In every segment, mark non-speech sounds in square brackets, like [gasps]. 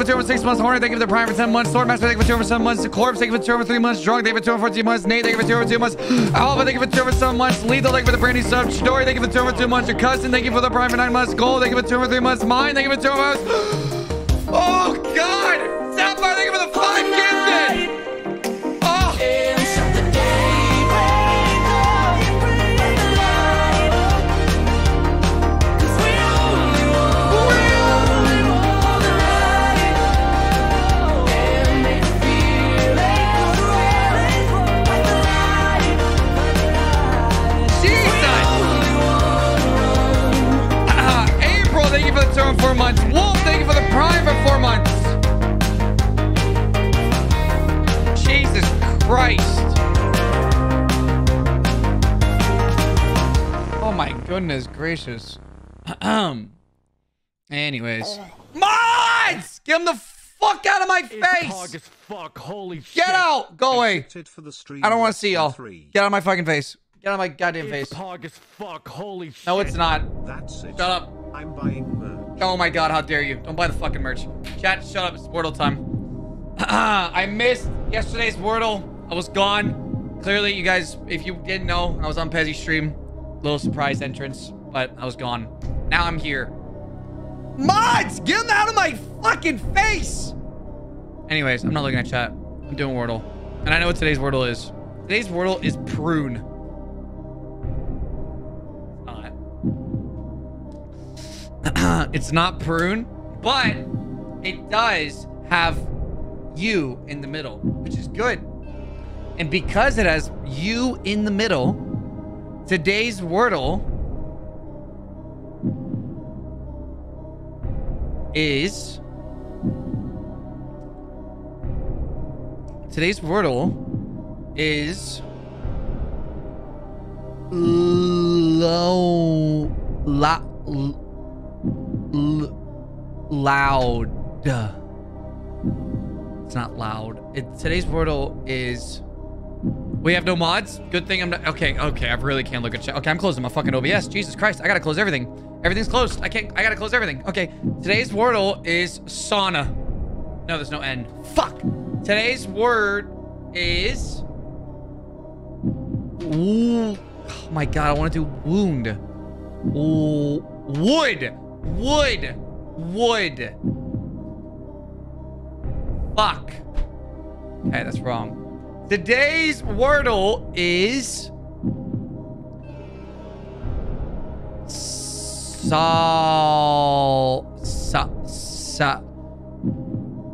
you for two over six months. Hornet, thank you for the prime for 10 months. Swordmaster, thank you for two over seven months. Corpse, thank you for two over three months. Drunk, thank you for two over 14 months. Nate, thank you for two over two months. Alpha, thank you for two over seven months. Lethal, thank you for the brandy sub. Chidori, thank you for two over two months. Your cousin, thank you for the prime for nine months. Gold, thank you for two over three months. Mine, thank you for two over. Goodness gracious. [clears throat] Anyways. Mods! Get him the fuck out of my face! as fuck. Holy shit. Get out! Go away. For the stream I don't want to see y'all. three. Get out of my fucking face. Get out of my goddamn face. It's pog as fuck. Holy shit. No, it's not. That's it. Shut up. I'm buying merch. Oh my god, how dare you. Don't buy the fucking merch. Chat, shut up. It's Wordle time. [clears throat] I missed yesterday's Wordle. I was gone. Clearly, you guys, if you didn't know, I was on Pezzy's stream. Little surprise entrance, but I was gone. Now I'm here. Mods! Get them out of my fucking face! Anyways, I'm not looking at chat. I'm doing Wordle. And I know what today's Wordle is. Today's Wordle is prune. It's not. [clears throat] it's not prune, but it does have you in the middle, which is good. And because it has you in the middle, today's Wordle is today's Wordle is low la, loud. It's not loud. It, today's Wordle is. We have no mods. Good thing I'm not. Okay, okay. I really can't look at chat. Okay, I'm closing my fucking OBS. Jesus Christ, I gotta close everything. Everything's closed. I can't. I gotta close everything. Okay. Today's Wordle is sauna. No, there's no N. Fuck. Today's word is. Ooh. Oh my god, I want to do wound. Ooh. Wood. Wood. Wood. Fuck. Hey, that's wrong. Today's wordle is Sal sa sa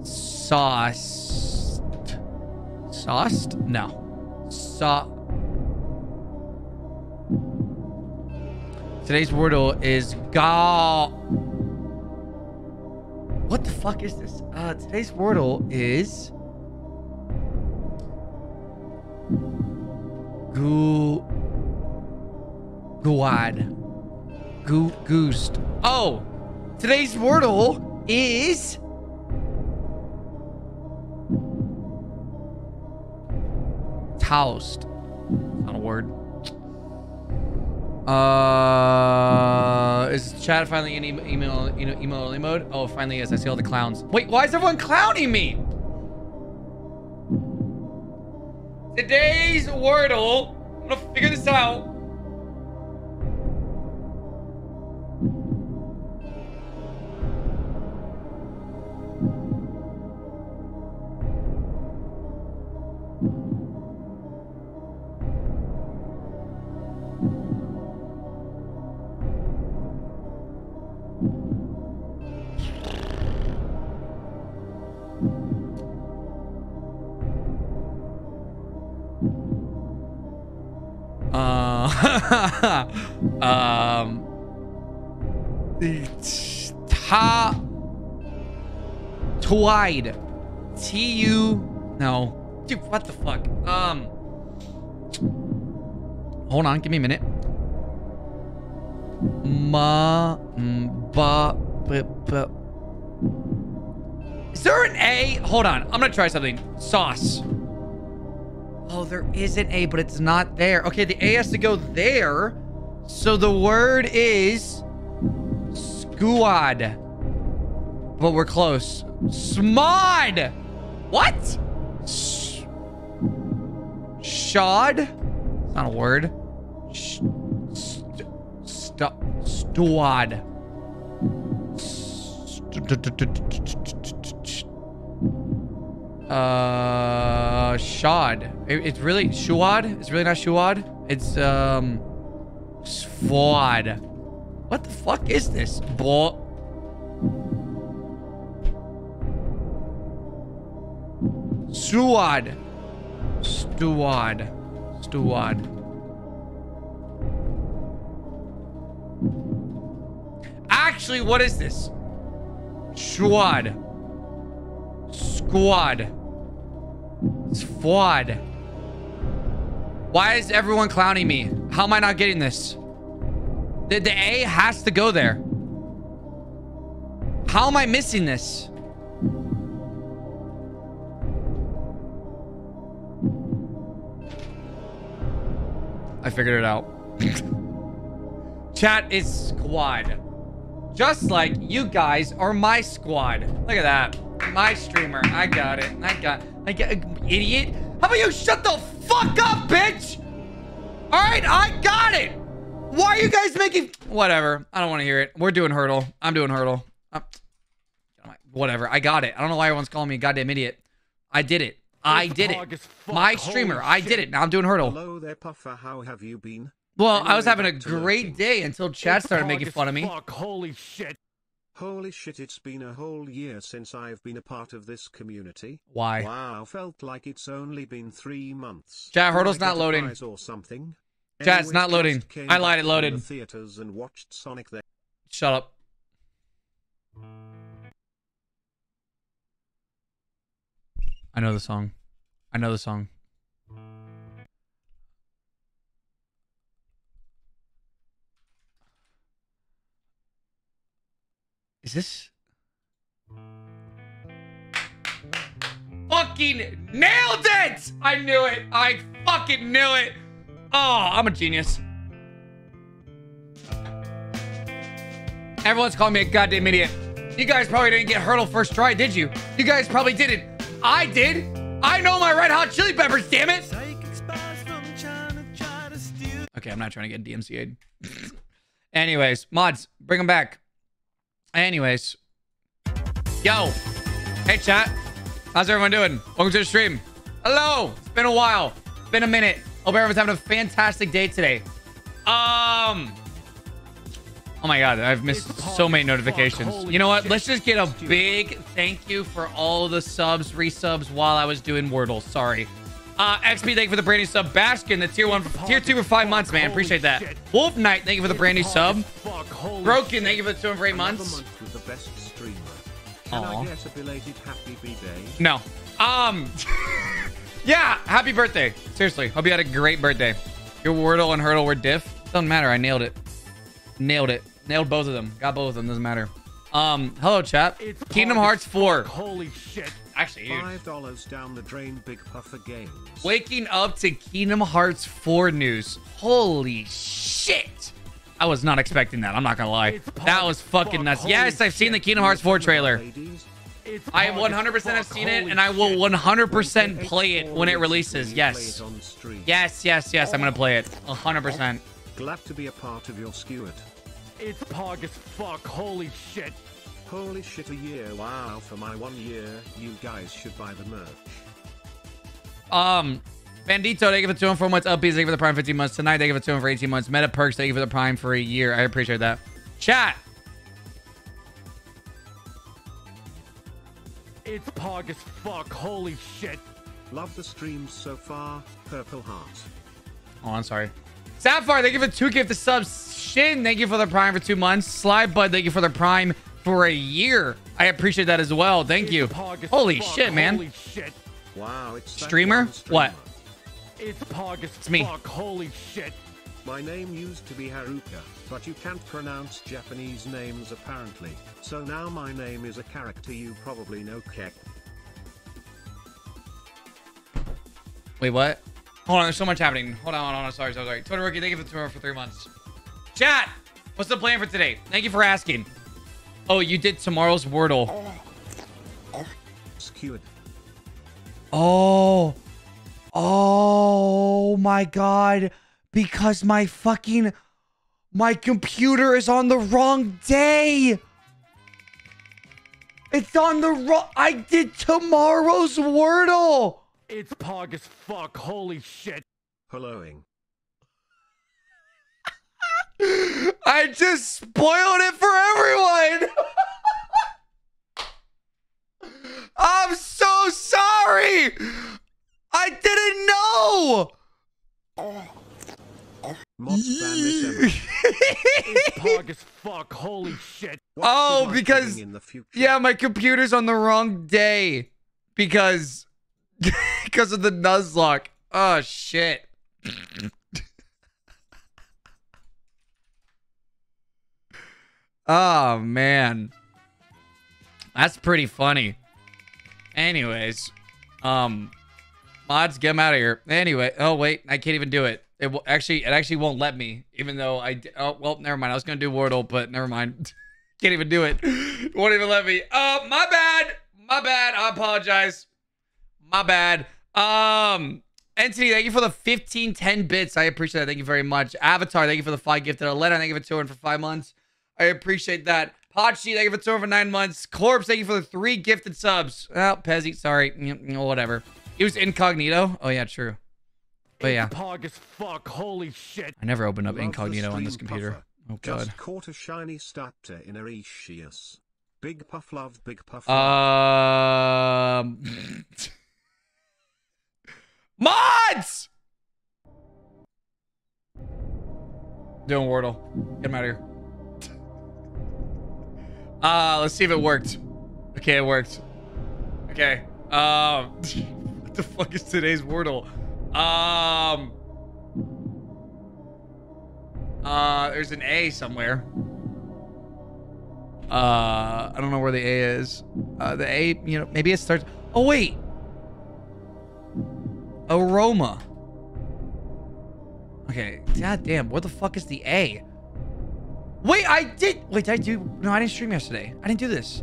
sauced sauced no sa Today's Wordle is Ga. What the fuck is this? Uh, today's Wordle is Goo Guad. Goo Goosed. Oh, today's Wordle is Toast. Not a word. Uh, is chat finally in email, email only mode? Oh, finally is. I see all the clowns. Wait, why is everyone clowning me? Today's Wordle. I'm gonna figure this out. Twide, T U, no, dude, what the fuck? Um, hold on, give me a minute. Ma, ba, b, b. Is there an A? Hold on, I'm gonna try something. Sauce. Oh, there is an A, but it's not there. Okay, the A has to go there. So the word is squad. But we're close. Smod. What? S- Shod? It's not a word. Sh- st- st- stwad. St- uh, shod. It- it's really shuad. It's really not shuad. It's um, swad. What the fuck is this? Bo. Suad. Stuad. Stuad. Actually, what is this? Shuad. Squad. Squad. Why is everyone clowning me? How am I not getting this? The, the A has to go there. How am I missing this? I figured it out. Chat is squad. Just like you guys are my squad. Look at that. My streamer. I got it. I got I got idiot. How about you shut the fuck up, bitch? Alright, I got it. Why are you guys making whatever? I don't want to hear it. We're doing Heardle. I'm doing Heardle. I'm- whatever. I got it. I don't know why everyone's calling me a goddamn idiot. I did it. I did it. My streamer. I did it. Now I'm doing Heardle. Hello there, Puffer. How have you been? Well, I was having a great day until chat started making fun of me. Fuck, holy shit. Holy shit, it's been a whole year since I've been a part of this community. Why? Wow, felt like it's only been three months. Chat, Heardle's not loading. prize Or something. Chat, it's not loading. I lied, it loaded. Theaters and watched Sonic there. Shut up. I know the song. I know the song. Is this? Fucking nailed it! I knew it. I fucking knew it. Oh, I'm a genius. Everyone's calling me a goddamn idiot. You guys probably didn't get Heardle first try, did you? You guys probably didn't. I did. I know my red hot chili peppers, damn it. Okay, I'm not trying to get DMCA'd. [laughs] Anyways, mods, bring them back. Anyways. Yo. Hey, chat. How's everyone doing? Welcome to the stream. Hello. It's been a while. It's been a minute. Hope everyone's having a fantastic day today. Um. Oh my god, I've missed so many notifications. You know what? Let's just get a big thank you for all the subs, resubs while I was doing Wordle. Sorry. Uh, XP, thank you for the brand new sub. Baskin, the tier one, tier two for five months, man. Appreciate that. Wolf Knight, thank you for the brand new sub. Broken, thank you for the two and for eight months. month with the best streamer. Can Aw. I get a belated happy B-day? No. Um. [laughs] yeah. Happy birthday. Seriously. Hope you had a great birthday. Your Wordle and Heardle were diff. Doesn't matter. I nailed it. Nailed it. Nailed both of them. Got both of them. Doesn't matter. Um. Hello, chat. It's Kingdom Hearts 4. fuck, Holy shit. Actually, dude. Five dollars down the drain, Big Puffer Games. Waking up to Kingdom Hearts 4 news. Holy shit. I was not expecting that. I'm not gonna lie. That was fucking fuck. nuts. Yes, I've seen the. Kingdom Hearts 4 trailer. I Pog 100% have seen it, and I will 100% play it when it releases. when you play Yes. it on stream. Yes, yes, yes. I'm gonna play it. 100%. Glad to be a part of your skewed. It's Pog as fuck. Holy shit. Holy shit, a year. Wow, for my one year, you guys should buy the merch. Um, Bandito, thank you for two and four months. LPs, thank you for the prime 15 months. Tonight, thank you for two and for 18 months. Meta Perks, thank you for the prime for a year. I appreciate that. Chat. It's Pog as fuck. Holy shit. Love the streams so far. Purple Heart. Oh, I'm sorry. Sapphire, thank you for two gifted subs. Shin, thank you for the prime for two months. Slide Bud, thank you for the prime for a year. I appreciate that as well. Thank you. It's Pog as Holy fuck, shit, man. Holy shit. Wow, it's Streamer? streamer. What? It's Pog as me. fuck. Holy shit. My name used to be Haruka, but you can't pronounce Japanese names apparently. So now my name is a character you probably know Kek. Wait, what? Hold on, there's so much happening. Hold on, hold on. Sorry, sorry, sorry. Twitter rookie, thank you for the tour for three months. Chat, what's the plan for today? Thank you for asking. Oh, you did tomorrow's Wordle. Skewed. Oh. Oh my god. Because my fucking my computer is on the wrong day. It's on the wrong I did tomorrow's Wordle. It's Pog as fuck. Holy shit. Helloing. [laughs] I just spoiled it for everyone. [laughs] I'm so sorry. I didn't know. Mods ban this ever. It's Pog as fuck. Holy shit. What's Oh, because- in the future? Yeah, my computer's on the wrong day because [laughs] because of the Nuzlocke. Oh shit. [laughs] oh man. That's pretty funny. Anyways, um mods get 'em out of here. Anyway, oh wait, I can't even do it. It will actually it actually won't let me even though I oh well, never mind. I was going to do Wordle, but never mind. [laughs] Can't even do it. Won't even let me. Uh, my bad. My bad. I apologize. My bad. Um, Entity, thank you for the 15, 10 bits. I appreciate that. Thank you very much. Avatar, thank you for the five gifted. Alena, thank you for touring for five months. I appreciate that. Podshy, thank you for touring for nine months. Corpse, thank you for the three gifted subs. Oh, Pezzy, sorry. Mm, mm, Whatever. Use incognito. Oh, yeah, true. But yeah, Pog as fuck. Holy shit. I never opened up Love incognito on this computer. Puffer. Oh, God. Just caught a shiny starter in Arceus. Big puff love, big puff love. Um. [laughs] Mods! Doing Wordle. Get him out of here. [laughs] Uh, let's see if it worked. Okay, it worked. Okay. Um, [laughs] what the fuck is today's Wordle? Um, uh, there's an A somewhere. Uh, I don't know where the A is. Uh, the A, you know, maybe it starts. Oh wait, aroma. Okay, god damn, where the fuck is the A? Wait, I did. Wait, did I do? No, I didn't stream yesterday. I didn't do this.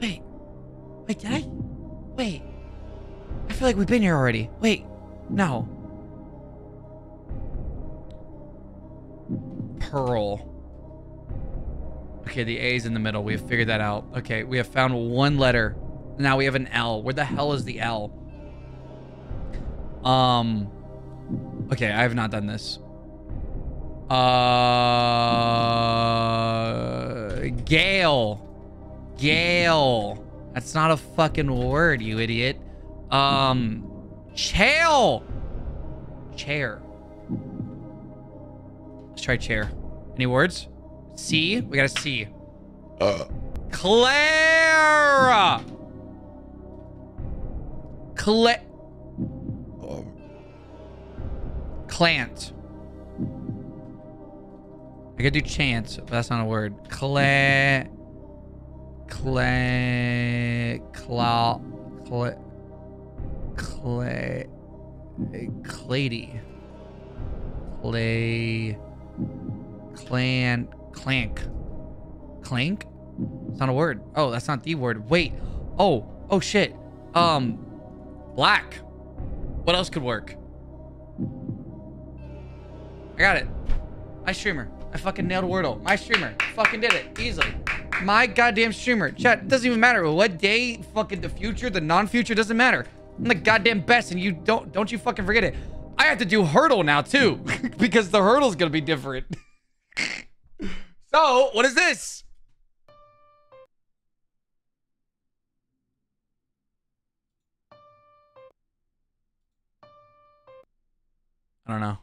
Wait, wait, did I? Wait, I feel like we've been here already. Wait, no. Pearl. Okay, the A is in the middle. We have figured that out. Okay, we have found one letter. Now we have an L. Where the hell is the L? Um. Okay, I have not done this. Uh. Gale. Gale. That's not a fucking word, you idiot. Um. Chair. Chair. Let's try chair. Any words? C. We got a C. Uh. Clara. Cla. Clant. I could do chance, but that's not a word. Cla. Cla. Cla. Cla. Clay. Clady. Clay. Clan. Clank. Clank? It's not a word. Oh, that's not the word. Wait. Oh. Oh shit. Um. Black. What else could work? I got it. My streamer. I fucking nailed Wordle. My streamer. Fucking did it. Easily. My goddamn streamer. Chat, it doesn't even matter what day, fucking the future, the non-future, doesn't matter. I'm the goddamn best and you don't, don't you fucking forget it. I have to do Heardle now too [laughs] because the Heardle's gonna be different. [laughs] so, what is this? I don't know.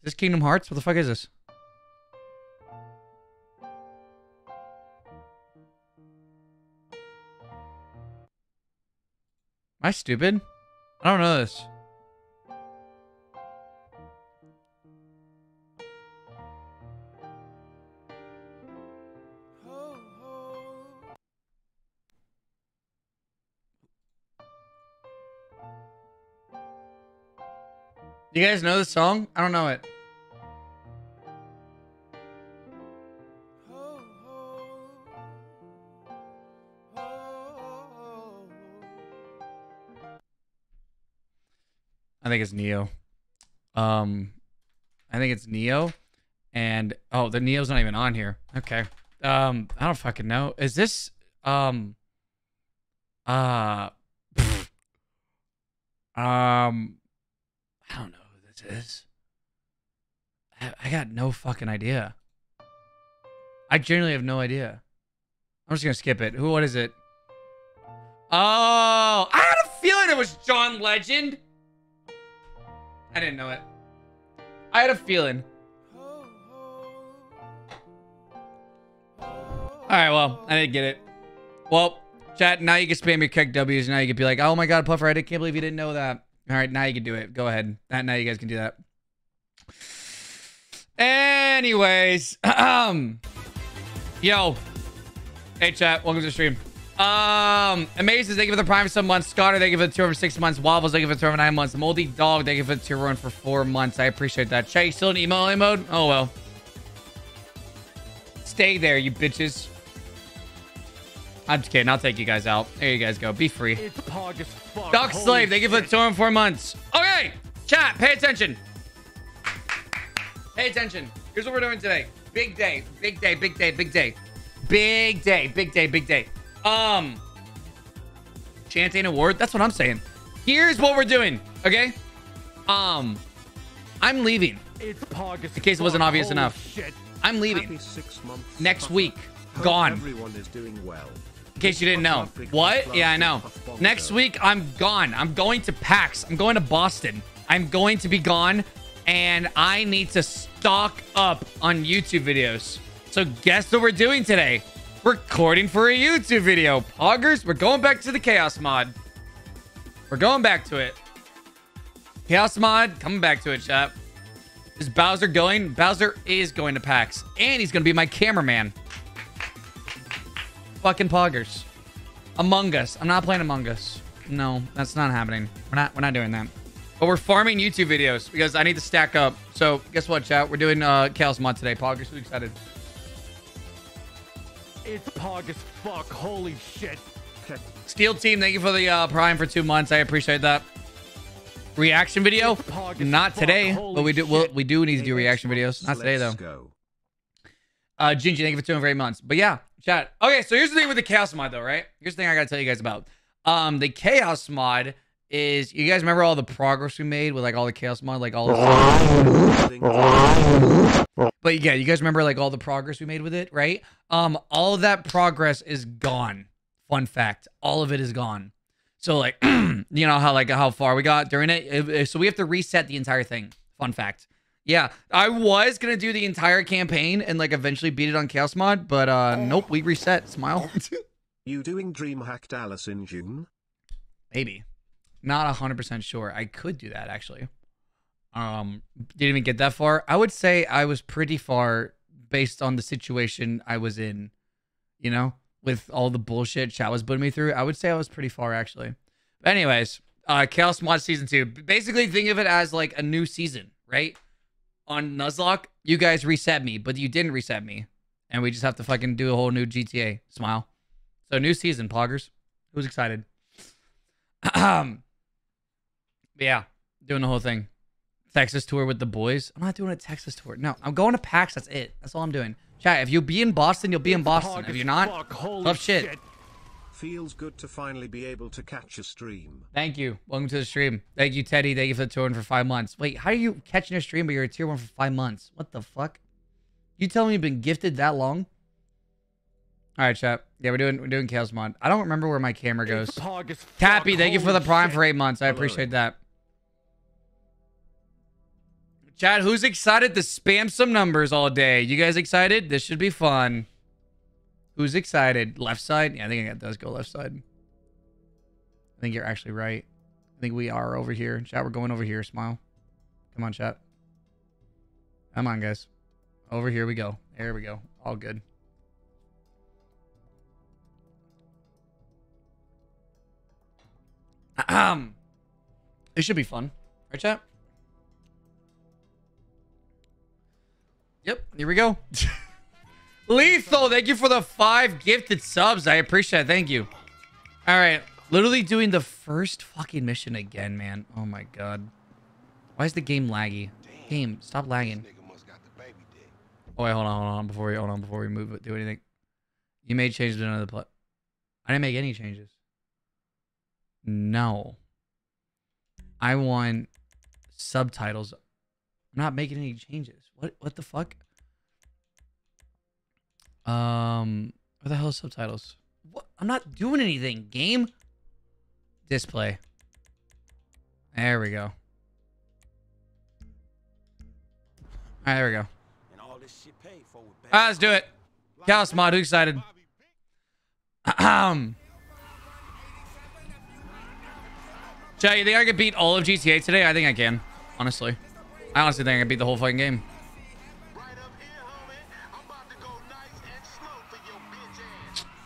Is this Kingdom Hearts? What the fuck is this? Am I stupid? I don't know this. You guys know the song? I don't know it. I think it's Ne-Yo. Um, I think it's Ne-Yo, and oh, the Ne-Yo's not even on here. Okay. Um, I don't fucking know. Is this um, uh, [laughs] um, I don't know is. I, I got no fucking idea. I genuinely have no idea. I'm just gonna skip it. Who? What is it? Oh, I had a feeling it was John Legend. I didn't know it. I had a feeling. All right, well, I didn't get it. Well, chat, now you can spam your kick W's. Now you can be like, oh my god, Puffer, I can't believe you didn't know that. All right, now you can do it. Go ahead. Now you guys can do that. Anyways, [clears throat] um, yo, hey chat, welcome to the stream. Um, Amazes, thank you for the prime for some months. Scotter, thank you for the two over six months. Waffles, thank you for the two over nine months. Moldy Dog, thank you for the two run for four months. I appreciate that. Chat, you still in emo mode? Oh well. Stay there, you bitches. I'm just kidding. I'll take you guys out. There you guys go. Be free. It's Pog as fuck. Duck Slave, thank you for the and four months. Okay, chat, pay attention. Pay attention. Here's what we're doing today. Big day, big day, big day, big day. Big day, big day, big day. Um, chanting award. That's what I'm saying. Here's what we're doing. Okay. Um, I'm leaving. It's as In case it wasn't obvious enough. Shit. I'm leaving Happy six months. next week. Hope Gone. Everyone is doing well. In case you didn't know. What? Yeah, I know. Next week, I'm gone. I'm going to PAX. I'm going to Boston. I'm going to be gone, and I need to stock up on YouTube videos. So guess what we're doing today? Recording for a YouTube video. Poggers, we're going back to the Chaos mod. We're going back to it. Chaos mod, coming back to it, chat. Is Bowser going? Bowser is going to PAX, and he's going to be my cameraman fucking poggers. Among Us. I'm not playing Among Us. No, that's not happening. We're not we're not doing that. But we're farming YouTube videos because I need to stack up. So guess what, chat? We're doing uh Chaos Mod today. Poggers, who's excited? It's Pog as fuck. Holy shit. Steel Team, thank you for the uh, Prime for two months. I appreciate that. Reaction video? It's Pog as Not today, but we do we'll, we do need to do reaction videos. Not today though. Uh, Gingy, thank you for two and very months. But yeah, chat. Okay, so here's the thing with the Chaos mod, though, right? Here's the thing I gotta tell you guys about. Um, the Chaos mod is you guys remember all the progress we made with like all the chaos mod, like all the But yeah, you guys remember like all the progress we made with it, right? Um, all of that progress is gone. Fun fact, all of it is gone. So like, [clears throat] you know how like how far we got during it- So we have to reset the entire thing. Fun fact. Yeah, I was gonna do the entire campaign and like eventually beat it on chaos mod, but uh, nope, we reset. Smile. [laughs] You doing DreamHack Dallas in June? Maybe. Not 100% sure. I could do that actually. Um didn't even get that far. I would say I was pretty far based on the situation I was in, you know, with all the bullshit chat was putting me through. I would say I was pretty far actually. But anyways, uh Chaos Mod season 2. Basically think of it as like a new season, right? On Nuzlocke, you guys reset me, but you didn't reset me. And we just have to fucking do a whole new GTA. Smile. So new season, poggers. Who's excited? [clears throat] Um, yeah, doing the whole thing. Texas tour with the boys. I'm not doing a Texas tour. No, I'm going to PAX. That's it. That's all I'm doing. Chat, if you be in Boston, you'll be in Boston. If you're not, Fuck, tough shit. Feels good to finally be able to catch a stream. Thank you. Welcome to the stream. Thank you, Teddy. Thank you for the tour for five months. Wait, how are you catching a stream but you're a tier one for five months? What the fuck? You telling me you've been gifted that long? All right, chat. Yeah, we're doing we're doing Chaos Mod. I don't remember where my camera goes. Pog as fuck, Tappy, thank you for the prime shit. for eight months. I appreciate that. Chad, who's excited to spam some numbers all day? You guys excited? This should be fun. Who's excited? Left side? Yeah, I think it does go left side. I think you're actually right. I think we are over here. Chat, we're going over here. Smile. Come on, chat. Come on, guys. Over here we go. There we go. All good. Um, it should be fun, right, chat? Yep, here we go. [laughs] Lethal, thank you for the five gifted subs. I appreciate it. Thank you. All right, literally doing the first fucking mission again, man. Oh my god. Why is the game laggy? Game, stop lagging. Oh wait, hold on, hold on, before we hold on before we move it, do anything. You made changes to another plot. I didn't make any changes. No. I want subtitles. I'm not making any changes. What what the fuck? Um where the hell is subtitles? What I'm not doing anything, game. Display. There we go. Alright, there we go. Ah, let's do it. Chaos mod, who's excited? Ahem. Chad, you think I could beat all of GTA today? I think I can. Honestly. I honestly think I can beat the whole fucking game.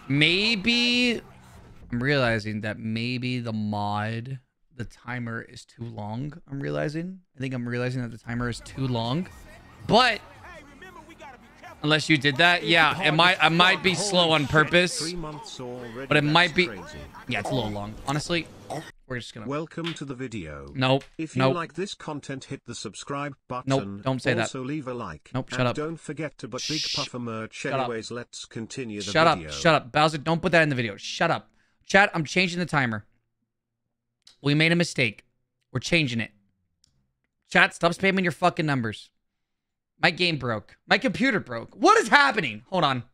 Maybe I'm realizing that maybe the mod, the timer is too long. I'm realizing. I think I'm realizing that the timer is too long. But unless you did that, yeah, it might I might be slow on purpose. But it might be- Yeah, it's a little long. Honestly, we're just gonna. Welcome to the video. Nope. If you Nope. like this content, hit the subscribe button. don't say that. also leave a like. Nope, shut up. Don't forget to buy Big. Puffer merch. Shut up. Anyways, let's continue the Shut video. up. Shut up. Bowser, don't put that in the video. Shut up. Chat, I'm changing the timer. We made a mistake. We're changing it. Chat, stop spamming your fucking numbers. My game broke. My computer broke. What is happening? Hold on.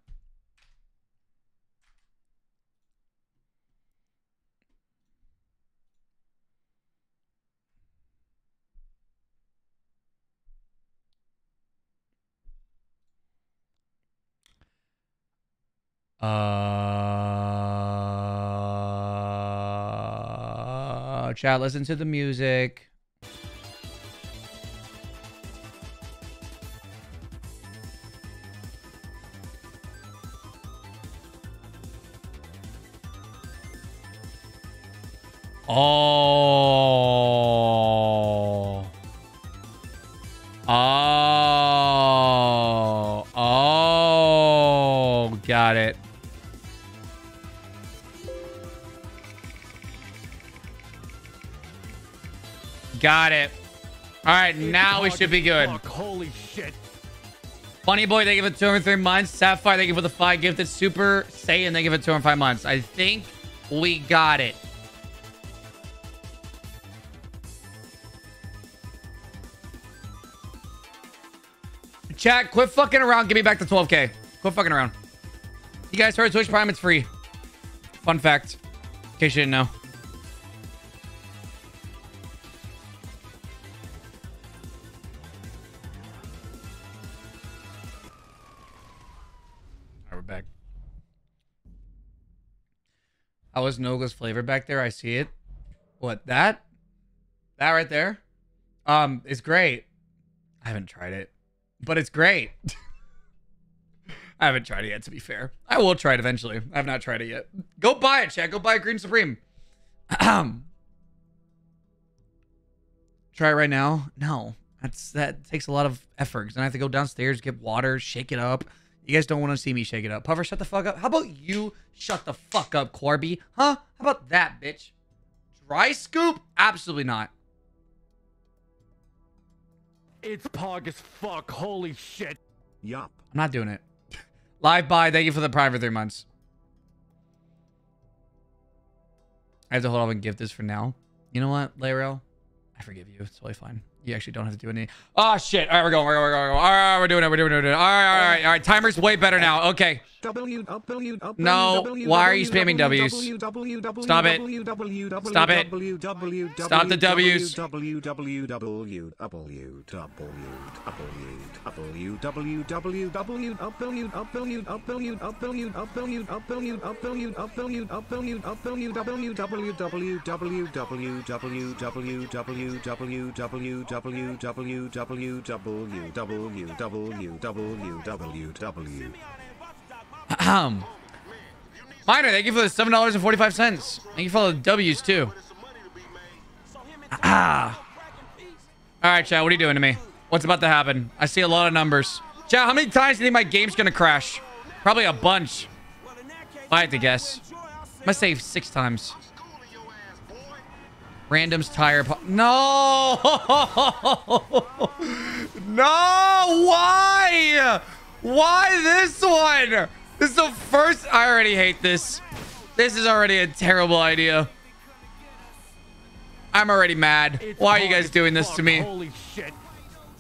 Uh, chat, listen to the music. Oh. Oh. Oh. Got it. Got it. All right, now we should be good. Holy shit. Funny Boy, they give it two or three months. Sapphire, they give it the five gifted. Super Saiyan, they give it two and five months. I think we got it. Chat, quit fucking around. Give me back the 12K. Quit fucking around. You guys heard Twitch Prime, it's free. Fun fact. In case you didn't know. How was Noga's flavor back there? I see it. What, that? That right there? Um, it's great. I haven't tried it, but it's great. [laughs] I haven't tried it yet, to be fair. I will try it eventually. I have not tried it yet. Go buy it, chat. Go buy a Green Supreme. Ahem. [clears throat] try it right now? No. That's that takes a lot of effort. then I have to go downstairs, get water, shake it up. You guys don't want to see me shake it up. Puffer, shut the fuck up. How about you shut the fuck up, Corby? Huh? How about that, bitch? Dry scoop? Absolutely not. It's pog as fuck. Holy shit. Yup. I'm not doing it. [laughs] Live buy. Thank you for the prime for three months. I have to hold off and gift this for now. You know what, Laurel? I forgive you. It's totally fine. You actually don't have to do any. Oh shit! All right, we're going. We're going. We're going. All right, we're doing it. We're doing it. We're doing it. All right, all right, all right. Timer's way better now. Okay. W W W No, why are you spamming W's? Stop it. Stop it. Stop the W's. Www. Minor, thank you for the seven dollars and forty-five cents. Thank you for all the W's too. Ah. All right, Chad. What are you doing to me? What's about to happen? I see a lot of numbers. Chad, how many times do you think my game's gonna crash? Probably a bunch. I had to guess. I must say six times. Random's tire. Po- no. [laughs] no. Why? Why this one? This is the first. I already hate this. This is already a terrible idea. I'm already mad. It's Why are you guys doing this to me? Holy shit.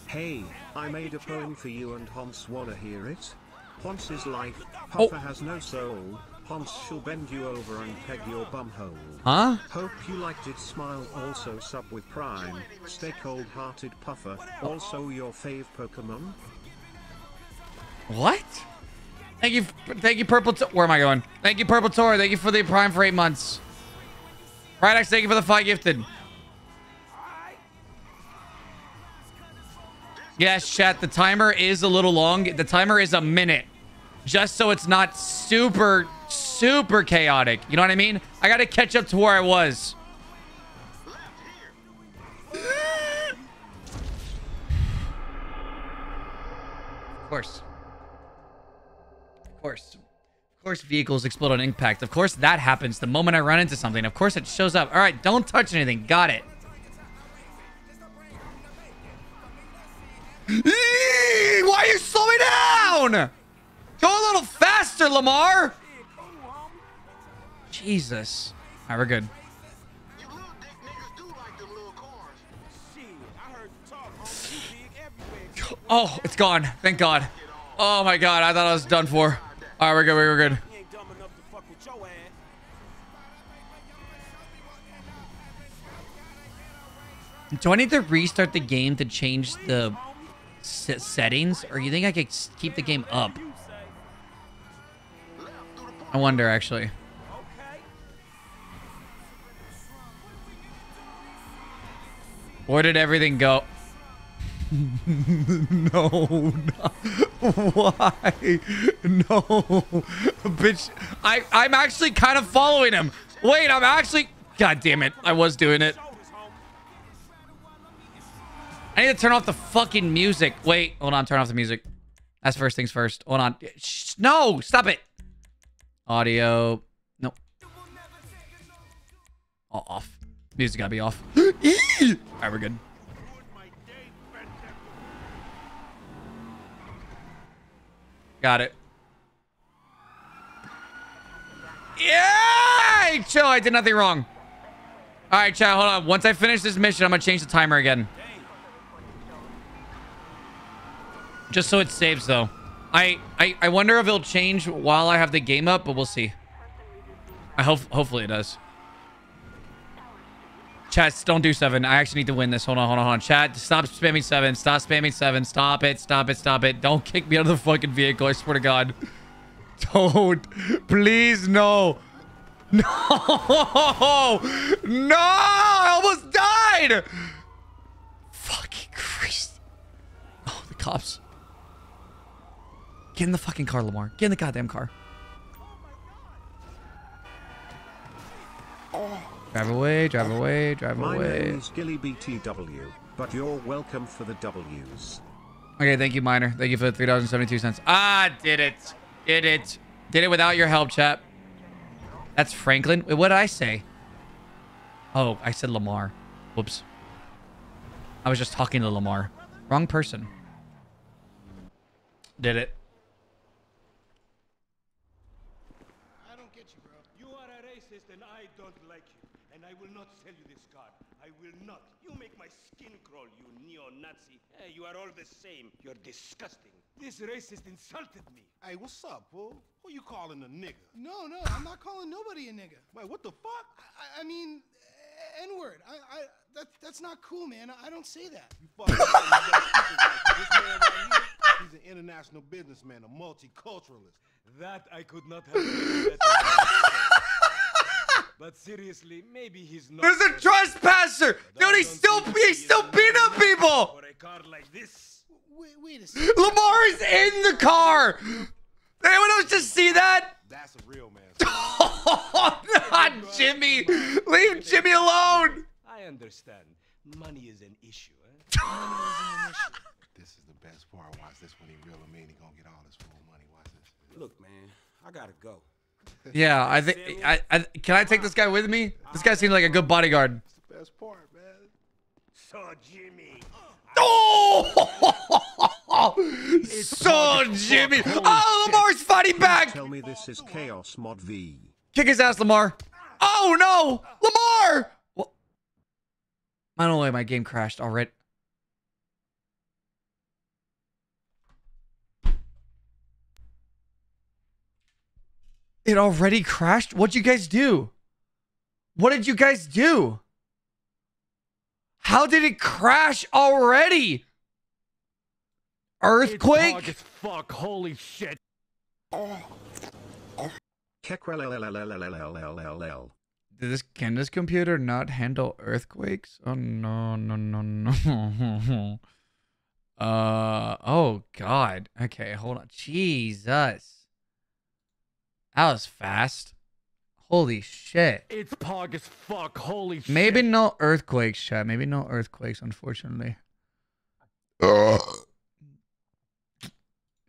Hey, I made a poem for you and Hans wanna hear it? Hans is like, Oh. Puffer has no soul, Hans shall bend you over and peg your bumhole. Huh? Hope you liked it smile also sub with prime, stay cold hearted Puffer, also your fave Pokemon? What? Thank you, thank you, Purple. T- Where am I going? Thank you, Purple Tor. Thank you for the Prime for eight months. Ridex, thank you for the five gifted. Yes, chat. The timer is a little long. The timer is a minute, just so it's not super, super chaotic. You know what I mean? I got to catch up to where I was. Of course. Of course. Of course, vehicles explode on impact. Of course, that happens the moment I run into something. Of course, it shows up. All right, don't touch anything. Got it. [laughs] Why are you slowing down? Go a little faster, Lamar. Jesus. All right, we're good. Oh, it's gone. Thank God. Oh my God, I thought I was done for. All right, we're good. We're good. Do I need to restart the game to change the settings, or you think I could keep the game up? I wonder, actually. Where did everything go? [laughs] no, no. [laughs] Why? No. Bitch, I, I'm actually kind of following him. Wait, I'm actually... God damn it. I was doing it. I need to turn off the fucking music. Wait, hold on. Turn off the music. That's first things first. Hold on. Shh, no, stop it. Audio. Nope. All off. Music gotta be off. [gasps] All right, we're good. Got it. Yeah! Chill, I did nothing wrong. All right, chat, hold on. Once I finish this mission, I'm gonna change the timer again. Just so it saves though. I, I I wonder if it'll change while I have the game up, but we'll see. I hope hopefully it does. Chat, don't do seven. I actually need to win this. Hold on, hold on, hold on. Chat, stop spamming seven. Stop spamming seven. Stop it. Stop it. Stop it. Don't kick me out of the fucking vehicle. I swear to God. [laughs] Don't. Please, no. [laughs] No. No. I almost died. Fucking Christ. Oh, the cops. Get in the fucking car, Lamar. Get in the goddamn car. Drive away, drive away, drive My away. name is Gilly BTW, but you're welcome for the W's. Okay, thank you, Miner. Thank you for the three dollars and seventy-two cents. Ah, did it. Did it. Did it without your help, chap. That's Franklin. Wait, what did I say? Oh, I said Lamar. Whoops. I was just talking to Lamar. Wrong person. Did it. I don't get you, bro. You are a racist and I don't like you. And I will not sell you this car. I will not. You make my skin crawl, you neo-Nazi. Hey, you are all the same. You're disgusting. This racist insulted me. Hey, what's up, fool? Who you calling a nigga? No, no, I'm not calling nobody a nigga. Wait, what the fuck? I, I mean, eh, N word. I, I, that, that's not cool, man. I don't say that. You fucking you gotta keep it right, 'cause This man right here, he's an international businessman, a multiculturalist. That I could not have written. But seriously, maybe he's not. There's a trespasser! Dude, he's still he's still beating up people! For a car like this. Wait, wait a [laughs] second. Lamar is in the car! Anyone else just see that? That's a real man. [laughs] Oh, not Jimmy! Leave Jimmy alone! I understand. Money is an issue, eh? [laughs] this is the best part. Watch this when he real him in. He gonna get all this full money. Watch this. Look, man, I gotta go. Yeah, I think I, I can I take this guy with me? This guy seems like a good bodyguard. It's the best part, man. So, Jimmy. Oh! so Jimmy! Oh, Lamar's fighting back! Tell me this is Chaos Mod V. Kick his ass, Lamar! Oh no! Lamar! Well, I don't know why my game crashed already. It already crashed? What'd you guys do? What did you guys do? How did it crash already? Earthquake? It's fuck. Holy shit. Did this can this computer not handle earthquakes? Oh no no no no. [laughs] uh oh god. Okay, hold on. Jesus. That was fast. Holy shit. It's pog as fuck. Holy shit. Maybe no earthquakes, chat. Maybe no earthquakes, unfortunately.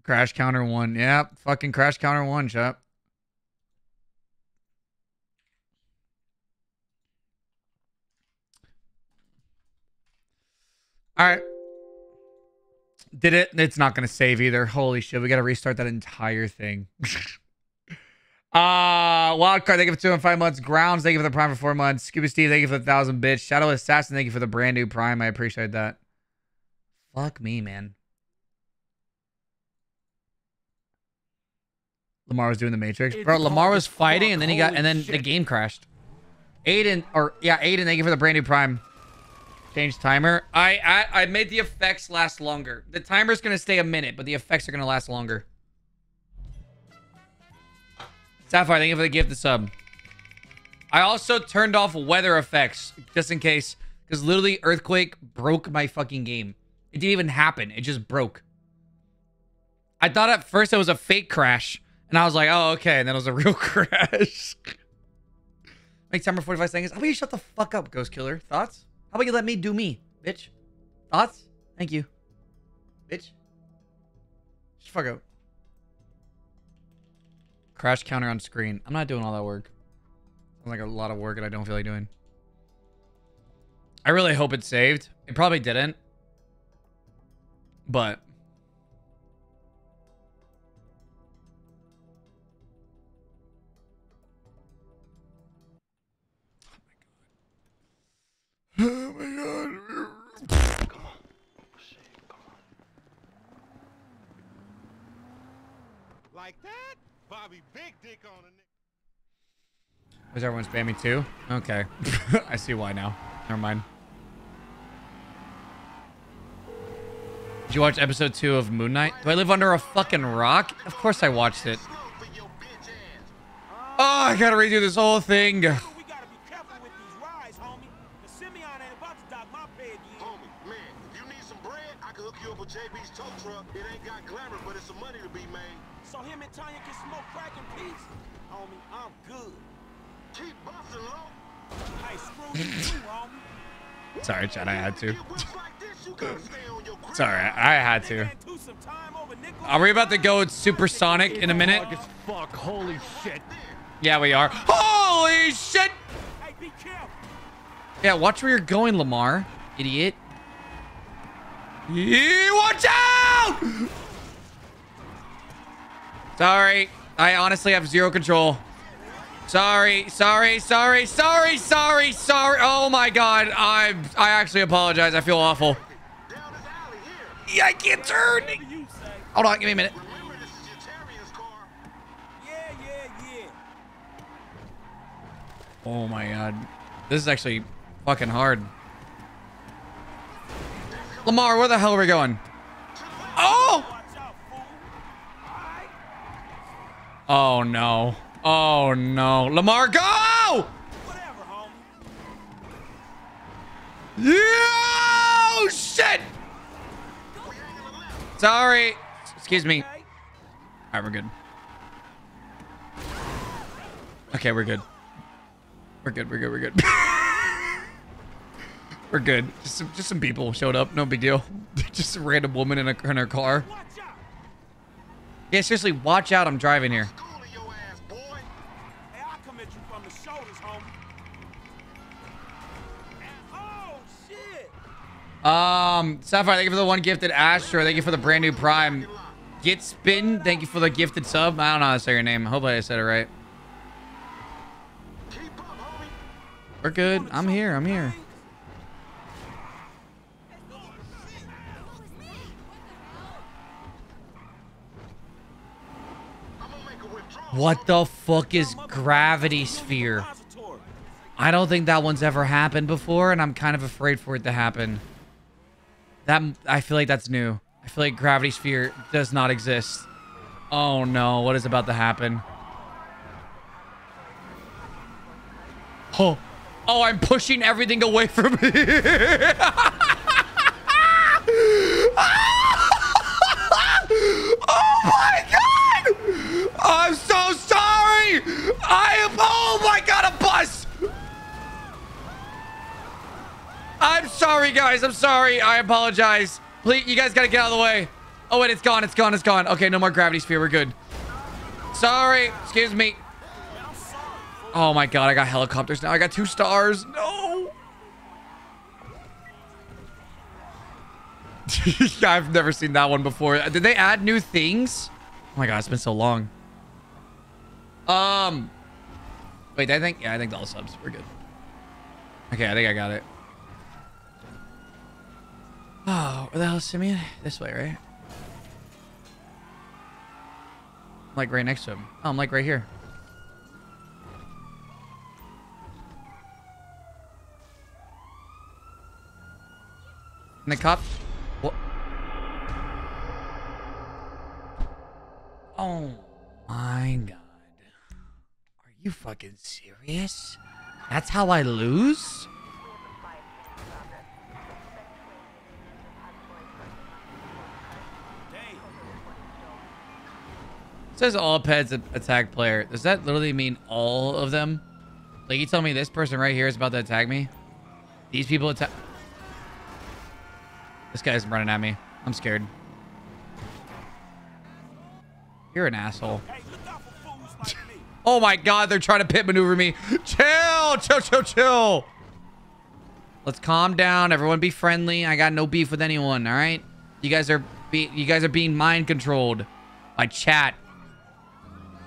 Crash counter one. Yeah, fucking crash counter one, chat. All right. Did it? It's not going to save either. Holy shit. We got to restart that entire thing. [laughs] Uh, Wildcard, thank you for two and five months. Grounds, thank you for the prime for four months. Scuba Steve, thank you for the thousand bits. Shadow Assassin, thank you for the brand new prime. I appreciate that. Fuck me, man. Lamar was doing the Matrix. Bro, Lamar was fighting and then he got and then the game crashed. Aiden or yeah, Aiden, thank you for the brand new prime. Change timer. I, I I made the effects last longer. The timer's gonna stay a minute, but the effects are gonna last longer. Sapphire, thank you for the gift, the sub. I also turned off weather effects just in case, because literally earthquake broke my fucking game. It didn't even happen. It just broke. I thought at first it was a fake crash, and I was like, oh okay, and then it was a [laughs] real crash. Make timer 45 seconds. Oh, How about you shut the fuck up, Ghost Killer? Thoughts? How about you let me do me, bitch? Thoughts? Thank you. Bitch. Just fuck up. Crash counter on screen. I'm not doing all that work. Like a lot of work that I don't feel like doing. I really hope it saved. It probably didn't. But Oh my god. Come on. Like that? Bobby Big Dick on a nigga. Was everyone spamming too? Okay. [laughs] I see why now. Never mind. Did you watch episode two of Moon Knight? Do I live under a fucking rock? Of course I watched it. Oh, I gotta redo this whole thing. [laughs] Tanya can smoke crack in peace? Homie, I'm good. Keep busting, low. Hey, screw you [laughs] homie. Sorry, Chad, I had to. It works like this, you gotta [laughs] stay on your grind. Sorry, I I had to. Nigga ain't do some time over nickels Are we about to go supersonic in a minute? Fuck. Holy shit. Yeah, we are. Holy shit! Hey, be careful. Yeah, watch where you're going, Lamar. Idiot. Yeah, watch out! Sorry. I honestly have zero control. Sorry, sorry, sorry, sorry, sorry, sorry. Oh my god. I I actually apologize. I feel awful. Yeah, I can't turn. Hold on, give me a minute. Oh my god. This is actually fucking hard. Lamar, where the hell are we going? Oh! Oh no. Oh no. Lamar, go! Whatever. Yeah! Oh shit! Sorry. Excuse me. Alright, we're good. Okay, we're good. We're good, we're good, we're good. [laughs] we're good. Just some, just some people showed up. No big deal. [laughs] just a random woman in, a, in her car. Yeah, seriously, watch out. I'm driving here. Schooling your ass, boy. Hey, I'll come at you from the shoulders, homie. Oh, shit. Um, Sapphire, thank you for the one gifted Astro. Thank you for the brand new Prime. Get Spin, thank you for the gifted sub. I don't know how to say your name. Hopefully I said it right. Keep up, homie. We're good. I'm here. I'm here. What the fuck is Gravity Sphere? I don't think that one's ever happened before, and I'm kind of afraid for it to happen. That I feel like that's new. I feel like Gravity Sphere does not exist. Oh no, what is about to happen? Oh, oh, I'm pushing everything away from [laughs] me. [laughs] oh my god! I'm so sorry. I am. Oh my god, a bus. I'm sorry, guys. I'm sorry. I apologize. Please, you guys gotta get out of the way. Oh wait, it's gone. It's gone. It's gone. Okay, no more gravity sphere. We're good. Sorry. Excuse me. Oh my god, I got helicopters now. I got two stars. No. [laughs] I've never seen that one before. Did they add new things? Oh my god, it's been so long. Um. Wait, I think yeah, I think all subs. We're good. Okay, I think I got it. Oh, where the hell is Simeon? This way, right? I'm like right next to him. Oh, I'm like right here. And the cop. What? Oh my god. Are you fucking serious? That's how I lose? It says all pets attack player. Does that literally mean all of them? Like you tell me this person right here is about to attack me? These people attack. This guy's running at me. I'm scared. You're an asshole. Oh my god, they're trying to pit maneuver me. Chill, chill, chill, chill. Let's calm down. Everyone be friendly. I got no beef with anyone, all right? You guys are be you guys are being mind controlled by chat.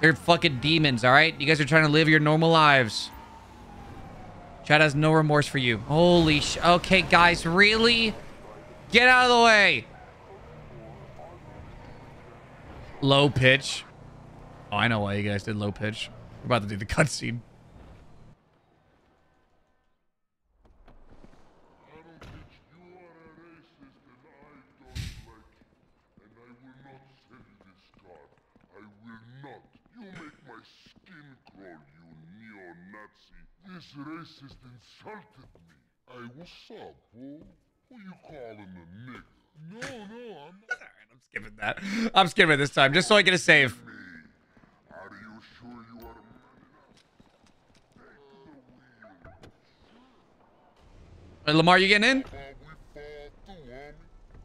They're fucking demons, all right? You guys are trying to live your normal lives. Chat has no remorse for you. Holy sh... Okay, guys, really? Get out of the way. Low pitch. Oh, I know why you guys did low pitch. We're about to do the [laughs] cutscene. I don't think you are a racist and I don't like you. And I will not sell you this card. I will not. You make my skin crawl, you neo-Nazi. This racist insulted me. Hey, what's up, bro? Who you calling a nigga? [laughs] No, no, I'm not. I'm skipping that. I'm skipping it this time, just so I get a save. me. Are you sure you are man enough? Take the wheel. Hey, Lamar, you getting in?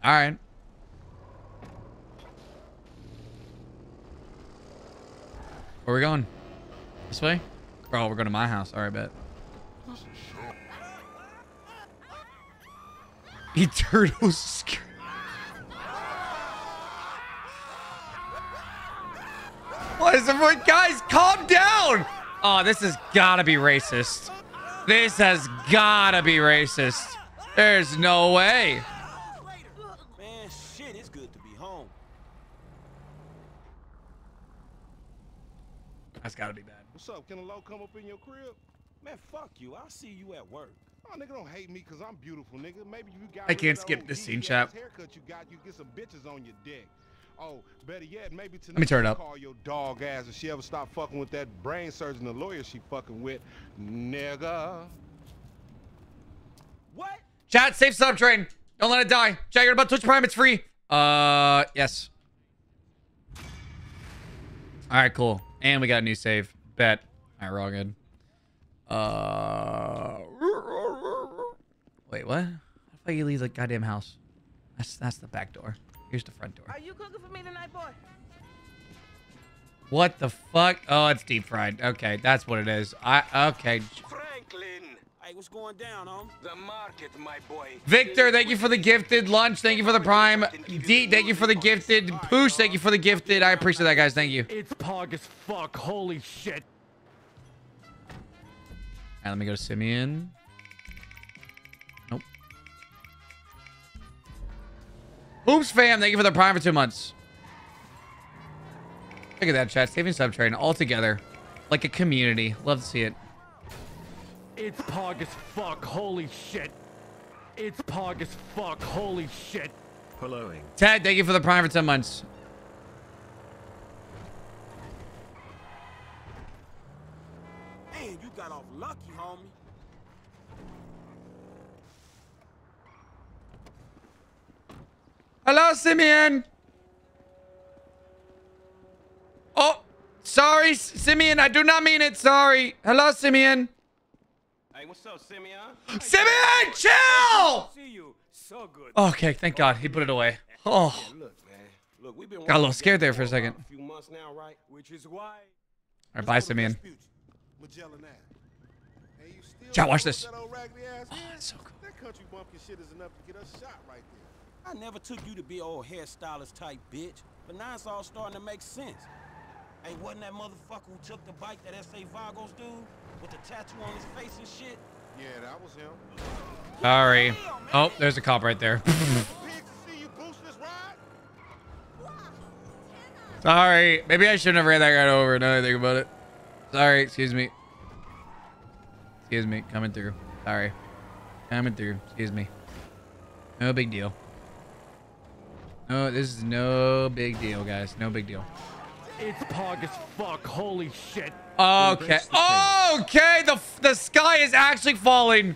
All right. Where we going? This way? Oh, we're going to my house. All right, bet. Eternal What is everyone? Guys, calm down! Oh, this has gotta be racist. This has gotta be racist. There's no way. Man, shit, it's good to be home. That's gotta be bad. What's up? Can a low come up in your crib? Man, fuck you. I'll see you at work. Oh, nigga, don't hate me because I'm beautiful, nigga. Maybe you got I can't skip this scene, geeky chap. Haircut you got, you get some bitches on your dick. Oh, better yet, maybe tonight me turn it up. call your dog ass if she ever stop fucking with that brain surgeon, the lawyer she fucking with, nigga. What? Chat, safe sub train. Don't let it die. Chat, you're about Twitch Prime. It's free. Uh, yes. All right, cool. And we got a new save. Bet. All right, we're all good. Uh, wait, what? How the fuck you leave the goddamn house? That's that's the back door. Here's the front door. Are you cooking for me tonight, boy? What the fuck? Oh, it's deep fried. Okay, that's what it is. I okay. Franklin. Hey, what's going down, home? The market, my boy. Victor, thank you for the gifted lunch. Thank you for the prime. D, thank you for the gifted. Poosh, thank you for the gifted. I appreciate that, guys. Thank you. It's pog as fuck. Holy shit. All right, let me go to Simeon. Hoops fam, thank you for the prime for two months. Look at that chat. Saving sub train all together. Like a community. Love to see it. It's pog as fuck. Holy shit. It's pog as fuck. Holy shit. Following. Ted, thank you for the prime for 10 months. Man, you got off lucky, homie. Hello, Simeon. Oh, sorry, Simeon. I do not mean it. Sorry. Hello, Simeon. Hey, what's up, Simeon? Simeon, chill. See you. So good. Okay, thank God. He put it away. Oh. Look, we've been Got a little scared there for a second. A few months now, right? Which is why. All right, bye, Simeon. Magellan. Hey, you still Chat, watch this. That old raggedy ass Oh, that's so cool. That country bumpkin shit is enough to get us shot right there. I never took you to be old hairstylist type bitch, but now it's all starting to make sense. Hey, wasn't that motherfucker who took the bike that S.A. Vagos dude with the tattoo on his face and shit? Yeah, that was him. Sorry. Oh, there's a cop right there. [laughs] Pigs to see you boost this ride? Sorry. Maybe I shouldn't have ran that guy over. Now that I think about it. Sorry. Excuse me. Excuse me. Coming through. Sorry. Coming through. Excuse me. No big deal. No, this is no big deal, guys. No big deal. It's pog as fuck. Holy shit. Okay. Okay. The the sky is actually falling.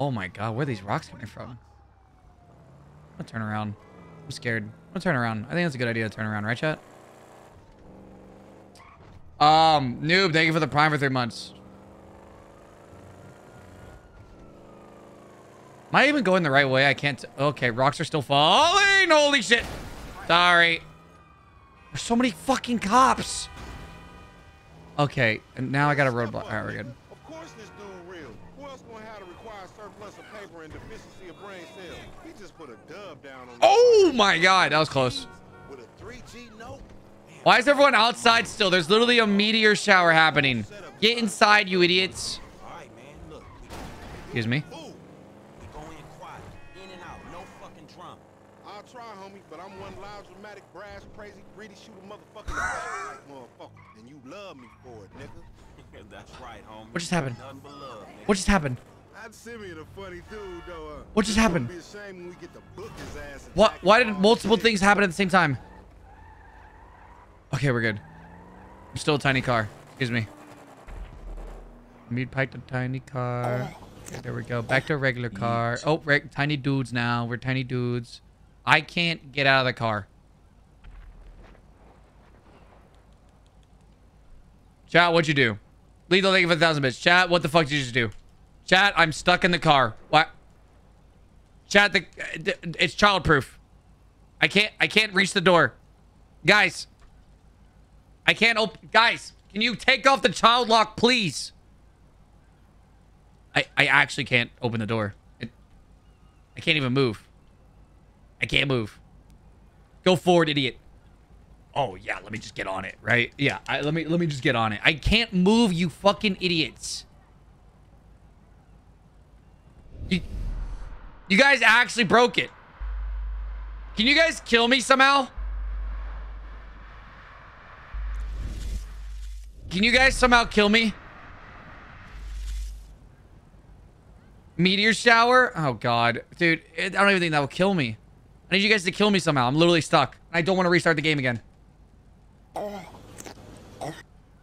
Oh my god, where are these rocks coming from? I'm gonna turn around. I'm scared. I'm gonna turn around. I think that's a good idea to turn around, right, chat? Um, noob, thank you for the prime for three months. Am I even going the right way? I can't. Okay, rocks are still falling. Holy shit. Sorry. There's so many fucking cops. Okay, and now I got a roadblock. All right, we're good. Of course this dude real. Who else gonna have to require surplus of paper and deficiency of brain cells? He just put a dub down on Oh my god, that was close. with a 3G note. Why is everyone outside still? There's literally a meteor shower happening. Get inside, you idiots. All right, man. Look, we, Excuse me. ooh, we go in quiet, in and out, no fucking drama. I'll try, homie, but I'm one loud, dramatic, brass, crazy, greedy, shoot a motherfucker in the back like motherfucker. And you love me for it, nigga. That's right, homie. What just happened? Love. What just happened? Simeon a funny dude, though. Uh, What just happened? Be when we get to book his ass. What? Why did all multiple shit. things happen at the same time? Okay, we're good. I'm still a tiny car. Excuse me. Meat pipe to tiny car. Okay, there we go. Back to a regular car. Oh, reg- tiny dudes now. We're tiny dudes. I can't get out of the car. Chat, what'd you do? Lethal, thank you for the thousand bits. Chat, what the fuck did you just do? Chat, I'm stuck in the car. What? Chat, the, it's childproof. I can't, I can't reach the door. Guys. I can't open, guys, can you take off the child lock, please? I, I actually can't open the door. It, I can't even move. I can't move. Go forward, idiot. Oh yeah, let me just get on it, right? Yeah, I, let me let me just get on it. I can't move, you fucking idiots. You, you guys actually broke it. Can you guys kill me somehow? Can you guys somehow kill me? Meteor shower? Oh god. Dude, I don't even think that will kill me. I need you guys to kill me somehow. I'm literally stuck. I don't want to restart the game again.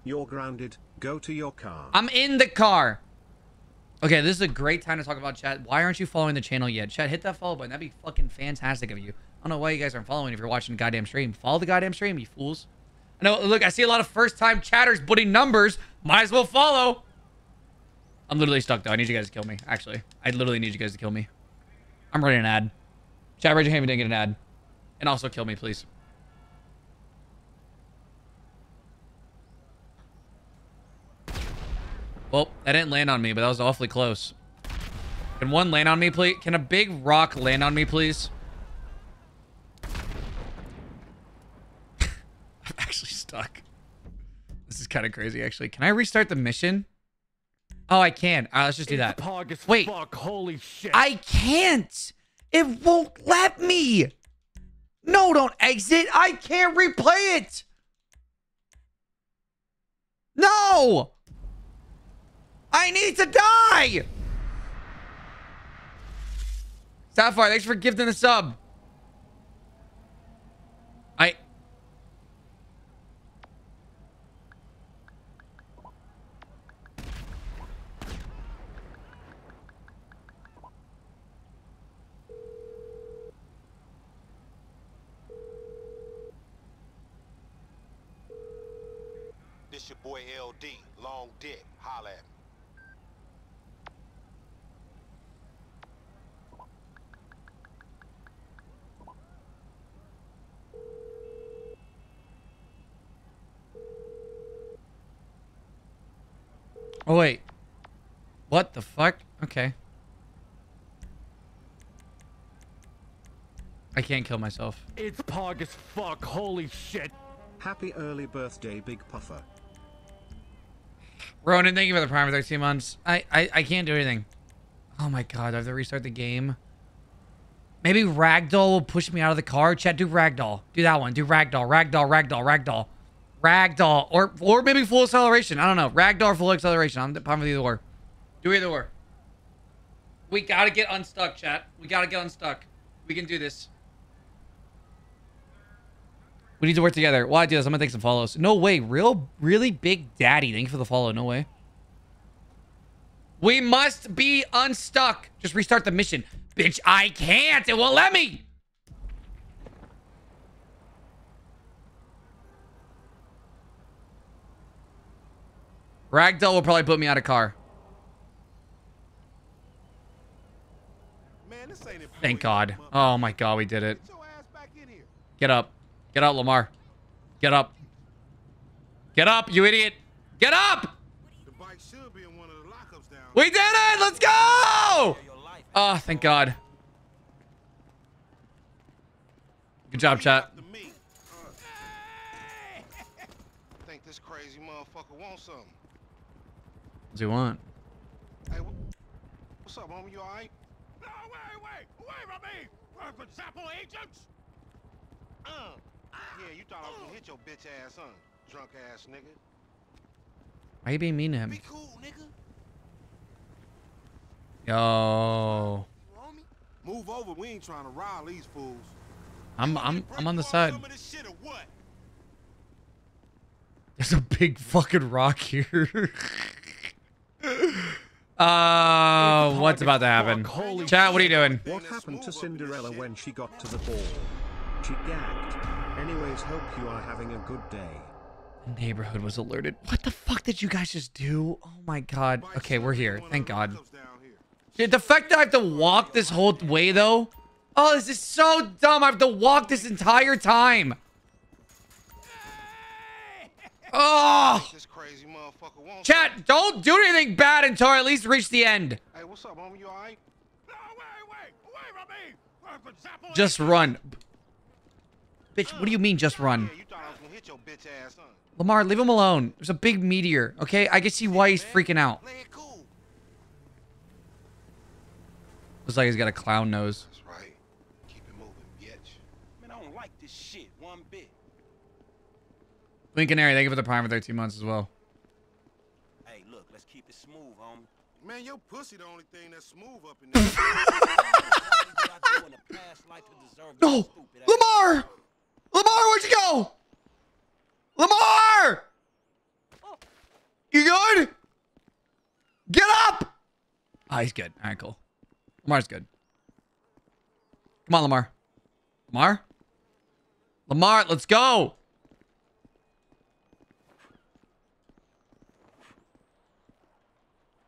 You're grounded. Go to your car. I'm in the car. Okay, this is a great time to talk about chat. Why aren't you following the channel yet? Chat, hit that follow button. That'd be fucking fantastic of you. I don't know why you guys aren't following if you're watching the goddamn stream. Follow the goddamn stream, you fools. I know, look, I see a lot of first-time chatters putting numbers. Might as well follow. I'm literally stuck, though. I need you guys to kill me, actually. I literally need you guys to kill me. I'm running an ad. Chat, raise your hand if you didn't get an ad. And also kill me, please. Well, that didn't land on me, but that was awfully close. Can one land on me, please? Can a big rock land on me, please? [laughs] I'm actually stuck. This is kind of crazy, actually. Can I restart the mission? Oh, I can. Uh, let's just do that. It's pog as Wait. fuck. Holy shit. I can't. It won't let me. No, don't exit. I can't replay it. No. I need to die. Sapphire, thanks for gifting the sub. I. This your boy LD, long dick. Holla at me. Oh wait. What the fuck? Okay. I can't kill myself. It's pog as fuck. Holy shit. Happy early birthday, Big Puffer. Ronan, thank you for the prime for 13 months. I, I, I can't do anything. Oh my god, I have to restart the game. Maybe Ragdoll will push me out of the car. Chat, do Ragdoll. Do that one. Do Ragdoll, Ragdoll, Ragdoll, Ragdoll. Ragdoll. Or or maybe full acceleration. I don't know. Ragdoll full acceleration. I'm fine with either or. Do either or. We gotta get unstuck, chat. We gotta get unstuck. We can do this. We need to work together. While I do this, I'm gonna take some follows. No way. Real, really big daddy. Thank you for the follow. No way. We must be unstuck. Just restart the mission. Bitch, I can't. It won't let me. Ragdoll will probably put me out of car. Man, this ain't Thank God. Oh my God, we did it. Get your ass back in here. Get up. Get up, Lamar. Get up. Get up, you idiot. Get up. The bike should be in one of the lockups down. We did it. Let's go. Oh, thank God. Good job, chat. After me. Uh, [laughs] think this crazy motherfucker wants something. What do you want? Hey, wh- what's up, homie? You alright? No, wait, wait, wait on me? Work with Zappo agents? Uh. Yeah, you thought I was gonna hit your bitch ass, huh? Drunk ass nigga. Why are you being mean to him? Be cool, nigga. Yo. You on me? Move over. We ain't trying to rile these fools. I'm I'm I'm on the side. Some of this shit or what? There's a big fucking rock here. [laughs] uh, what's about to happen? Holy Chat, what are you doing? What happened to Cinderella when she got to the ball? She gagged. Anyways, hope you are having a good day. The neighborhood was alerted. What the fuck did you guys just do? Oh my god. Okay, we're here. Thank God. Dude, the fact that I have to walk this whole way though. Oh, this is so dumb. I have to walk this entire time. Oh, This crazy motherfucker won't. chat, don't do anything bad until I at least reach the end. Hey, what's up, homie? You alright? No, wait, wait, wait from me. Work with Zappo Just run. Bitch, what do you mean just run? Yeah, you thought I was gonna hit your bitch ass, huh? Lamar, leave him alone. There's a big meteor, okay? I can see why he's freaking out. Play it cool. Looks like he's got a clown nose. That's right. Keep it moving, bitch. Man, I don't like this shit one bit. Lincoln Airy, thank you for the prime for 13 months as well. Hey, look, let's keep it smooth, homie. Man, your pussy the only thing that's smooth up in there. [laughs] No! Lamar! Lamar, where'd you go? Lamar! You good? Get up! Ah, he's good. All right, cool. Lamar's good. Come on, Lamar. Lamar? Lamar, let's go!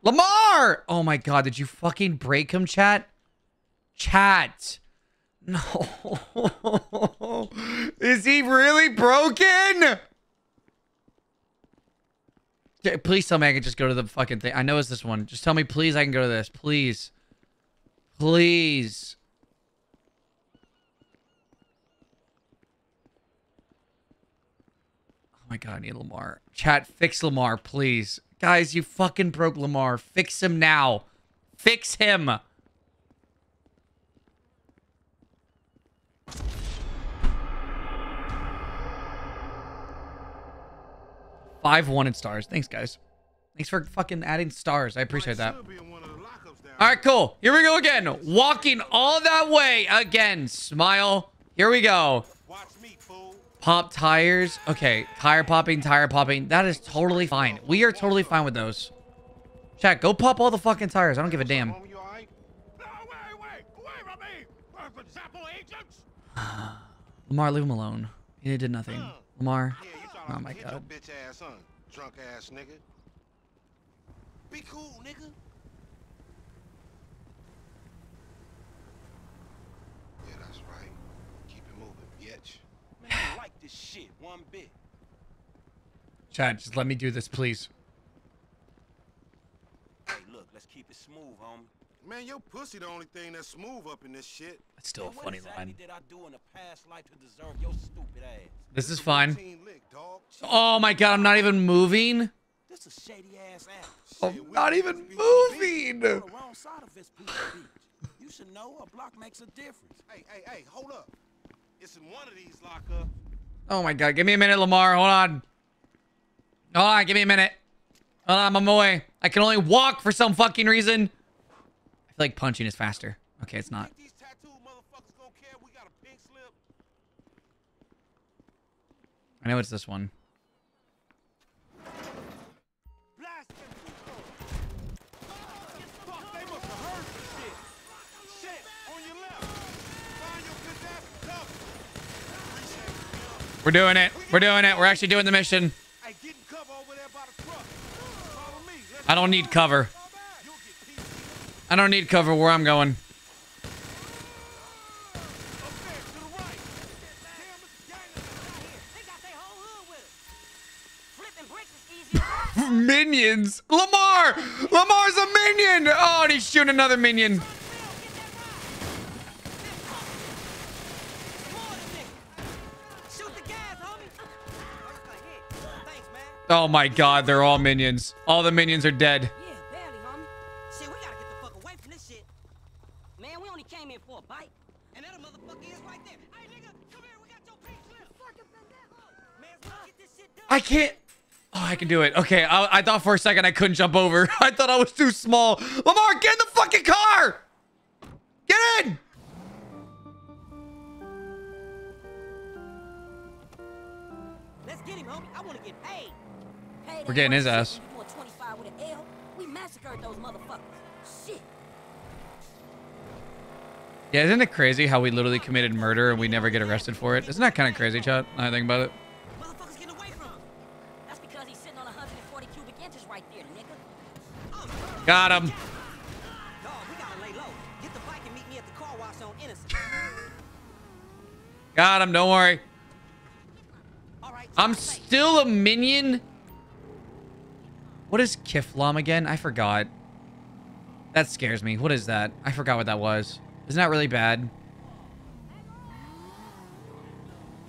Lamar! Oh my god, did you fucking break him, chat? Chat. [laughs] No. Is he really broken? Please tell me I can just go to the fucking thing. I know it's this one. Just tell me, please, I can go to this. Please. Please. Oh my god, I need Lamar. Chat, fix Lamar, please. Guys, you fucking broke Lamar. Fix him now. Fix him. Five wanted stars. Thanks, guys. Thanks for fucking adding stars. I appreciate that. All right, cool. Here we go again. Walking all that way again. Smile. Here we go. Watch me, fool. Pop tires. Okay, tire popping, tire popping. That is totally fine. We are totally fine with those. Chat, go pop all the fucking tires. I don't give a damn. [sighs] Lamar, leave him alone. He did nothing. Oh. Lamar. Thought I Oh my god. bitch ass, huh? Drunk ass nigga. Be cool, nigga. Yeah, that's right. Keep it moving, bitch. Man, I this shit one bit. Chat, just let me do this, please. Hey, look, let's keep it smooth, homie. Man, your pussy the only thing that's smooth up in this shit. That's still a Man, what funny exactly line. did I do in a past life to deserve your stupid ass? This is fine. Lick. Oh my god, I'm not even moving. This a shady ass ass. I'm not even moving. the wrong side of this piece of beach. You should know a block makes a difference. Hey, hey, hey, hold up. It's in one of these lockups. Oh my god, give me a minute, Lamar. Hold on. Hold on, give me a minute. Hold on, I'm on my way. I can only walk for some fucking reason. I feel like punching is faster. Okay, it's not. Think these tattooed motherfuckers gonna care we got a pink slip? I know it's this one. We're doing it. We're doing it. We're actually doing the mission. Hey, get in cover over there by the truck. Follow me. Let's I don't need cover. You'll get PC I don't need cover where I'm going. up there to the right. Damn, it's a gang of They got their whole hood with them. Flipping bricks is easy. as Minions. Lamar. Lamar's a minion. Oh, and he's shooting another minion. Oh my god, they're all minions. All the minions are dead. Yeah, barely, homie. Shit, we gotta get the fuck away from this shit. Man, we only came in for a bite, and that a motherfucker is right there. Hey, nigga, come here. We got your pink slip. Fucking pendejo. Man, let's get this shit done. I can't. Oh, I can do it. Okay, I, I thought for a second I couldn't jump over. [laughs] I thought I was too small. Lamar, get in the fucking car! Get in! We're getting his ass. shit when you want 25 with an L. We massacred those motherfuckers. Shit. Yeah, isn't it crazy how we literally committed murder and we never get arrested for it? Isn't that kind of crazy, chat? I think about it. Motherfuckers getting away from him. That's because he's sitting on 140 cubic inches right there. Got him. Dog, gotta lay low. Get the bike and meet me at the car wash on Innocence. Got him. Don't worry. Right. I'm still a minion. What is Kiflam again? I forgot. That scares me. What is that? I forgot what that was. Isn't that really bad?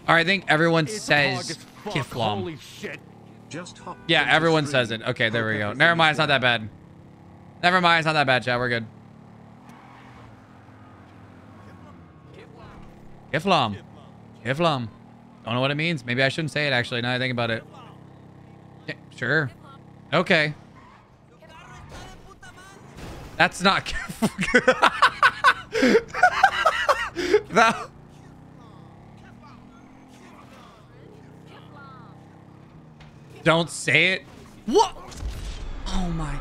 All right, I think everyone It's says August Kiflam. Holy shit. Just. Yeah, everyone says it. Okay, there we go. Never mind, it's not that bad. Never mind, it's not that bad, chat. We're good. Kiflam. Kiflam. Don't know what it means. Maybe I shouldn't say it, actually, now I think about it. Yeah, sure. Okay. That's not... [laughs] that... Don't say it. What? Oh my.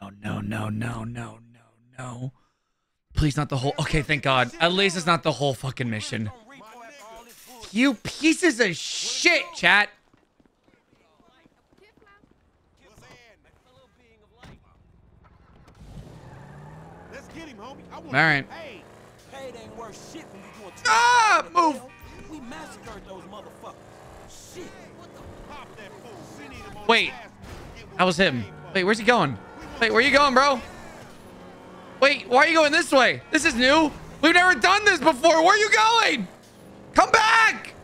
No, no, no, no, no, no, no. Please not the whole. Okay, thank God. At least it's not the whole fucking mission. You pieces of shit, chat. Let's get him, homie. I want All right. Hey, Paid ain't worth shit when you doing Ah, move. We massacred those motherfuckers. Shit. pop that fool. We him on Wait. his ass. Get what That was him. Wait, where's he going? Wait, where you going, bro? Wait, why are you going this way? This is new. We've never done this before. Where are you going? Come back.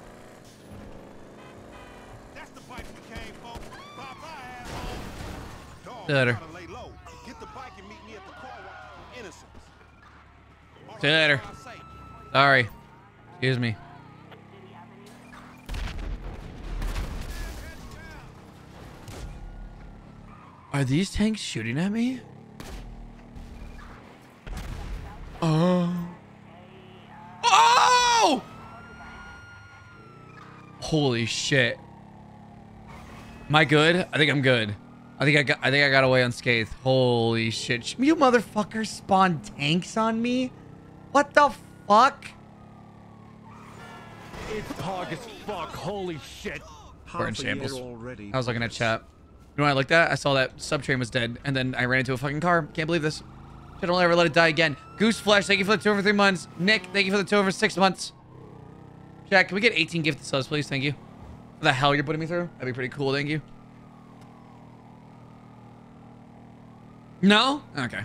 That's the bike we came for. Pop our asshole. Dog, See you later. lay low. Get the bike and meet me at the car wash Innocence. All See you later. Sorry. Excuse me. Are these tanks shooting at me? Oh. Oh! Holy shit. Am I good? I think I'm good. I think I got I think I got away unscathed. Holy shit. You motherfuckers spawned tanks on me? What the fuck? It's Pog as fuck. Holy shit. We're in Half a year shambles. already. I was looking at chat. You know what I looked at? I saw that subtrain was dead, and then I ran into a fucking car. Can't believe this. Should only ever let it die again. Goose Flesh, thank you for the two over three months. Nick, thank you for the two over six months. Jack, can we get 18 gifted subs, please? Thank you. What the hell you're putting me through? That'd be pretty cool, thank you. No? Okay.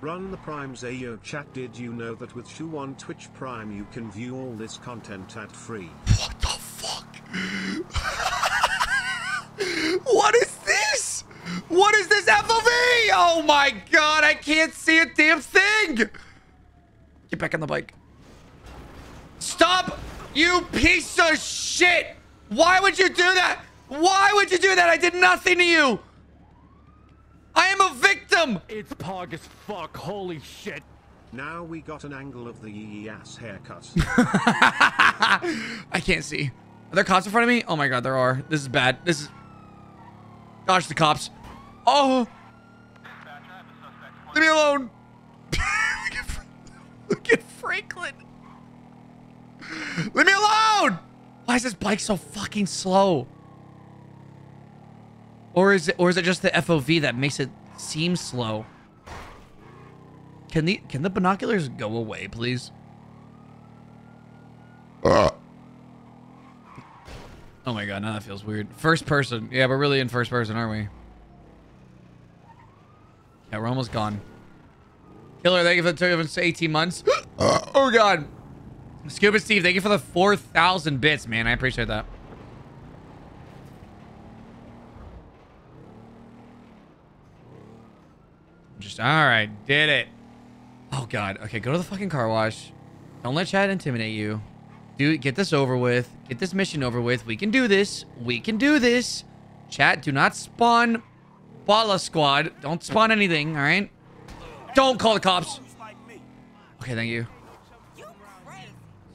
Run the Primes Ayo chat. Did you know that with Shu on Twitch Prime you can view all this content at free? What the fuck? [laughs] what is this? What is this FOV? Oh my god, I can't see a damn thing. Get back on the bike. Stop, you piece of shit. Why would you do that? Why would you do that? I did nothing to you. I am a victim. It's Pog as fuck. Holy shit. Now we got an angle of the yee ass haircut. [laughs] I can't see. Are there cops in front of me? Oh my god, there are. This is bad. This is. Gosh, the cops. Oh. Leave me alone. [laughs] look, look at Franklin. Leave me alone. Why is this bike so fucking slow? Or is it, or is it just the FOV that makes it seem slow? Can the can the binoculars go away, please? Ah. Oh my god, now that feels weird. First person. Yeah, we're really in first person, aren't we? Yeah, we're almost gone. Killer, thank you for the 18 months. [gasps] Ah. oh god. Scuba Steve, thank you for the 4,000 bits, man. I appreciate that. Just, all right, did it. Oh, God. Okay, go to the fucking car wash. Don't let Chad intimidate you. Do Get this over with. Get this mission over with. We can do this. We can do this. Chat, do not spawn Balla Squad. Don't spawn anything, all right? Don't call the cops. Okay, thank you.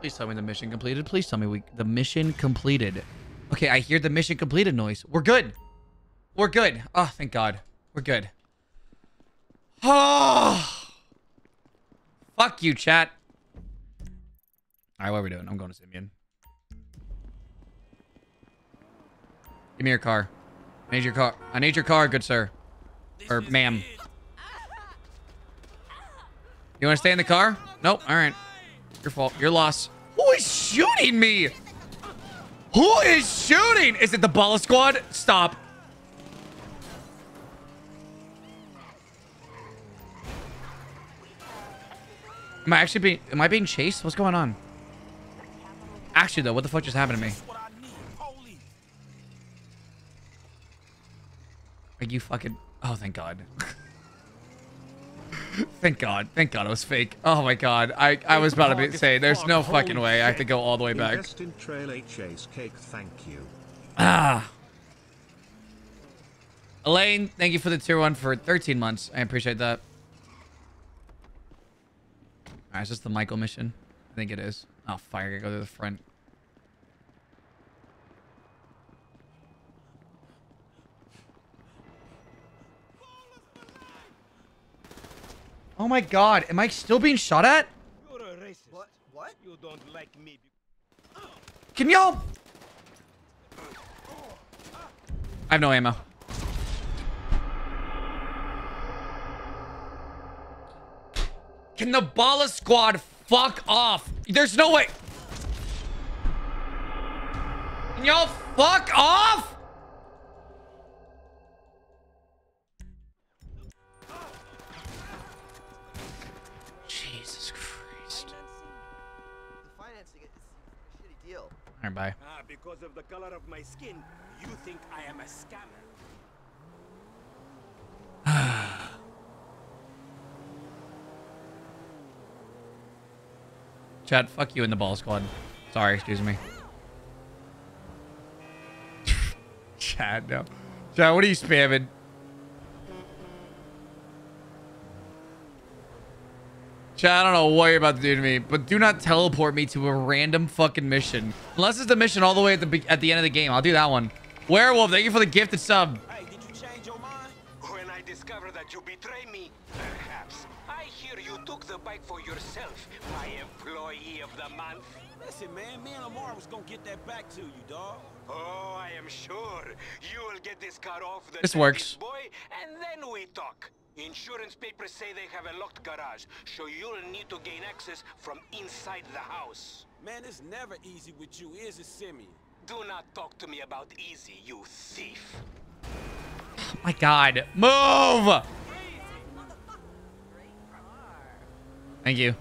Please tell me the mission completed. Please tell me we the mission completed. Okay, I hear the mission completed noise. We're good. We're good. Oh, thank God. We're good. Oh. Fuck you, chat. All right, what are we doing? I'm going to Simeon. Give me your car. I need your car. I need your car, good sir. Or ma'am. You want to stay in the car? Nope. All right. Your fault. Your loss. Who is shooting me? Who is shooting? Is it the Balla Squad? Stop. Am I actually being... Am I being chased? What's going on? Actually, though, what the fuck just happened to me? Are you fucking... Oh, thank God. [laughs] thank God. Thank God it was fake. Oh, my God. I, I was about to be, say, there's no fucking way. I have to go all the way back. Invest Trail H thank you. Ah. Elaine, thank you for the tier one for 13 months. I appreciate that. Alright, is this the Michael mission? I think it is. Oh, fire. I gotta go to the front. Oh my god, am I still being shot at? You're a racist. What? What? You don't like me. Can y'all? I have no ammo. Can the Balla squad fuck off? There's no way. Can y'all fuck off? Alright, bye. Ah, because of the color of my skin, you think I am a scammer. [sighs] Chad, fuck you in the ball squad. Sorry, excuse me. [laughs] Chad, no. Chad, what are you spamming? Chad, I don't know what you're about to do to me, but do not teleport me to a random fucking mission. Unless it's the mission all the way at the at the end of the game. I'll do that one. Werewolf, thank you for the gifted sub. Hey, did you change your mind? When I discover that you betray me, perhaps. I hear you took the bike for yourself, my employee of the month. Listen, man, me and Lamar was gonna get that back to you, dog. Oh, I am sure you will get this car off the This works. boy, and then we talk. Insurance papers say they have a locked garage, so you'll need to gain access from inside the house. Man, it's never easy with you, is it, Simeon? Do not talk to me about easy, you thief. Oh my God, move! Thank you.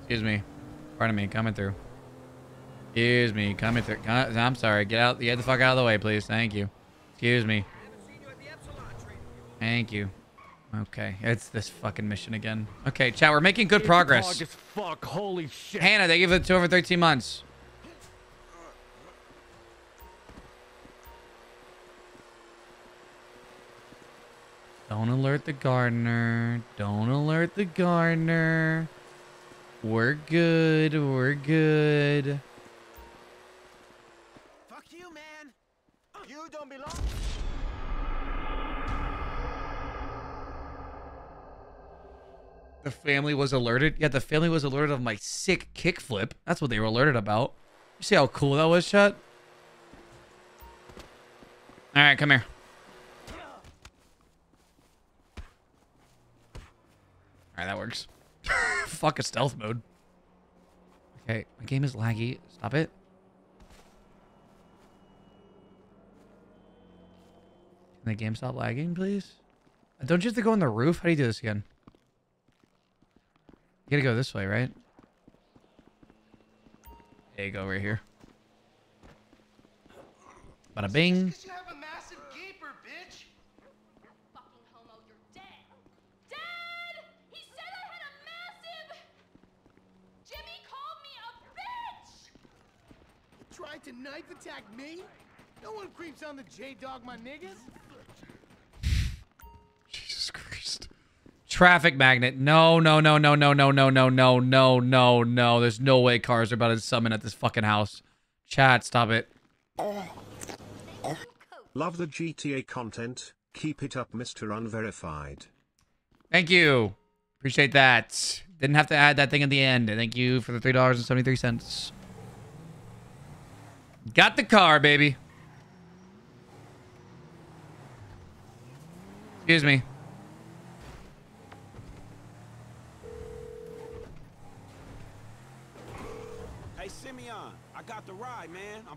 Excuse me. Pardon me, coming through. Excuse me, coming through. I'm sorry. Get out. Get the fuck out of the way, please. Thank you. Excuse me. Thank you. Okay, it's this fucking mission again. Okay, chat, we're making good progress. hog as fuck. Holy shit. Hannah, they give it to over 13 months. Don't alert the gardener. Don't alert the gardener. We're good. We're good. Fuck you, man. You don't belong. The family was alerted. Yeah, the family was alerted of my sick kickflip. That's what they were alerted about. You see how cool that was, chat? All right, come here. All right, that works. [laughs] Fuck a stealth mode. Okay, my game is laggy. Stop it. Can the game stop lagging, please? Don't you have to go on the roof? How do you do this again? You gotta go this way, right? There you go, right here. Bada bing. you have a massive gaper, bitch. Fucking homo, you're dead! Dad! He said I had a massive. Jimmy called me a bitch! Tried to knife attack me? No one creeps on the J-Dog, my niggas. Traffic magnet. No, no, no, no, no, no, no, no, no, no, no, no. There's no way cars are about to summon at this fucking house. Chat, stop it. Love the GTA content. Keep it up, Mr. Unverified. Thank you. Appreciate that. Didn't have to add that thing at the end. Thank you for the $3.73. Got the car, baby. Excuse me.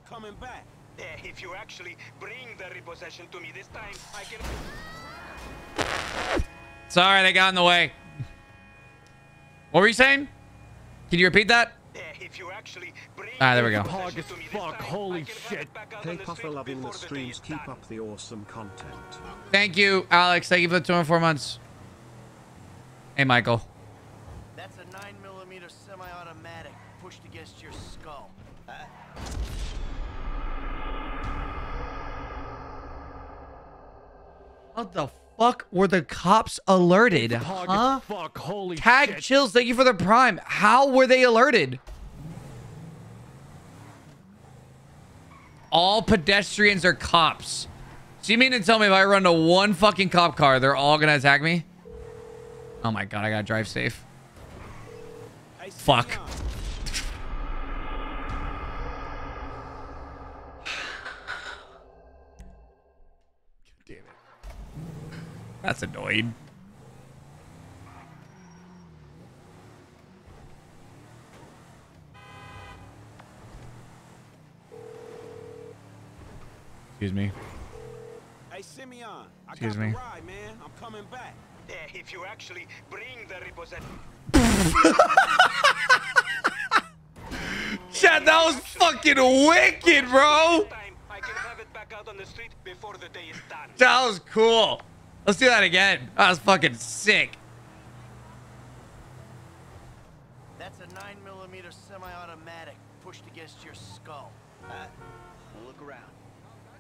Coming back. Yeah, if you actually bring the repossession to me this time, I can... Sorry, they got in the way. What were you saying? Can you repeat that? Yeah, if you actually bring Ah, there we go. Hog as fuck, holy shit. Hey Puffer loving the streams. Keep up the awesome content. Thank you, Alex. Thank you for the 24 months. Hey, Michael. How the fuck were the cops alerted? Huh? fuck, holy Tag shit. chills, thank you for the prime. How were they alerted? All pedestrians are cops. So you mean to tell me if I run to one fucking cop car, they're all gonna attack me? Oh my god, I gotta drive safe. Fuck. That's annoying. Excuse me. Hey, Simeon, I Excuse got me. the ride, man. I'm coming back. Yeah, if you actually bring the repossession... [laughs] Chat, that was fucking wicked, bro. I can have it back out on the street before the day is done. That was cool. Let's do that again. That was fucking sick. That's a 9 millimeter semi-automatic pushed against your skull. Huh? Well, look around.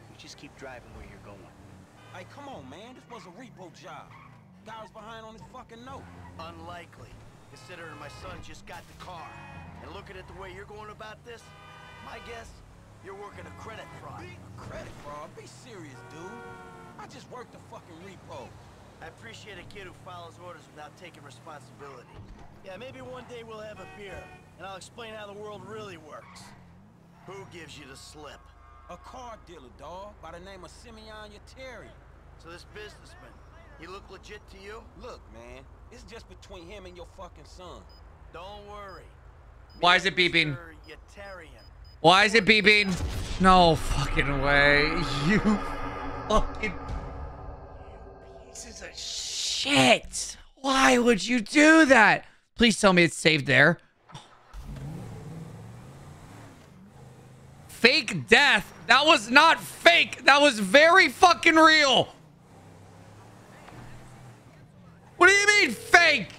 You just keep driving where you're going. Hey, come on, man. This was a repo job. Guy was behind on his fucking note. Unlikely, considering my son just got the car. And looking at the way you're going about this, my guess, you're working a credit fraud. Credit fraud? Be serious, dude. I just worked the fucking repo. I appreciate a kid who follows orders without taking responsibility. Yeah, maybe one day we'll have a beer, and I'll explain how the world really works. Who gives you the slip? A car dealer, dawg, by the name of Simeon Yetarian. So this businessman, he look legit to you? Look, man, it's just between him and your fucking son. Don't worry. Why is it beeping? Mr. Why is it beeping? No fucking way. [laughs] You fucking pieces of shit. Why would you do that? Please tell me it's saved there. Fake death. That was not fake. That was very fucking real. What do you mean fake?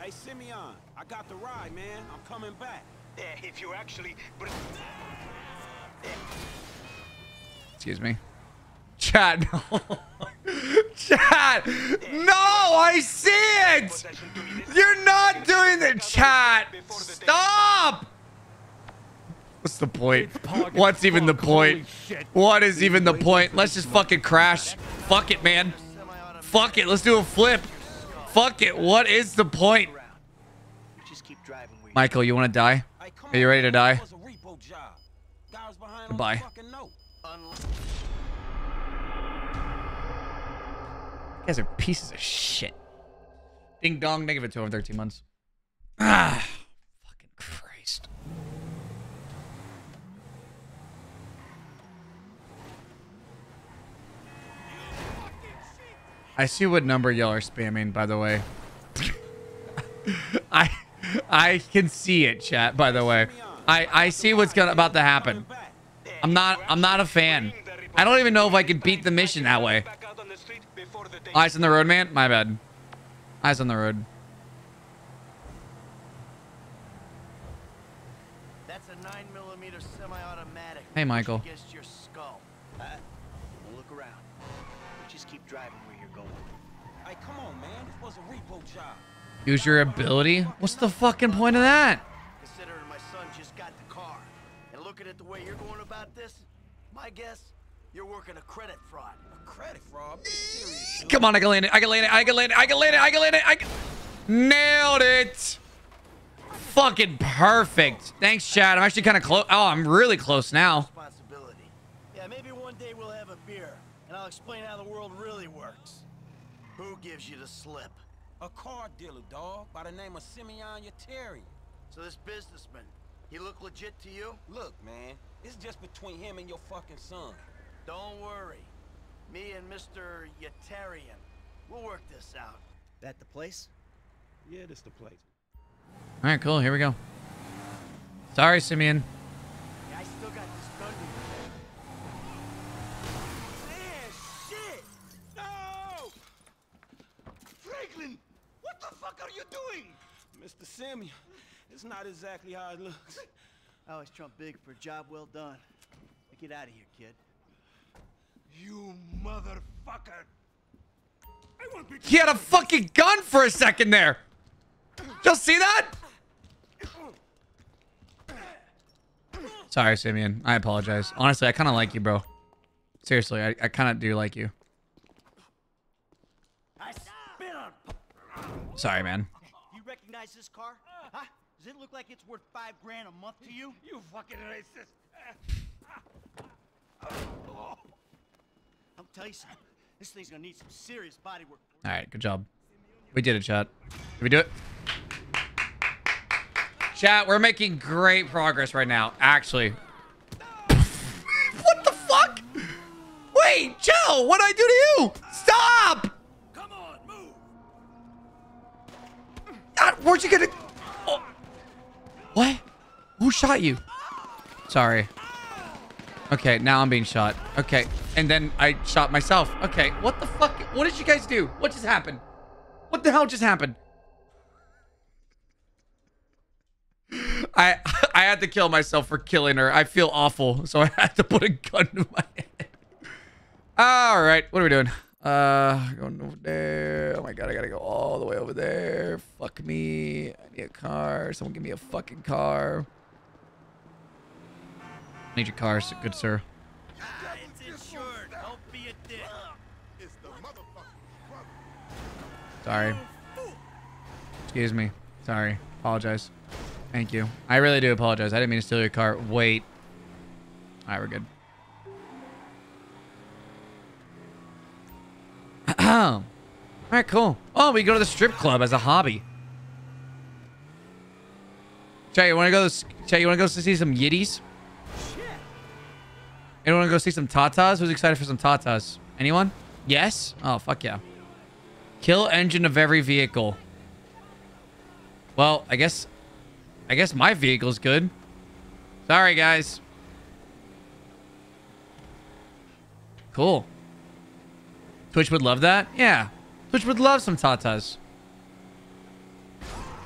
Hey, Simeon, I got the ride, man. I'm coming back. Yeah, if you actually bring... Excuse me. Chat, no. [laughs] chat, no, I see it. You're not doing the chat. Stop. What's the point? What's even the point? What is even the point? Let's just fucking crash. Fuck it, man. Fuck it. Let's do a flip. Fuck it. What is the point? Michael, you want to die? Are you ready to die? It guys are pieces of shit. Ding dong, negative 213 months. Ah, fucking Christ. I see what number y'all are spamming, by the way. [laughs] I I can see it, chat, by the way. I, I see what's gonna about to happen. I'm not I'm not a fan. I don't even know if I could beat the mission that way. Eyes on the road, man? My bad. Eyes on the road. That's a nine millimeter semi-automatic. Hey, Michael. Against your skull. Huh? Look around. Just keep driving where you're going. Hey, come on, man. Was a repo job. Use your ability? What's the fucking point of that? Considering my son just got the car, and looking at the way you're going about this, my guess, you're working a credit fraud. A credit fraud? Be serious. Dude. Come on, I can land it. I can land it. I can land it. I can land it. I can land it. I can... Nailed it. Fucking perfect. Thanks, Chad. I'm actually kind of close. Oh, I'm really close now. Responsibility. Yeah, maybe one day we'll have a beer, and I'll explain how the world really works. Who gives you the slip? A car dealer, dog, by the name of Simeon Yeteri. So this businessman, he look legit to you? Look, man, it's just between him and your fucking son. Don't worry. Me and Mr. Yetarian, we'll work this out. That the place? Yeah, this the place. All right, cool. Here we go. Sorry, Simeon. Yeah, I still got this gun to Man, shit! No! Franklin, what the fuck are you doing? Mr. Simeon, it's not exactly how it looks. I always trump big for a job well done. Now get out of here, kid. You motherfucker! I won't be. He had a fucking gun for a second there. Just see that? Sorry, Simeon. I apologize. Honestly, I kind of like you, bro. Seriously, I, I kind of do like you. I spit on. Sorry, man. You recognize this car? Huh? Does it look like it's worth five grand a month to you? You fucking racist! I'll tell you something. This thing's gonna need some serious body work. All right, good job. We did it, chat. Did we do it? Chat, we're making great progress right now. Actually. what the fuck? Wait, Joe, what'd I do to you? Stop! Come on, move! God, where'd you get it? Oh. What? Who shot you? Sorry. Okay, now I'm being shot. Okay, and then I shot myself. Okay, what the fuck? What did you guys do? What just happened? What the hell just happened? I [laughs] I had to kill myself for killing her. I feel awful, so I had to put a gun to my head. All right, what are we doing? Uh, going over there. Oh my god, I gotta go all the way over there. Fuck me. I need a car. Someone give me a fucking car. I Need your car, good sir. It's insured. Don't be a dick. It's the motherfucking brother. Sorry. Excuse me. Sorry. Apologize. Thank you. I really do apologize. I didn't mean to steal your car. Wait. All right, we're good. [clears throat] All right, cool. Oh, we go to the strip club as a hobby. Jay, you want to go? Jay, you want to go see some yiddies? Anyone want to go see some tatas? Who's excited for some tatas? Anyone? Yes? Oh, fuck yeah. Kill engine of every vehicle. Well, I guess... I guess my vehicle's good. Sorry, guys. Cool. Twitch would love that? Yeah. Twitch would love some tatas.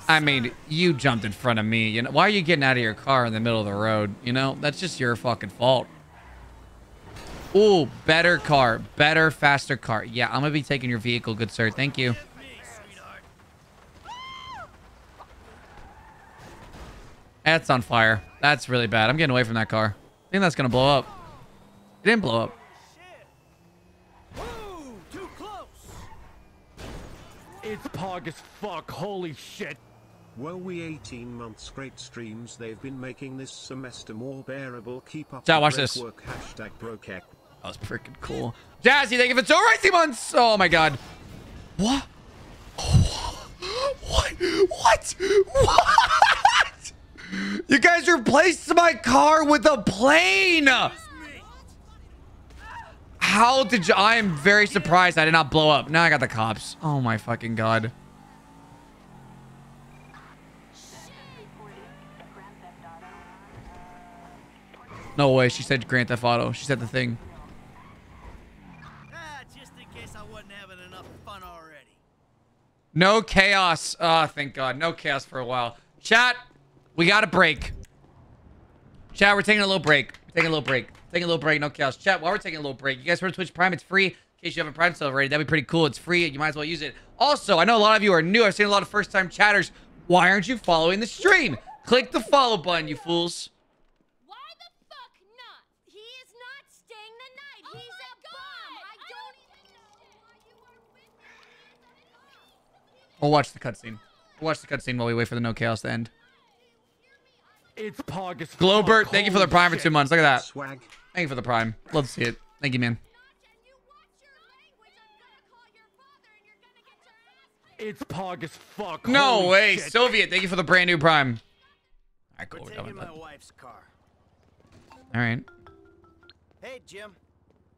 I mean, you jumped in front of me. You know, why are you getting out of your car in the middle of the road? You know, that's just your fucking fault. Ooh, better car. Better, faster car. Yeah, I'm gonna be taking your vehicle, good sir. Thank you. That's on fire. That's really bad. I'm getting away from that car. I think that's gonna blow up. It didn't blow up. Whoa, too close. It's pog as fuck. Holy shit. Well, we 18 months great streams they've been making this semester more bearable. Keep up Chat, the watch this. work. Hashtag brokek. That was freaking cool. Jazzy, thank you for two racing months. Oh my god. What? Oh, what? What? What? You guys replaced my car with a plane. How did you? I am very surprised I did not blow up. Now I got the cops. Oh my fucking god. No way. She said Grand Theft Auto. She said the thing. No chaos. Oh, thank God. No chaos for a while. Chat, we got a break. Chat, we're taking a little break. We're taking a little break. Taking a little break. No chaos. Chat, while we're taking a little break, you guys heard Twitch Prime? It's free. In case you haven't Prime already, that'd be pretty cool. It's free. You might as well use it. Also, I know a lot of you are new. I've seen a lot of first-time chatters. Why aren't you following the stream? Click the follow button, you fools. Why the fuck not? He is not staying the night. He's a bum. I don't even know why you are with We'll watch the cutscene. We'll watch the cutscene while we wait for the no chaos to end. It's Pog as Globert, thank you for the holy prime for two months. Look at that. Swag. Thank you for the prime. Love to see it. Thank you, man. It's Pog as fuck. No holy way. shit. Soviet, thank you for the brand new prime. All right, cool. We're We're taking my wife's car. All right. Hey, Jim.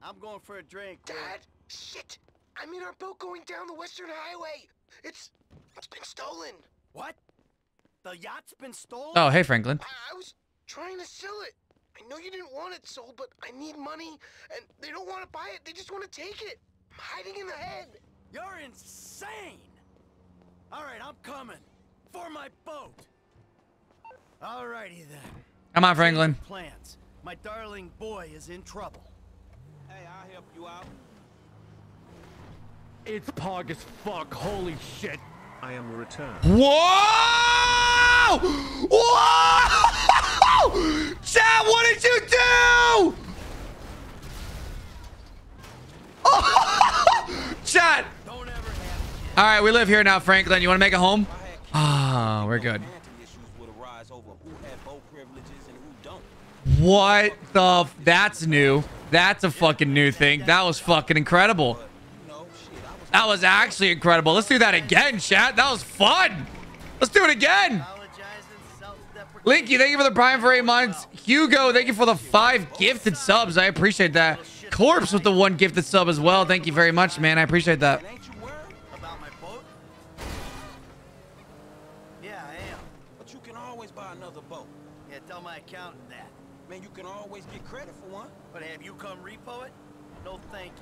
I'm going for a drink. Dad, shit! I'm in our boat going down the Western Highway. It's it's been stolen. What? The yacht's been stolen? Oh, hey, Franklin. I, I was trying to sell it. I know you didn't want it sold, but I need money, and they don't want to buy it. They just want to take it. I'm hiding in the head. You're insane! All right, I'm coming. For my boat. Alrighty then. Come on, Franklin. Plans. My darling boy is in trouble. Hey, I'll help you out. It's Pog as fuck. Holy shit. I am returned. Whoa! Whoa! Chad, what did you do? [laughs] Chad. All right, we live here now, Franklin. You want to make a home? Ah, we're good. issues would arise over who had boat privileges and who don't. What the? F that's new. That's a fucking new thing. That was fucking incredible. That was actually incredible. Let's do that again, chat. That was fun. Let's do it again. Linky, thank you for the prime for eight months. Hugo, thank you for the five gifted subs. I appreciate that. Corpse with the one gifted sub as well. Thank you very much, man. I appreciate that. About my boat? Yeah, I am. But you can always buy another boat. Yeah, tell my accountant that. Man, you can always get credit for one. But have you come repo it? No, thank you.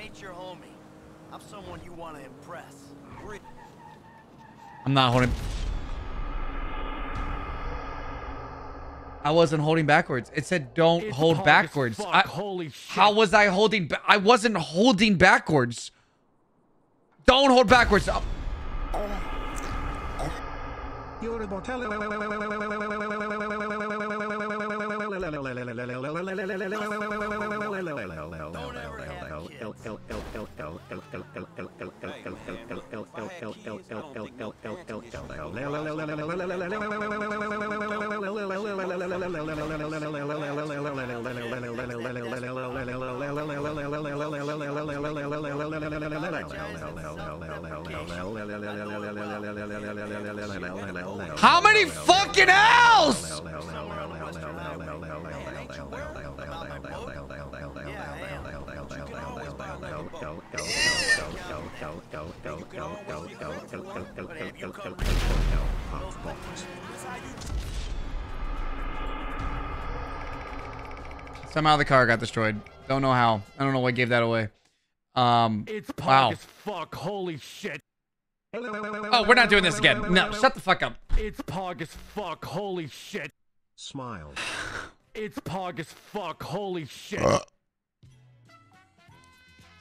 All right, homie. I ain't your homie. I'm someone you want to impress. I'm not holding. I wasn't holding backwards. It said don't It's hold backwards. fuck. I- Holy shit. How was I holding? Ba- I wasn't holding backwards. Don't hold backwards. Oh, You're a bot. How many fucking else? Somehow the car got destroyed. Don't know how. I don't know what gave that away. Um. It's Pog Wow. as fuck. Holy shit. Oh, we're not doing this again. No, shut the fuck up. It's Pog as fuck. Holy shit. Smile. It's Pog as fuck. Holy shit.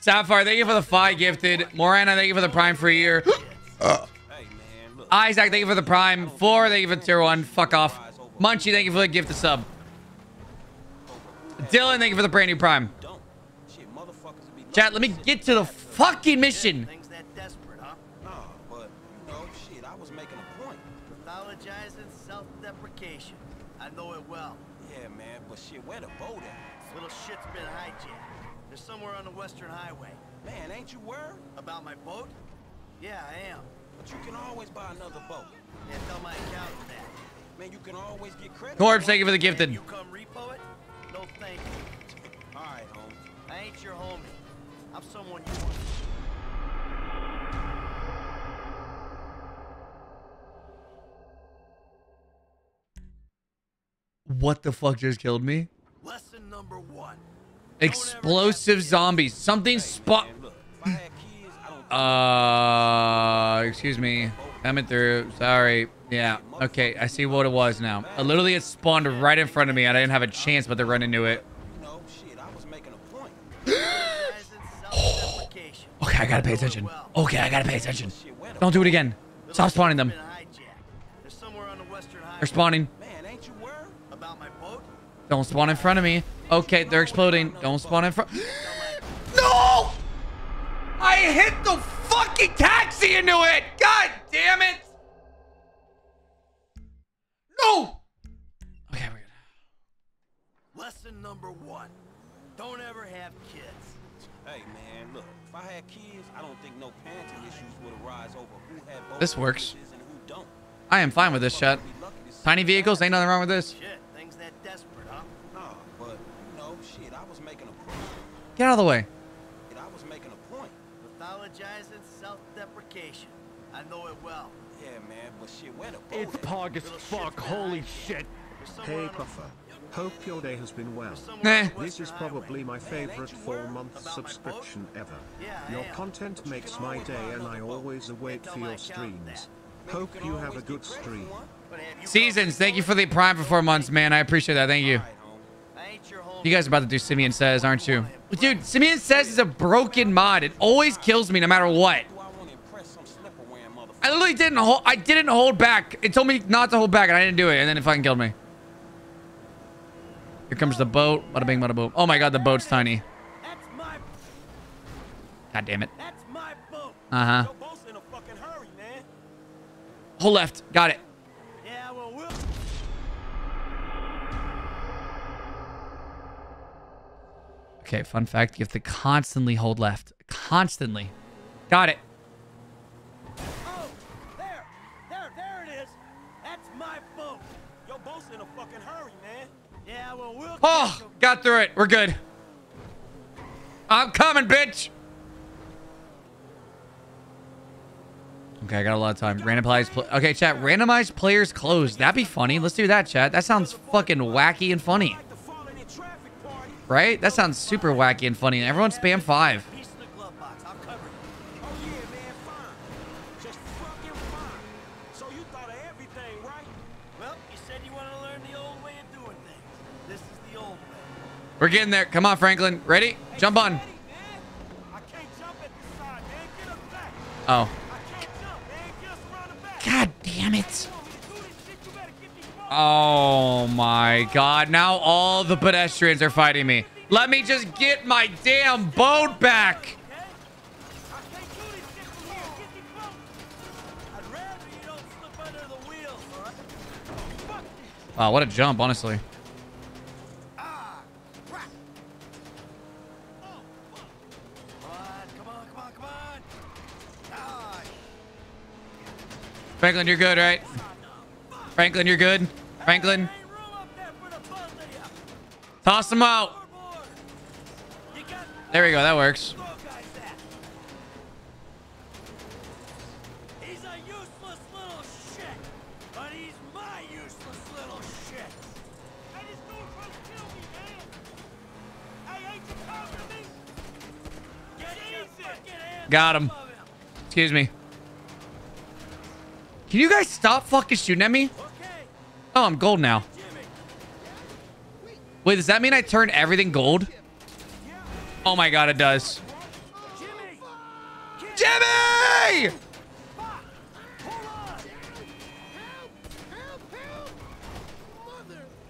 Sapphire, thank you for the five gifted. Morana, thank you for the prime for a year. [gasps] Isaac, thank you for the prime. Four, thank you for tier one. Fuck off. Munchie, thank you for the gift of sub. Dylan, thank you for the brand new prime. Chat, let me get to the fucking mission. Western Highway. Man, ain't you worried? About my boat? Yeah, I am. But you can always buy another boat. Yeah, tell my accountant that. Man, you can always get credit. Corbs, thank you for the gifted. you come repo it? No thank you. All right, homie. I ain't your homie. I'm someone you want. What the fuck just killed me? Lesson number one. Explosive zombies. Something spot. [clears throat] Uh, excuse me. Coming through. Sorry. Yeah. Okay. I see what it was now. Uh, literally, it spawned right in front of me. and I didn't have a chance but to run into it. [gasps] Okay, I gotta pay attention. Okay, I gotta pay attention. Don't do it again. Stop spawning them. They're spawning. Don't spawn in front of me. Okay, they're exploding. Don't spawn in front. [gasps] No! I hit the fucking taxi into it. God damn it. No. Okay, we're good. Lesson number one. Don't ever have kids. Hey, man, look, if I had kids, I don't think no parenting issues would arise over who had both This works. and who don't. I am fine with this, chat. Be lucky to see Tiny vehicles, ain't nothing wrong with this. Shit, things that desperate, huh? Nah, but, you know, shit, I was making a point. Get out of the way. I was making a point. Pathologizing self-deprecation. I know it well. Yeah, man, but shit, where the boat It's at? pog as fuck, holy shit. Hey on Puffer. Hope your day has been well. Nah. This is probably my favorite four-month subscription ever. Your content makes my day and I always await for your streams. Hope you have a good get credit for stream. one. But have you Seasons, thank you for the prime for four months, man. I appreciate that. Thank you. All right, homie. I ain't your homie. You guys are about to do Simeon Says, aren't you? Dude, Simeon Says is a broken mod. It always kills me no matter what. I literally didn't hold. I didn't hold back. It told me not to hold back, and I didn't do it, and then it fucking killed me. Here comes the boat. Bada bing, bada boom. Oh my god, the boat's tiny. God damn it. that's my boat. Uh huh. Your boat's in a fucking hurry, man. Hold left. Got it. Okay, fun fact. You have to constantly hold left. Constantly. Got it. Oh, there, there, there it is. That's my boat. Your boat's in a fucking hurry, man. Yeah, well, we'll... Oh, got through it. We're good. I'm coming, bitch. Okay, I got a lot of time. Randomized. Pl okay, chat. Randomized players closed. That'd be funny. Let's do that, chat. That sounds fucking wacky and funny, right? That sounds super wacky and funny. Everyone spam five. We're getting there. Come on, Franklin. Ready? Jump on. Oh. God damn it. Oh my god. Now all the pedestrians are fighting me. Let me just get my damn boat back. Wow, what a jump, honestly. Franklin, you're good, right? Franklin, you're good. Franklin, ain't room up there for the both of you. toss him out. Overboard. You got There we go. That works. throw guys at. He's a useless little shit, but he's my useless little shit. Hey, this dude trying to kill me, man. Hey, ain't you covering me? Get your fucking hands Got him. off of him. Excuse me. Can you guys stop fucking shooting at me? Oh, I'm gold now. Wait, does that mean I turn everything gold? Oh my god, it does. Jimmy!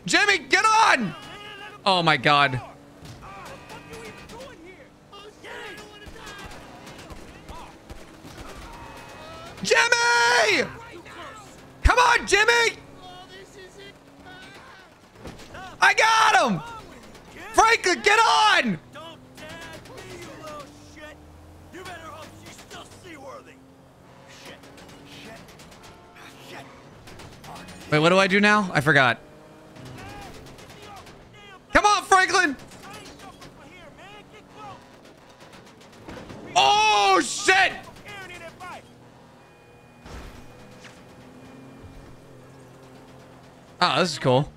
Jimmy, get on! Oh my god. Jimmy! Come on, Jimmy! I got him! Franklin, get on! Wait, what do I do now? I forgot. Come on, Franklin! Oh, shit! Oh, this is cool.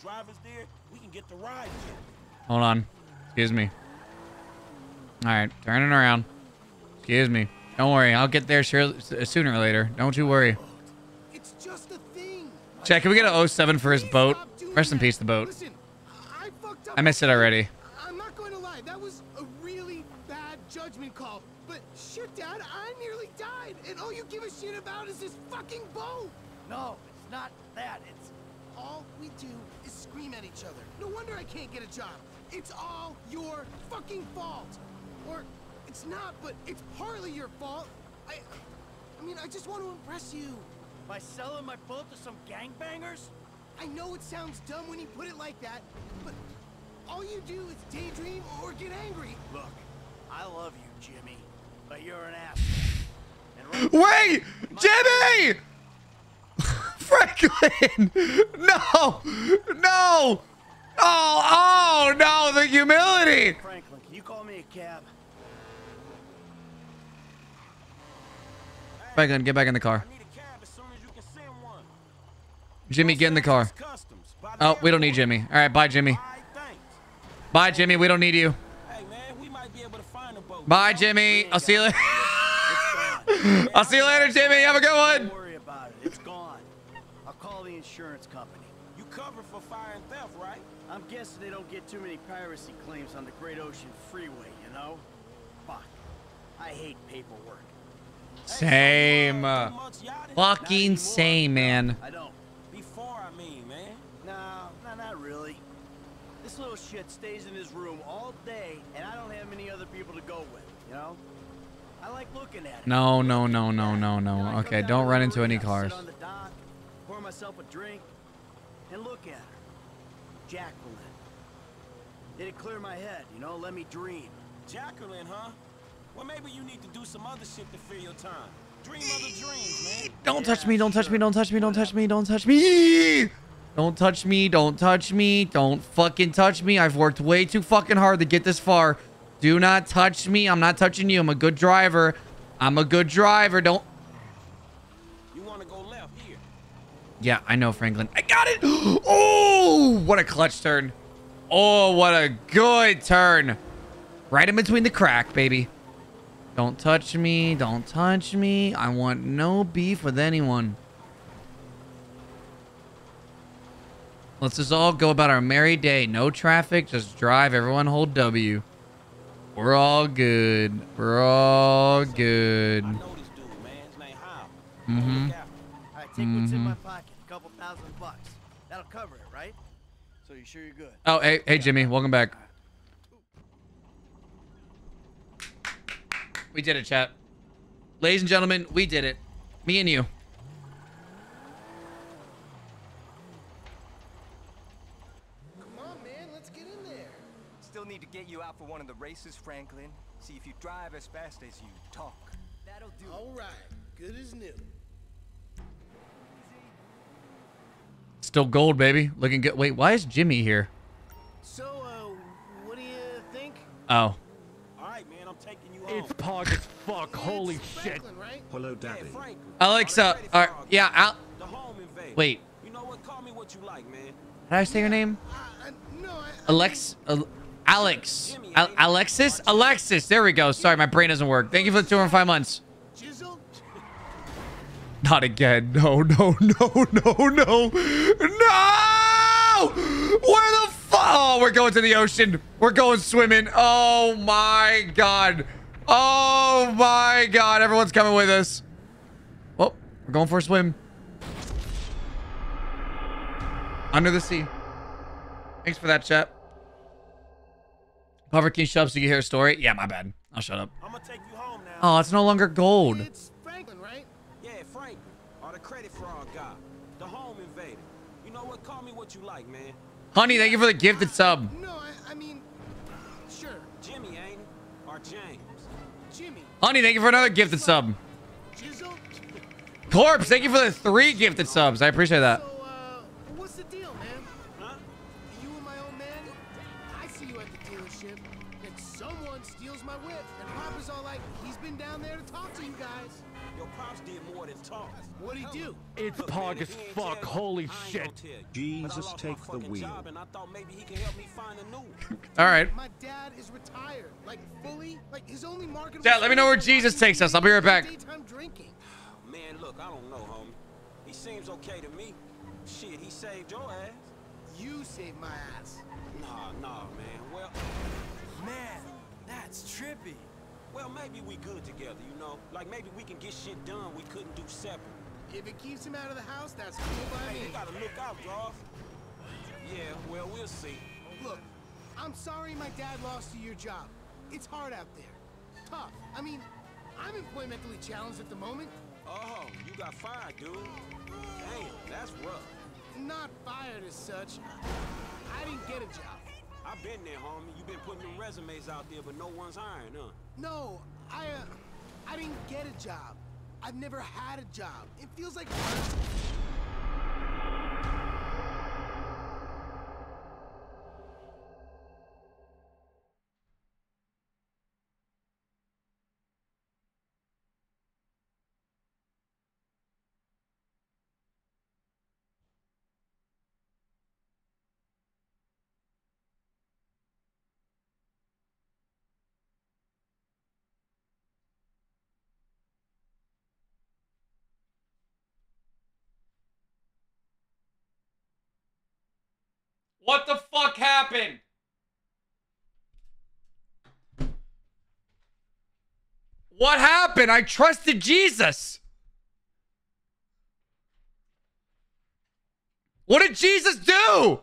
Drivers there, we can get the ride. Hold on. Excuse me. All right, turning around. Excuse me. Don't worry, I'll get there uh, sooner or later. Don't you worry. It's just a thing. Jack, can we get a 07 for his boat? Rest in peace, the boat. Listen, I fucked up. I missed it already. I'm not going to lie. That was a really bad judgment call. But shit, Dad, I nearly died, and all you give a shit about is this fucking boat. No, it's not that. It's All we do is scream at each other. No wonder I can't get a job. It's all your fucking fault. Or it's not, but it's partly your fault. I I mean, I just want to impress you. by selling my boat to some gangbangers. I know it sounds dumb when you put it like that, but all you do is daydream or get angry. Look, I love you, Jimmy, but you're an asshole. Wait! Jimmy! [laughs] Franklin! [laughs] No! No! Oh, oh, no, the humility! Franklin, can you call me a cab? Franklin, get back in the car. Jimmy, get in the car. Oh, we don't need Jimmy. All right, bye, Jimmy. Bye, Jimmy. We don't need you. Bye, Jimmy. I'll see you later. [laughs] I'll see you later, Jimmy. Have a good one. Don't worry about it. It's gone. I'll call the insurance company. You covered for fire and theft, right? I'm guessing they don't get too many piracy claims on the Great Ocean Freeway, you know? Fuck. I hate paperwork. Same. Fucking same, man. I don't. Before, I mean, man. No, no, not really. This little shit stays in his room all day, and I don't have many other people to go with, you know? I like looking at it. No, no, no, no, no, no. Okay, don't run into any cars. dock, pour myself a drink, and look at her. Jacqueline. It'd clear my head, you know, let me dream. Jacqueline, huh? Well, maybe you need to do some other shit to fill your time. Dream other dreams, man. Don't touch me. Don't touch me. Don't touch me. Don't touch me. Don't touch me. Don't touch me. Don't touch me. Don't fucking touch me. I've worked way too fucking hard to get this far. Do not touch me. I'm not touching you. I'm a good driver. I'm a good driver. Don't. You want to go left here. Yeah, I know, Franklin. I got it. [gasps] Oh, what a clutch turn. Oh, what a good turn. Right in between the crack, baby. Don't touch me. Don't touch me. I want no beef with anyone. Let's just all go about our merry day. No traffic. Just drive. Everyone hold W. We're all good. We're all good. Mm-hmm. All you sure you're good? Oh, hey, hey, Jimmy. Welcome back. We did it, chat. Ladies and gentlemen, we did it. Me and you. Come on, man, let's get in there. Still need to get you out for one of the races, Franklin. See if you drive as fast as you talk. That'll do. All right, good as new. Still gold, baby. Looking good. Wait, why is Jimmy here? So, uh, what do you think? Oh. All right, man, I'm taking you home. It's pog as fuck. Holy shit. Hello, Daddy. Alexa. Uh, yeah, Al. The home invader. Wait. You know what? Call me what you like, man. How did I say your name? Alex. Al- Alex. Al- Alexis? Alexis. There we go. Sorry, my brain doesn't work. Thank you for the 205 months. Not again. [laughs] No, no, no, no, no. No! Where the fuck? Oh, we're going to the ocean. We're going swimming. Oh my god. Oh my god. Everyone's coming with us. Well, we're going for a swim. Under the sea. Thanks for that, chat. You shut up so you hear a story? Yeah, my bad. I'll shut up. I'm gonna take you home now. Oh, it's no longer gold. It's Franklin, right? Yeah, Franklin. Or the credit fraud guy. The home invader. You know what? Call me what you like, man. Honey, thank you for the gifted sub. No, I, I mean, sure, Jimmy, ain't? Or James. Jimmy. Honey, thank you for another gifted sub. Jizzle. Corpse, thank you for the three gifted subs. I appreciate that. It's pog as fuck. Holy shit. gonna tell you. Jesus, But take the wheel. Job, and I thought maybe he can help me find a new one. [laughs] All right. My dad is retired, like fully, like his only marketable. Dad, let me know where Jesus takes us. I'll be right back. Daytime drinking. Man, look, I don't know, homie. He seems okay to me. Shit, he saved your ass. You saved my ass. Nah, nah, man. Well, Man, that's trippy. well, maybe we good together, you know? Like maybe we can get shit done we couldn't do separate. If it keeps him out of the house, that's cool by Hey, me. you gotta look out, Droff. Yeah, well, we'll see. Look, I'm sorry my dad lost you your job. It's hard out there. Tough. I mean, I'm employmentally challenged at the moment. Oh, you got fired, dude. Damn, that's rough. Not fired as such. I didn't get a job. I've been there, homie. You've been putting them resumes out there, but no one's hiring, huh? No, I, uh, I didn't get a job. I've never had a job. It feels like. What the fuck happened? What happened? I trusted Jesus. What did Jesus do? Oh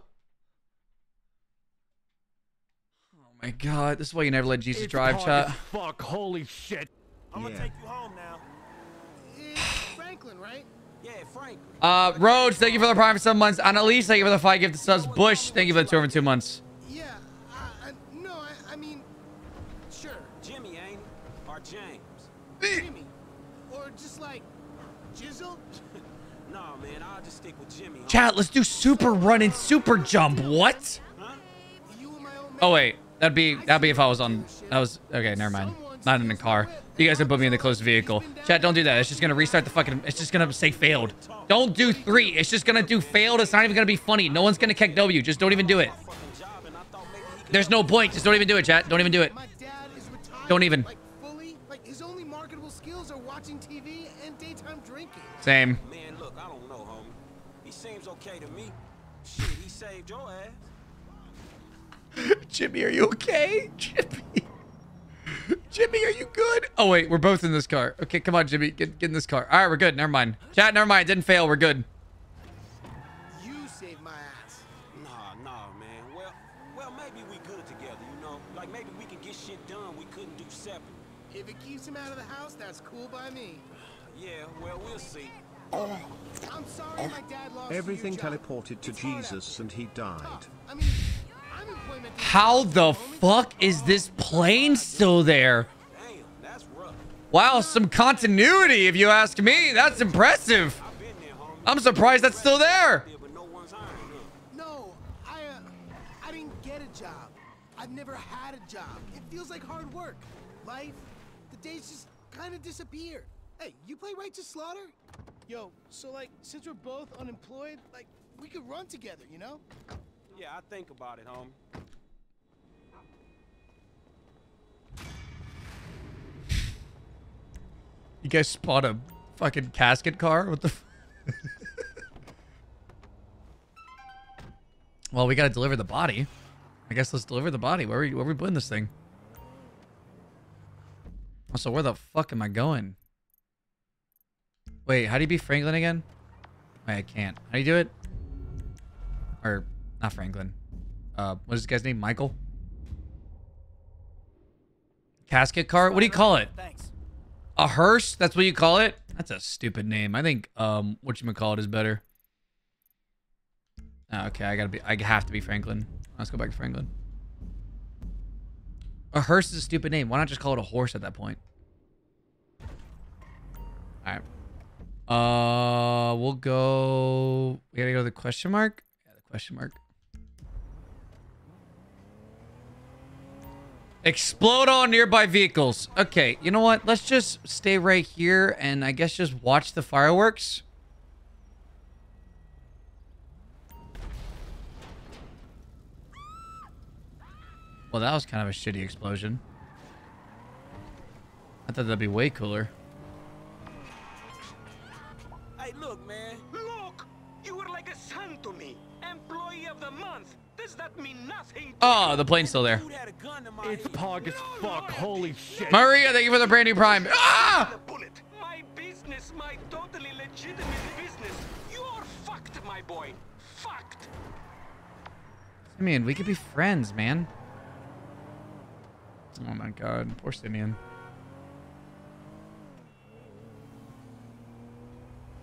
my god, this is why you never let Jesus It's drive, pog chat. fuck. Holy shit. I'm gonna take you home now. It's [sighs] Franklin, right? Yeah, Franklin. Uh, Rhodes, thank you for the prime for seven months. Annalise, thank you for the five gifted subs. Bush, thank you for the two over two months. Yeah. I, I, no, I, I mean, sure, Jimmy, ain't it? Or James? Jimmy, or just like Jizzle. [laughs] Nah, man, I'll just stick with Jimmy. Chat, let's do super run and super jump. What? You and my old man. Oh wait, that'd be that'd be if I was on. That was okay. Never mind. Not in the car. You guys can put me in the closed vehicle. Chat, don't do that. It's just gonna restart the fucking. It's just gonna say failed. Don't do three. It's just gonna do failed. It's not even gonna be funny. No one's gonna kick W. Just don't even do it. There's no point. Just don't even do it, chat. Don't even do it. Don't even. Same. Man, look, I don't know, homie. He seems [laughs] okay to me. Shit, he saved your ass. Jimmy, are you okay? [laughs] Jimmy. Jimmy, are you good? Oh wait, we're both in this car. Okay, come on, Jimmy, get get in this car. All right, we're good. Never mind. Chat, never mind. Didn't fail. We're good. You saved my ass. Nah, nah, man. Well, well, maybe we good together, you know? Like maybe we can get shit done we couldn't do separate. If it keeps him out of the house, that's cool by me. Yeah, well, we'll see. I'm sorry my dad lost Everything teleported to Jesus and he died. I mean, I'm employmentally How the fuck is this plane still there? Damn, that's rough. Wow, some continuity, if you ask me. That's impressive. I'm surprised that's still there. No one's hiring, huh? No, I, uh, I didn't get a job. I've never had a job. It feels like hard work. Life, the days just kind of disappear. Hey, you play Righteous Slaughter? Yo, so like, since we're both unemployed, like, we could run together, you know? Yeah, I think about it, homie. You guys spot a fucking casket car? What the? Well, we gotta deliver the body. I guess let's deliver the body. Where are we, where are we putting this thing? Also, where the fuck am I going? Wait, how do you be Franklin again? Wait, I can't. How do you do it? Or, not Franklin. Uh, what is this guy's name? Michael? Casket car? What do you call it? Thanks. A hearse? That's what you call it? That's a stupid name. I think um what you call it is better. Ah, okay, I gotta be. I have to be Franklin. Let's go back to Franklin. A hearse is a stupid name. Why not just call it a horse at that point? All right. Uh, we'll go. We gotta go to the question mark. Yeah, the question mark. Explode all nearby vehicles. Okay, you know what? Let's just stay right here and I guess just watch the fireworks. Well, that was kind of a shitty explosion. I thought that'd be way cooler. Hey, look, man. Oh, the plane's still there. It's pog as fuck. Holy shit. Maria, thank you for the brand new prime. Ah! My business, my totally legitimate business. You're fucked, my boy. Fucked. Simeon, we could be friends, man. Oh my god, poor Simeon.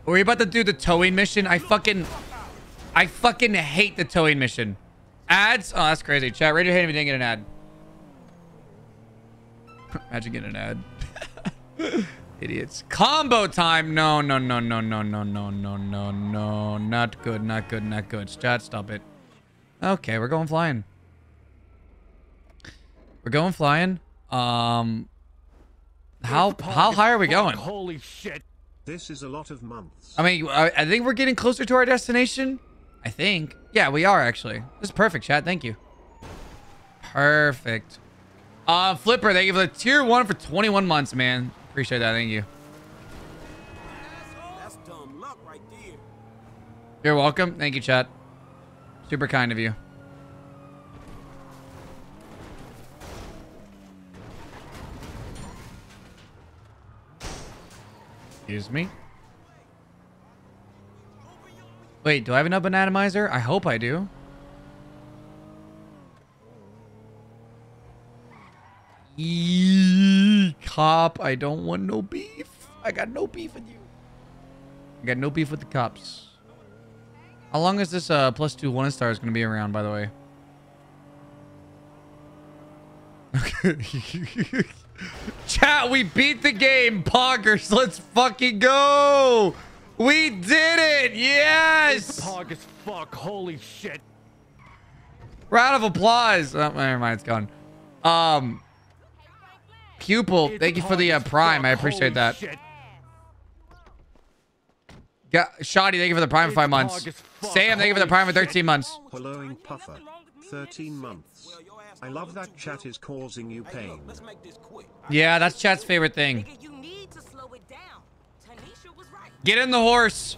Are we about to do the towing mission? I fucking... I fucking hate the towing mission. Ads? Oh, that's crazy. Chat, raise your hand if you didn't get an ad. [laughs] Imagine getting an ad. [laughs] Idiots. Combo time. No, no, no, no, no, no, no, no, no, no. Not good, not good, not good. Chat, stop it. Okay, we're going flying. We're going flying. Um, how how high are we going? Holy shit. This is a lot of months. I mean, I, I think we're getting closer to our destination. I think. Yeah, we are actually. This is perfect, chat. Thank you. Perfect. Uh, Flipper, thank you for the tier one for 21 months, man. Appreciate that. Thank you. That's dumb luck right there. You're welcome. Thank you, chat. Super kind of you. Excuse me. Wait, do I have an anatomizer? I hope I do. Eee, cop, I don't want no beef. I got no beef with you. I got no beef with the cops. How long is this uh, plus two one star is going to be around, by the way? [laughs] Chat, we beat the game, Poggers. Let's fucking go. We did it. Yes. It's pog as fuck. Holy shit. Round of applause. Oh, never mind. It's gone. Um, Pupil, thank you for the uh, prime. I appreciate that. Yeah, Shoddy, thank you for the prime for five months. Sam, thank you for the prime for 13 months. Following Puffer. 13 months. I love that chat is causing you pain. Yeah, that's chat's favorite thing. Get in the horse.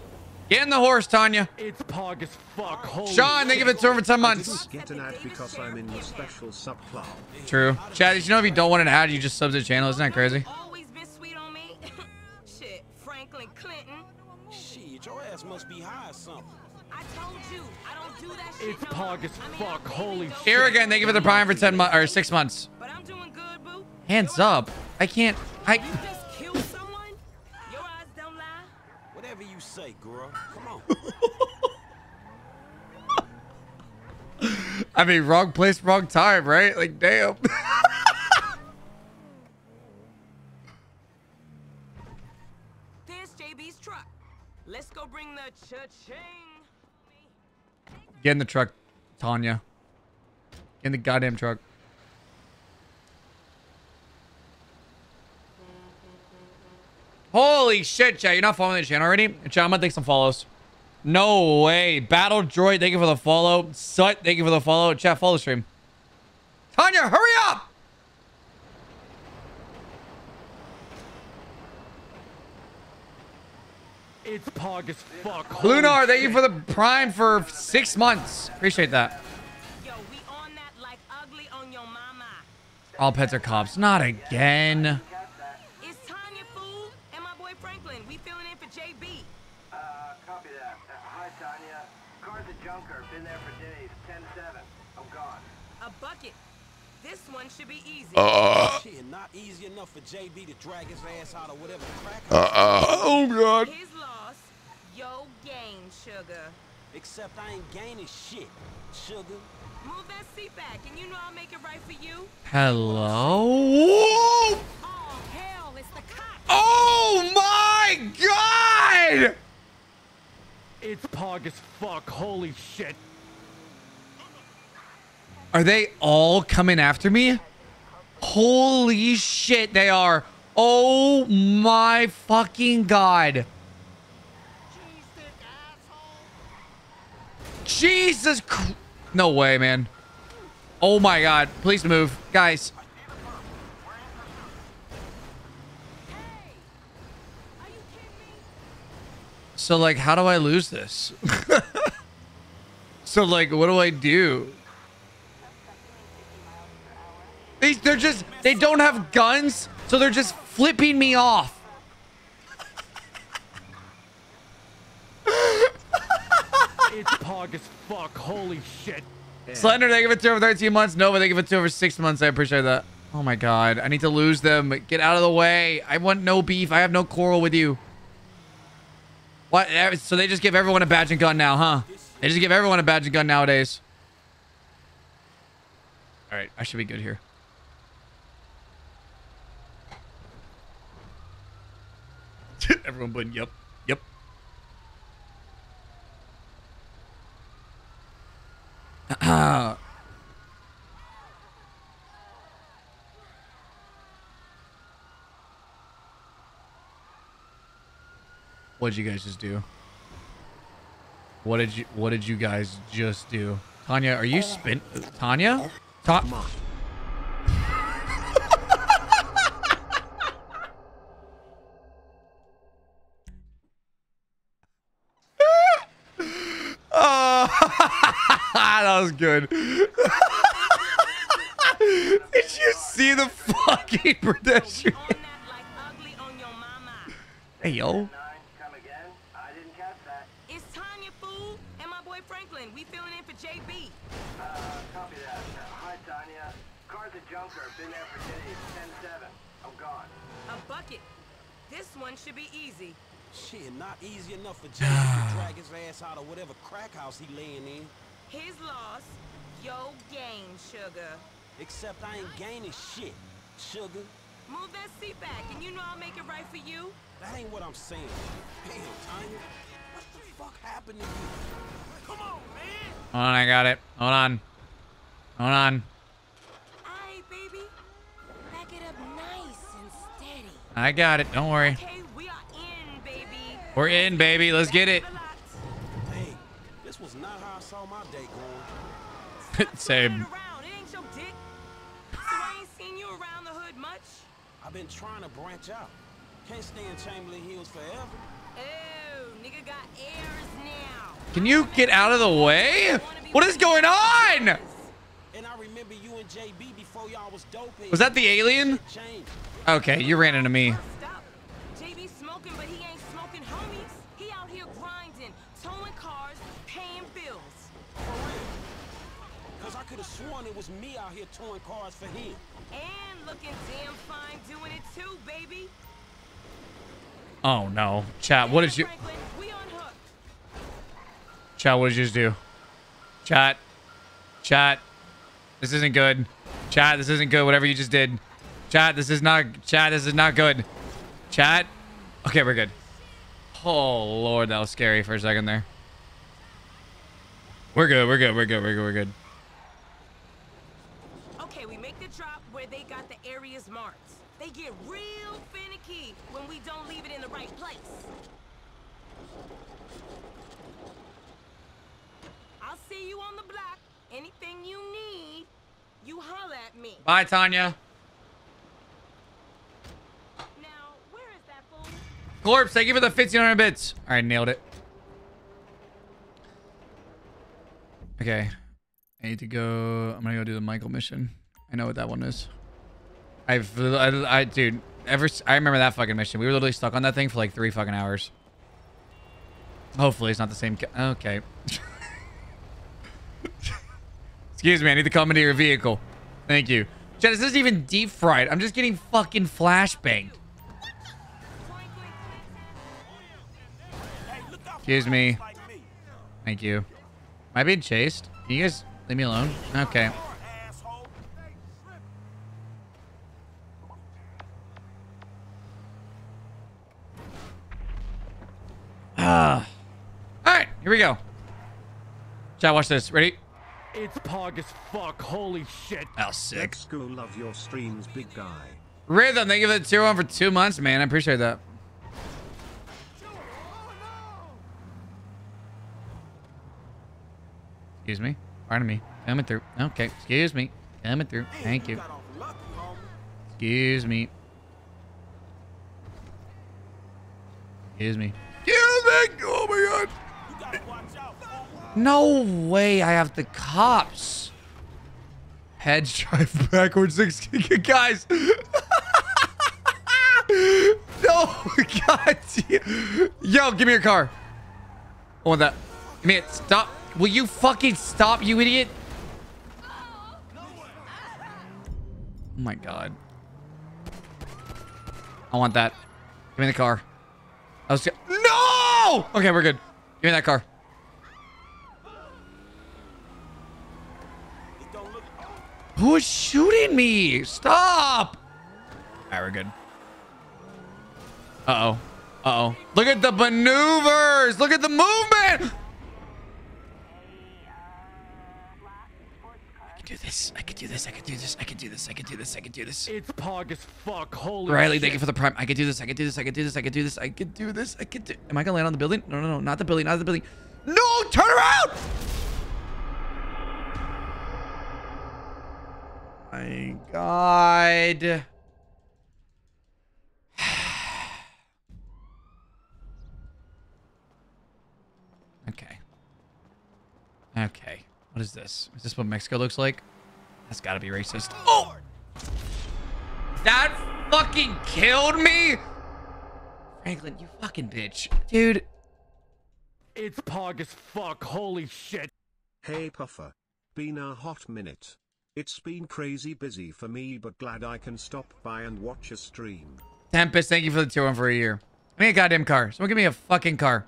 Get in the horse, Tanya. It's pog as fuck. Holy Sean, thank you for the term for 10 months. Get an ad because I'm in the special subclass. True. Chad, did you know if you don't want an ad, you just sub to the channel? Isn't that crazy? Always been sweet on me. [laughs] Shit, Franklin Clinton. Shit, your ass must be high or something. I told you, I don't do that shit. It's pog as fuck. Holy shit. Here again, they give it the prime for 10 months or 6 months. But I'm doing good, boo. Hands up. I can't. I. You just killed someone? Your eyes don't lie. Whatever you say, girl. Come on. [laughs] I mean, wrong place, wrong time, right? Like, damn. [laughs] There's JB's truck. Let's go bring the cha-ching. Get in the truck, Tanya. Get in the goddamn truck. Holy shit, chat. You're not following the channel already? Chat, I'm gonna take some follows. No way. Battle Droid, thank you for the follow. Sut, thank you for the follow. Chat, follow the stream. Tanya, hurry up! It's pog as fuck. Holy Lunar, thank you for the prime for six months. Appreciate that. All pets are cops. Not again. It's Tanya, fool, and my boy Franklin. We filling in for JB. Uh, copy that. Uh, hi, Tanya. Car's a junker. Been there for days. 10-7. I'm gone. A bucket. This one should be easy. Uh. Shit, not easy enough for JB to drag his ass out of whatever crack Uh, oh, God. His loss, yo gain, sugar. Except I ain't gaining shit, sugar. Move that seat back, and you know I'll make it right for you. Hello? Whoa! Oh, hell, it's the cop. Oh my god! It's pog as fuck. Holy shit. Are they all coming after me? Holy shit, they are. Oh my fucking god. Jesus Christ. No way, man. Oh my god. Please move. Guys. So, like, how do I lose this? [laughs] so, like, what do I do? They, they're just, they don't have guns, so they're just flipping me off. It's pog as fuck. Holy shit. Slender, they give it to over 13 months. Nova, they give it to over six months. I appreciate that. Oh my god. I need to lose them. Get out of the way. I want no beef. I have no quarrel with you. What? So they just give everyone a badge and gun now, huh? They just give everyone a badge and gun nowadays. All right. I should be good here. [laughs] everyone but yep. Yep. [clears throat] what did you guys just do? What did you What did you guys just do? Tanya, are you uh, spin? Tanya? Ta- Ah, that was good. [laughs] Did you see the fucking pedestrian? Hey, yo. It's Tanya, fool, and my boy Franklin. We filling in for JB. Uh, copy that. Tanya. Car's a junker. Been there for 10-7. I'm. A bucket. This one should be easy. Shit, not easy enough for JB to drag his ass out of whatever crack house he laying in. His loss, yo gain, sugar. Except I ain't gaining shit, sugar. Move that seat back, and you know I'll make it right for you. That ain't what I'm saying. Damn, Tanya. What the fuck happened to you? Come on, man. Hold on, I got it. Hold on. Hold on. Aye, baby. Back it up nice and steady. I got it. Don't worry. Okay, we are in, baby. We're in, baby. Let's get it. Hey, this was not how I saw my day going. Same. Around, it ain't your dick. So I ain't seen you around the hood much. I've been trying to branch out. Can't stay in Chamberlain Hills forever. Oh, nigga got airs now. Can you get out of the way? What is going on? And I remember you and JB before y'all was doping. Was that the alien? Okay, you ran into me. Cause I could have sworn it was me out here towing cars for him. And looking damn fine doing it too, baby. Oh no. Chat, what did you Franklin, we. Chat, what did you just do? Chat. Chat. This isn't good. Chat, this isn't good. Whatever you just did. Chat, this is not chat, this is not good. Chat. Okay, we're good. Oh lord, that was scary for a second there. We're good, we're good, we're good, we're good, we're good. Okay, we make the drop where they got the areas marked. They get real finicky when we don't leave it in the right place. I'll see you on the block. Anything you need, you holla at me. Bye, Tanya. Now, where is that fool? Corpse, thank you for the 1500 bits. All right, nailed it. Okay. I need to go. I'm gonna go do the Michael mission. I know what that one is. I've, I, I dude, ever, I remember that fucking mission. We were literally stuck on that thing for like three fucking hours. Hopefully it's not the same. Okay. [laughs] Excuse me, I need to come into your vehicle. Thank you. Chat, this isn't even deep fried. I'm just getting fucking flashbanged. Excuse me. Thank you. Am I being chased? Can you guys leave me alone? Okay. Ah. All right, here we go. Chat, watch this. Ready? It's pog as fuck. Holy shit. Oh, sick. Let's go love your streams, big guy. Rhythm, thank you for the tier one for two months, man. I appreciate that. Excuse me. Pardon me. Coming through. Okay. Excuse me. Coming through. Thank you. Excuse me. Excuse me. Excuse me. Oh my god. No way. I have the cops. Head drive [laughs] backwards [laughs] guys. [laughs] no, God. Yo, give me your car. I want that. Give me it. Stop. Will you fucking stop, you idiot? Oh my God. I want that. Give me the car. I was. No! Okay, we're good. Give me that car. Who is shooting me? Stop! Alright, we're good. Uh-oh. Uh-oh. Look at the maneuvers! Look at the movement! I can do this. I can do this. I can do this. I can do this. I can do this. I can do this. It's pog as fuck. Holy Riley, shit. thank you for the prime. I can do this. I can do this. I can do this. I can do this. I can do this. I can do. Am I gonna land on the building? No, no, no, not the building. Not the building. No, turn around! My God. [sighs] okay. Okay. What is this? Is this what Mexico looks like? That's gotta be racist. Oh! That fucking killed me? Franklin, you fucking bitch. Dude. It's pog as fuck. Holy shit. Hey Puffer. Been a hot minute. It's been crazy busy for me but glad I can stop by and watch a stream. Tempest, thank you for the tier one for a year. Give me a goddamn car. Someone give me a fucking car.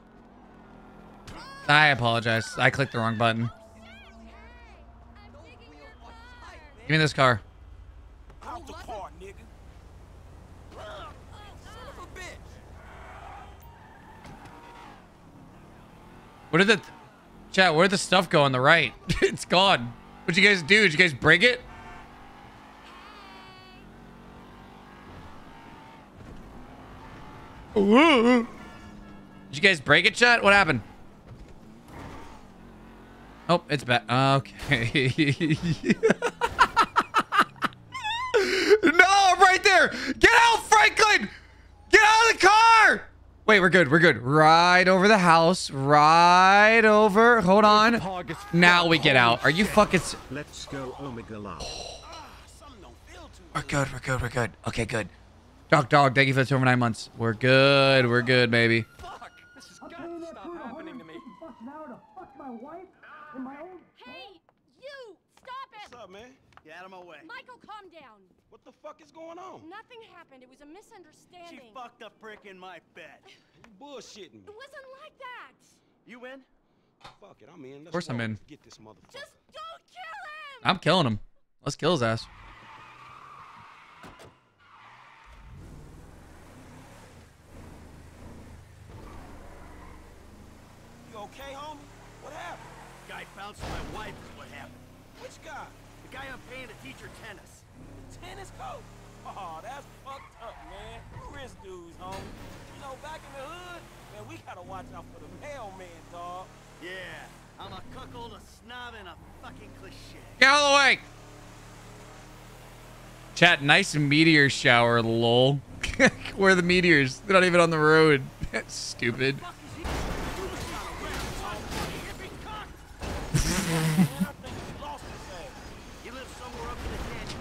I apologize. I clicked the wrong button. Give me this car. Out the car, nigga. Son of a. Where did the chat? Where did the stuff go on the right? [laughs] it's gone. What'd you guys do? Did you guys break it? Ooh! Did you guys break it, chat? What happened? Oh, it's back. Okay. [laughs] no, I'm right there. Get out, Franklin. Get out of the car. Wait, we're good. We're good. Right over the house. Right over. Hold on. Now we get out. Are you fucking... Let's go Omega Love. We're good. We're good. We're good. Okay, good. Dog, dog, thank you for the two over nine months. We're good. We're good, baby. Hey, you! Stop it! What's up, man? Get out of my way. Michael, calm down. What the fuck is going on? Nothing happened. It was a misunderstanding. She fucked a prick in my bed. [laughs] You bullshitting me. It wasn't like that. You in? Fuck it, I'm in. Let's Of course I'm in. Get this motherfucker. Just don't kill him! I'm killing him. Let's kill his ass. You okay, homie? What happened? Guy bounced my wife is what happened. Which guy? The guy I'm paying to teach her tennis. Tennis coach? Oh, that's fucked up, man. Rich dudes, homie. You know, back in the hood, man, we gotta watch out for the mailman, dog. Yeah, I'm a cuckold, a snob, and a fucking cliche. Get out of the way. Chat, nice meteor shower, lol. [laughs] Where are the meteors? They're not even on the road. That's [laughs] stupid.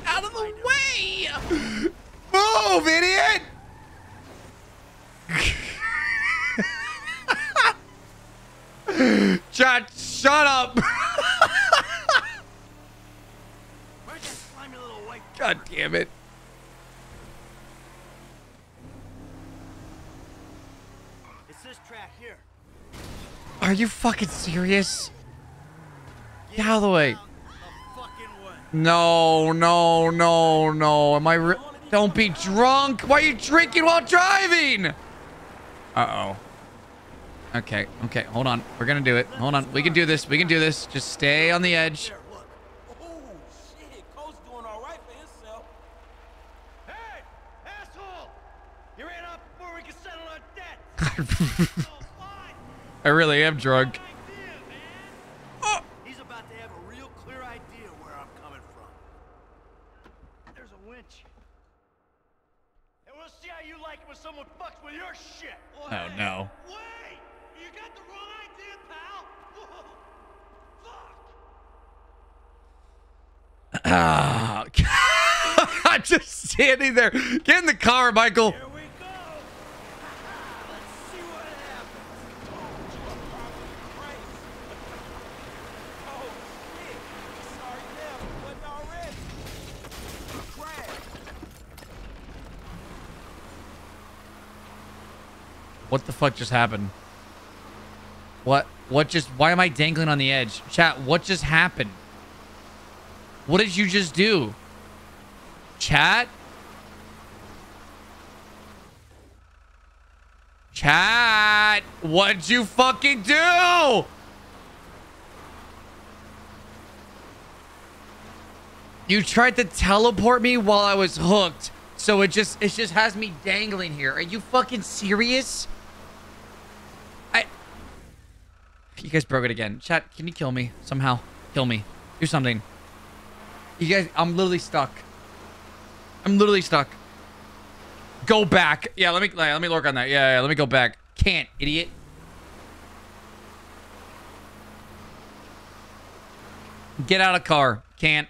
Out of the way! Move, idiot! [laughs] Chat, shut up! [laughs] God damn it. It's this track here. Are you fucking serious? Get out of the way. No, no, no, no. Am I Don't be drunk. Why are you drinking while driving? Uh-oh. Okay, okay. Hold on. We're gonna do it. Hold on. We can do this. We can do this. Just stay on the edge. You ran off before we could settle our debt. [laughs] Oh, I really am drunk. He's about to have a real clear idea where I'm coming from. There's a winch. And we'll see how you like it when someone fucks with your shit. Oh no. Wait! You got the wrong idea, pal. Ah, [laughs] just standing there. Get in the car, Michael. What the fuck just happened? What? What just? Why am I dangling on the edge? Chat. What just happened? What did you just do? Chat? Chat! What'd you fucking do? You tried to teleport me while I was hooked. So it just it just has me dangling here. Are you fucking serious? I You guys broke it again. Chat, can you kill me somehow? Kill me. Do something. You guys, I'm literally stuck. I'm literally stuck. Go back. Yeah, let me let me work on that. Yeah, yeah, let me go back. Can't, idiot. Get out of car. Can't.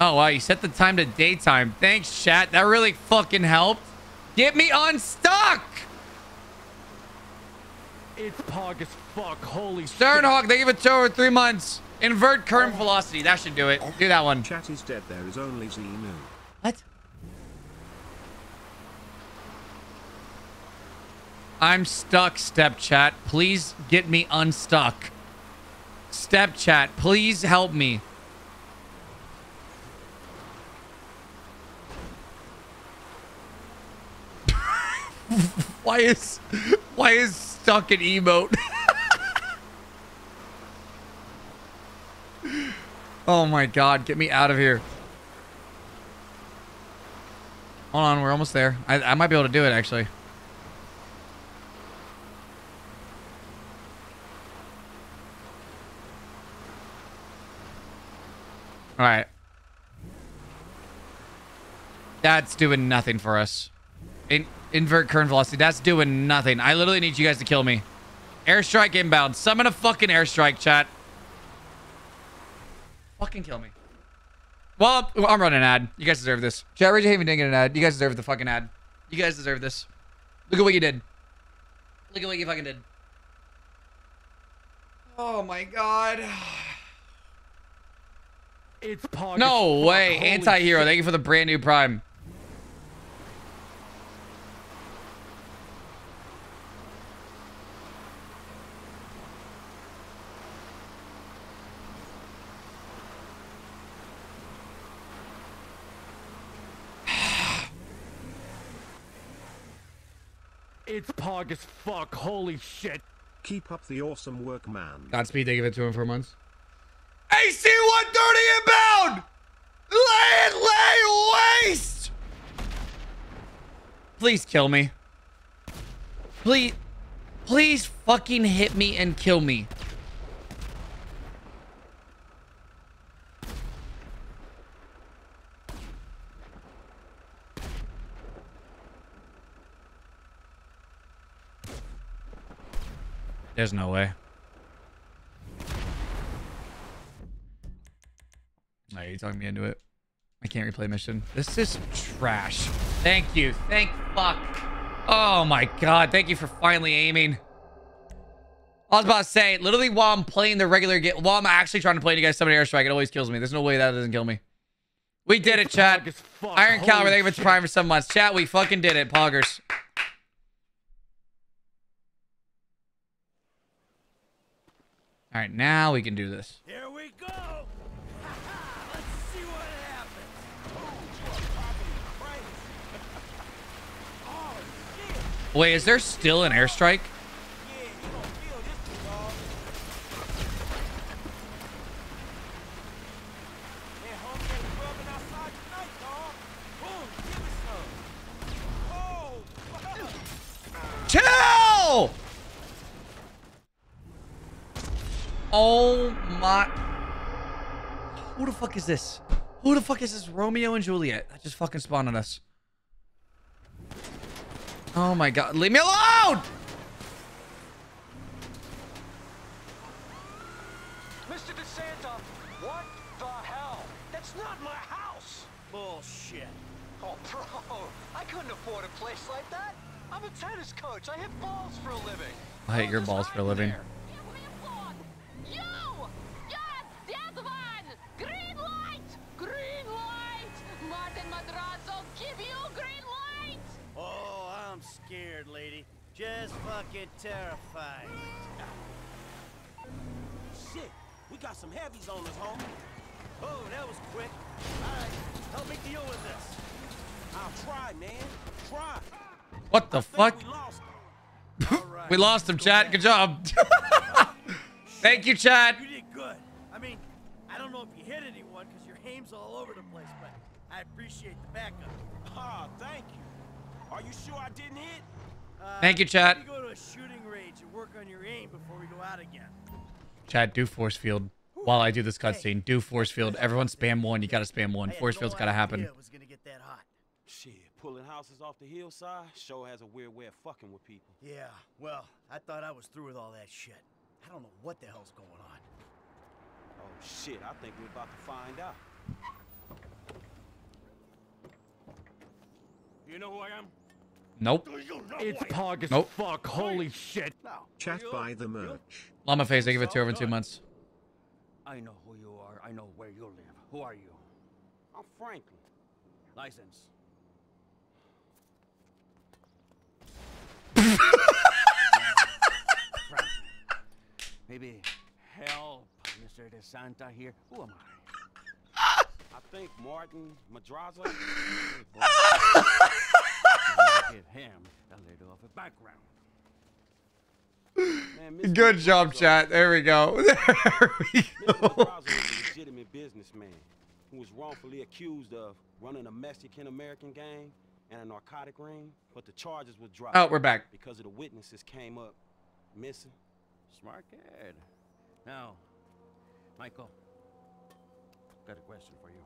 Oh, wow. You set the time to daytime. Thanks, chat. That really fucking helped. Get me unstuck! It's pog as fuck. Holy shit. Sternhawk, they give it to over three months. Invert current oh. velocity. That should do it. Do that one. Chat is dead. There is only Zenu. What? I'm stuck, step chat. Please get me unstuck. Step chat, please help me. [laughs] why is why is stuck an emote? oh my god, get me out of here. Hold on, we're almost there. I, I might be able to do it actually. All right. That's doing nothing for us. In, invert current velocity. That's doing nothing. I literally need you guys to kill me. Airstrike inbound. Summon a fucking airstrike, chat. Fucking kill me. Well, I'm running an ad. You guys deserve this. Chat, raise your hand if you didn't get an ad. You guys deserve the fucking ad. You guys deserve this. Look at what you did. Look at what you fucking did. Oh my god. It's pog No way. Anti-hero. Thank you for the brand new prime. It's pog as fuck. Holy shit. Keep up the awesome work, man. Godspeed. They give it to him for months. AC 130 inbound! Lay it, lay waste! Please kill me. Please, please fucking hit me and kill me. There's no way. Are you talking me into it? I can't replay mission. This is trash. Thank you. Thank fuck. Oh my god. Thank you for finally aiming. I was about to say, literally while I'm playing the regular game, while I'm actually trying to play you guys Summon Airstrike, it always kills me. There's no way that doesn't kill me. We did it, chat. Iron Caliber, thank you for the prime for seven months. Chat, we fucking did it, poggers. All right, now we can do this. Here we go! [laughs] Let's see what happens. oh, [laughs] shit! Wait, is there still an airstrike? Man, homie ain't rubbing outside tonight, dog. Boom, give me some. Oh, Chill! Oh my. Who the fuck is this? Who the fuck is this? Romeo and Juliet. That just fucking spawned on us. Oh my god. Leave me alone! Mr. DeSanta, what the hell? That's not my house. Bullshit. Oh, bro, I couldn't afford a place like that. I'm a tennis coach. I hit balls for a living. I hate your balls for a living. You! Yes, that one! Green light! Green light! Martin Madrazo, give you green light! Oh, I'm scared, lady. Just fucking terrified. Shit, we got some heavies on us, homie. Oh, that was quick. All right, help me deal with this. I'll try, man. Try. What the fuck? we lost him, [laughs] chat. Good job. [laughs] Thank you, Chad. You did good. I mean, I don't know if you hit anyone because your aim's all over the place, but I appreciate the backup. Ah, thank you. Are you sure I didn't hit? Uh, Thank you, chat. We go to a shooting range and work on your aim before we go out again. Chat, do force field. While I do this cutscene, do force field. Everyone spam one. You gotta spam one. Force field's gotta happen. It was gonna get that hot. Shit, pulling houses off the hillside sure has a weird way of fucking with people. Yeah, well, I thought I was through with all that shit. I don't know what the hell's going on. Oh shit, I think we're about to find out. You know who I am? Nope. It's pog as Nope. fuck. Holy shit. Chat by the merch. Llama face, I give it to her in two months. I know who you are. I know where you live. Who are you? I'm Franklin. License. [laughs] [laughs] Frank. Maybe help Mr. DeSanta here. Who am I? I think Martin Madrazo. Give him a little of a background. Man, Good job, chat. There we go. [laughs] There we Mr. go. Madrazo is a legitimate businessman who was wrongfully accused of running a Mexican American gang and a narcotic ring, but the charges were dropped. Oh, we're back. Because of the witnesses came up missing. Smart kid. Now, Michael, got a question for you.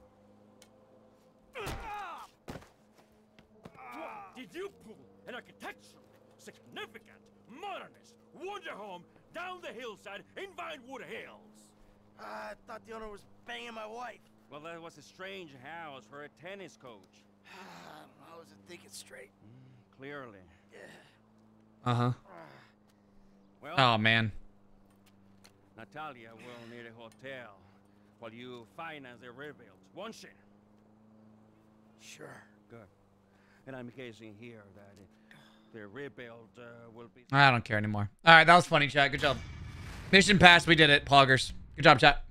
Did you pull an architectural, significant, modernist wonder home down the hillside in Vinewood Hills? I thought the owner was banging my wife. Well, that was a strange house for a tennis coach. [sighs] I wasn't thinking straight. Clearly. Yeah. Uh huh. Well, Oh man. Natalia will need a hotel while you finance the rebuild, won't she? Sure. Good. And I'm guessing here that the rebuild uh, will be. I don't care anymore. All right, that was funny, chat. Good job. Mission passed. We did it, poggers. Good job, chat.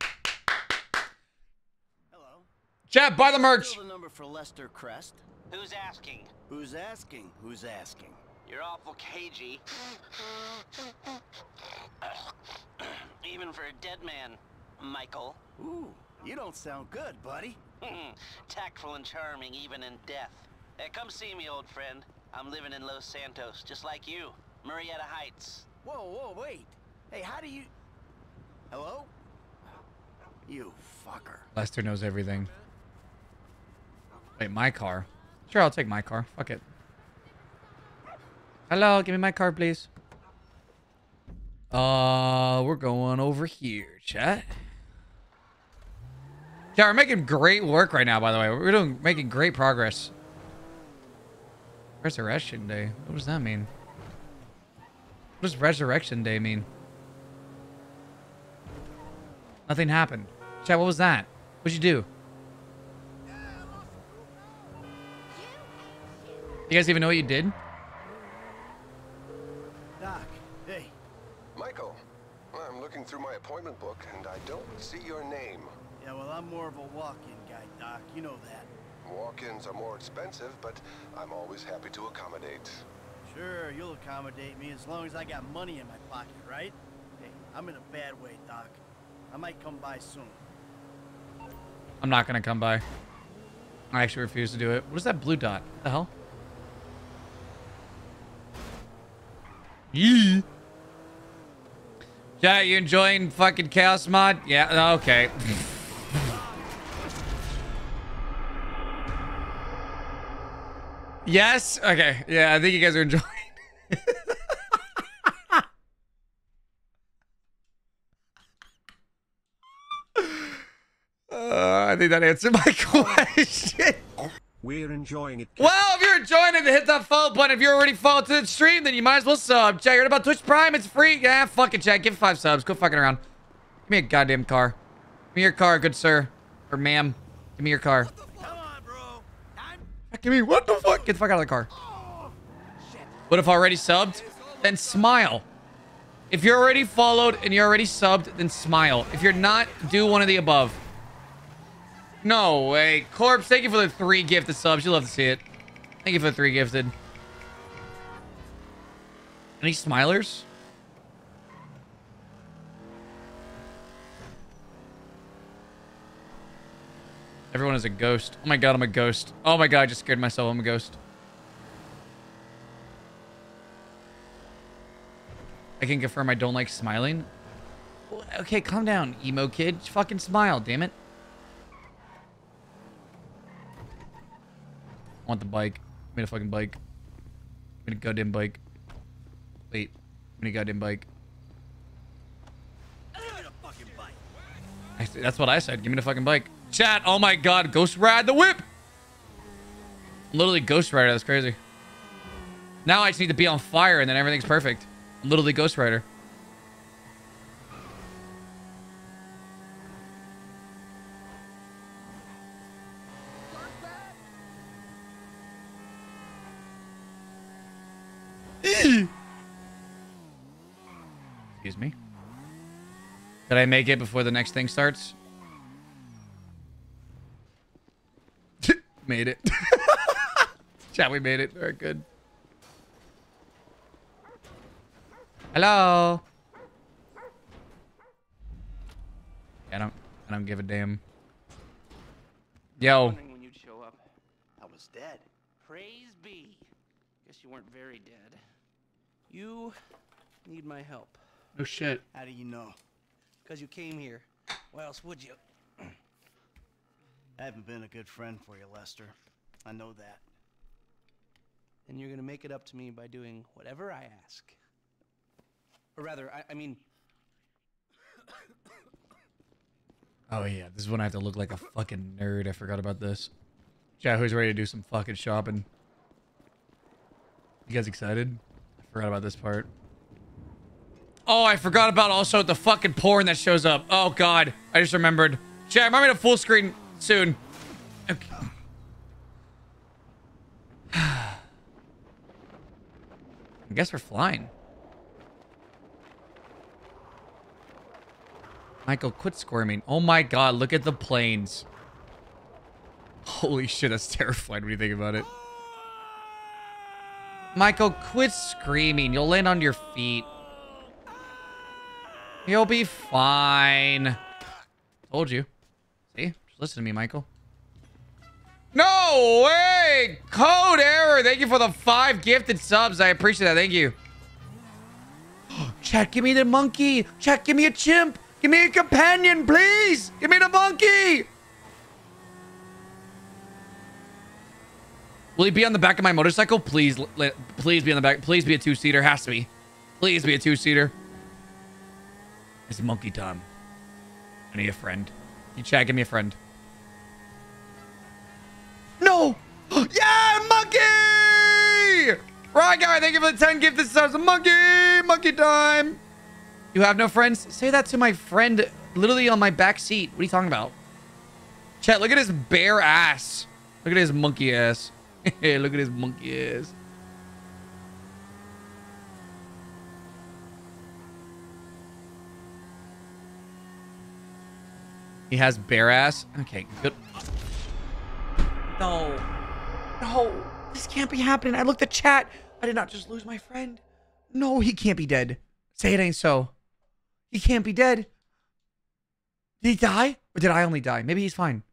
Hello. Chat, buy the merch. Still the number for Lester Crest. Who's asking? Who's asking? Who's asking? You're awful cagey. [sniffs] Even for a dead man, Michael. Ooh, you don't sound good, buddy. [laughs] Tactful and charming even in death. Hey, come see me, old friend. I'm living in Los Santos, just like you. Murrieta Heights. Whoa, whoa, wait. Hey, how do you... Hello? You fucker. Lester knows everything. Wait, my car. Sure, I'll take my car. Fuck it. Hello, give me my car, please. Uh, we're going over here, chat. Yeah, we're making great work right now, by the way. We're doing making great progress. Resurrection Day. What does that mean? What does Resurrection Day mean? Nothing happened. Chat, what was that? What'd you do? You guys even know what you did? My appointment book and I don't see your name. Yeah, well, I'm more of a walk-in guy, Doc. You know that. Walk-ins are more expensive, but I'm always happy to accommodate. Sure, you'll accommodate me as long as I got money in my pocket, right? Hey, I'm in a bad way, Doc. I might come by soon. I'm not gonna come by. I actually refuse to do it. What is that blue dot? What the hell? Yee. Yeah, you enjoying fucking chaos mod? Yeah, okay. yes? Okay. Yeah, I think you guys are enjoying. [laughs] Uh, I think that answered my [laughs] question. We're enjoying it. Well, if you're enjoying it, hit that follow button. If you're already followed to the stream, then you might as well sub. Check out about Twitch Prime. It's free. Yeah, fuck it, Jack. Give five subs. Go fucking around. Give me a goddamn car. Give me your car, good sir. Or ma'am. Give me your car. Give me what the fuck? Get the fuck out of the car. What if I already subbed? Then smile. If you're already followed and you're already subbed, then smile. If you're not, do one of the above. No way. Corpse, thank you for the three gifted subs. You'll love to see it. Thank you for the three gifted. Any smilers? Everyone is a ghost. Oh my god, I'm a ghost. Oh my god, I just scared myself. I'm a ghost. I can confirm I don't like smiling. Okay, calm down, emo kid. Just fucking smile, damn it. I want the bike. Give me a fucking bike. Give me the goddamn bike. Wait. Give me the goddamn bike. I that's what I said. Give me the fucking bike. Chat. Oh my god. Ghost Ride the whip. Literally Ghost Rider. That's crazy. Now I just need to be on fire and then everything's perfect. Literally Ghost Rider. Excuse me. Did I make it before the next thing starts? [laughs] made it. [laughs] Chat, we made it. Very good. Hello. I don't. I don't give a damn. Yo. Wondering when you'd show up. I was dead. Praise be. Guess you weren't very dead. You need my help. Oh shit. How do you know? Because you came here. Why else would you? I haven't been a good friend for you, Lester. I know that. And you're gonna make it up to me by doing whatever I ask. Or rather, I, I mean, [coughs] Oh yeah, this is when I have to look like a fucking nerd. I forgot about this. Chat, who's ready to do some fucking shopping? You guys excited? I forgot about this part. Oh, I forgot about also the fucking porn that shows up. Oh god, I just remembered. Chat, remind me to full screen soon. Okay. [sighs] I guess we're flying. Michael, quit squirming. Oh my god, look at the planes. Holy shit, that's terrifying when you think about it. Michael, quit screaming. You'll land on your feet. You'll be fine. Told you. See? Just listen to me, Michael. No way! Code error. Thank you for the five gifted subs. I appreciate that. Thank you. [gasps] Chat, give me the monkey. Chat, give me a chimp. Give me a companion, please. Give me the monkey. Will he be on the back of my motorcycle? Please, please be on the back. Please be a two-seater. Has to be. Please be a two-seater. It's monkey time. I need a friend. You chat, give me a friend. No! [gasps] yeah, monkey! Right, guy, thank you for the 10 gift. This subs. Monkey! Monkey time! You have no friends? Say that to my friend literally on my back seat. What are you talking about? Chat, look at his bare ass. Look at his monkey ass. [laughs] look at his monkey ass. He has bare ass. Okay, good. No. No. This can't be happening. I looked at chat. I did not just lose my friend. No, he can't be dead. Say it ain't so. He can't be dead. Did he die? Or did I only die? Maybe he's fine.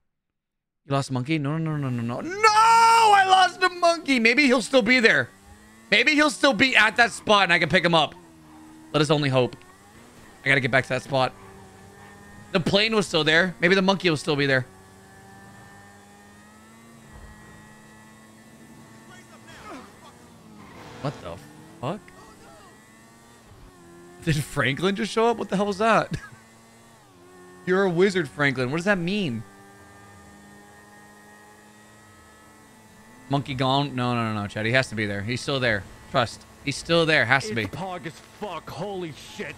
You lost a monkey? No, no, no, no, no, no. No! I lost a monkey. Maybe he'll still be there. Maybe he'll still be at that spot and I can pick him up. Let us only hope. I gotta get back to that spot. The plane was still there. Maybe the monkey will still be there. What the fuck? [laughs] Did Franklin just show up? What the hell was that? [laughs] You're a wizard, Franklin. What does that mean? Monkey gone? No, no, no, no, Chad. He has to be there. He's still there. Trust. He's still there. Has to be. It's pog as fuck. Holy shit.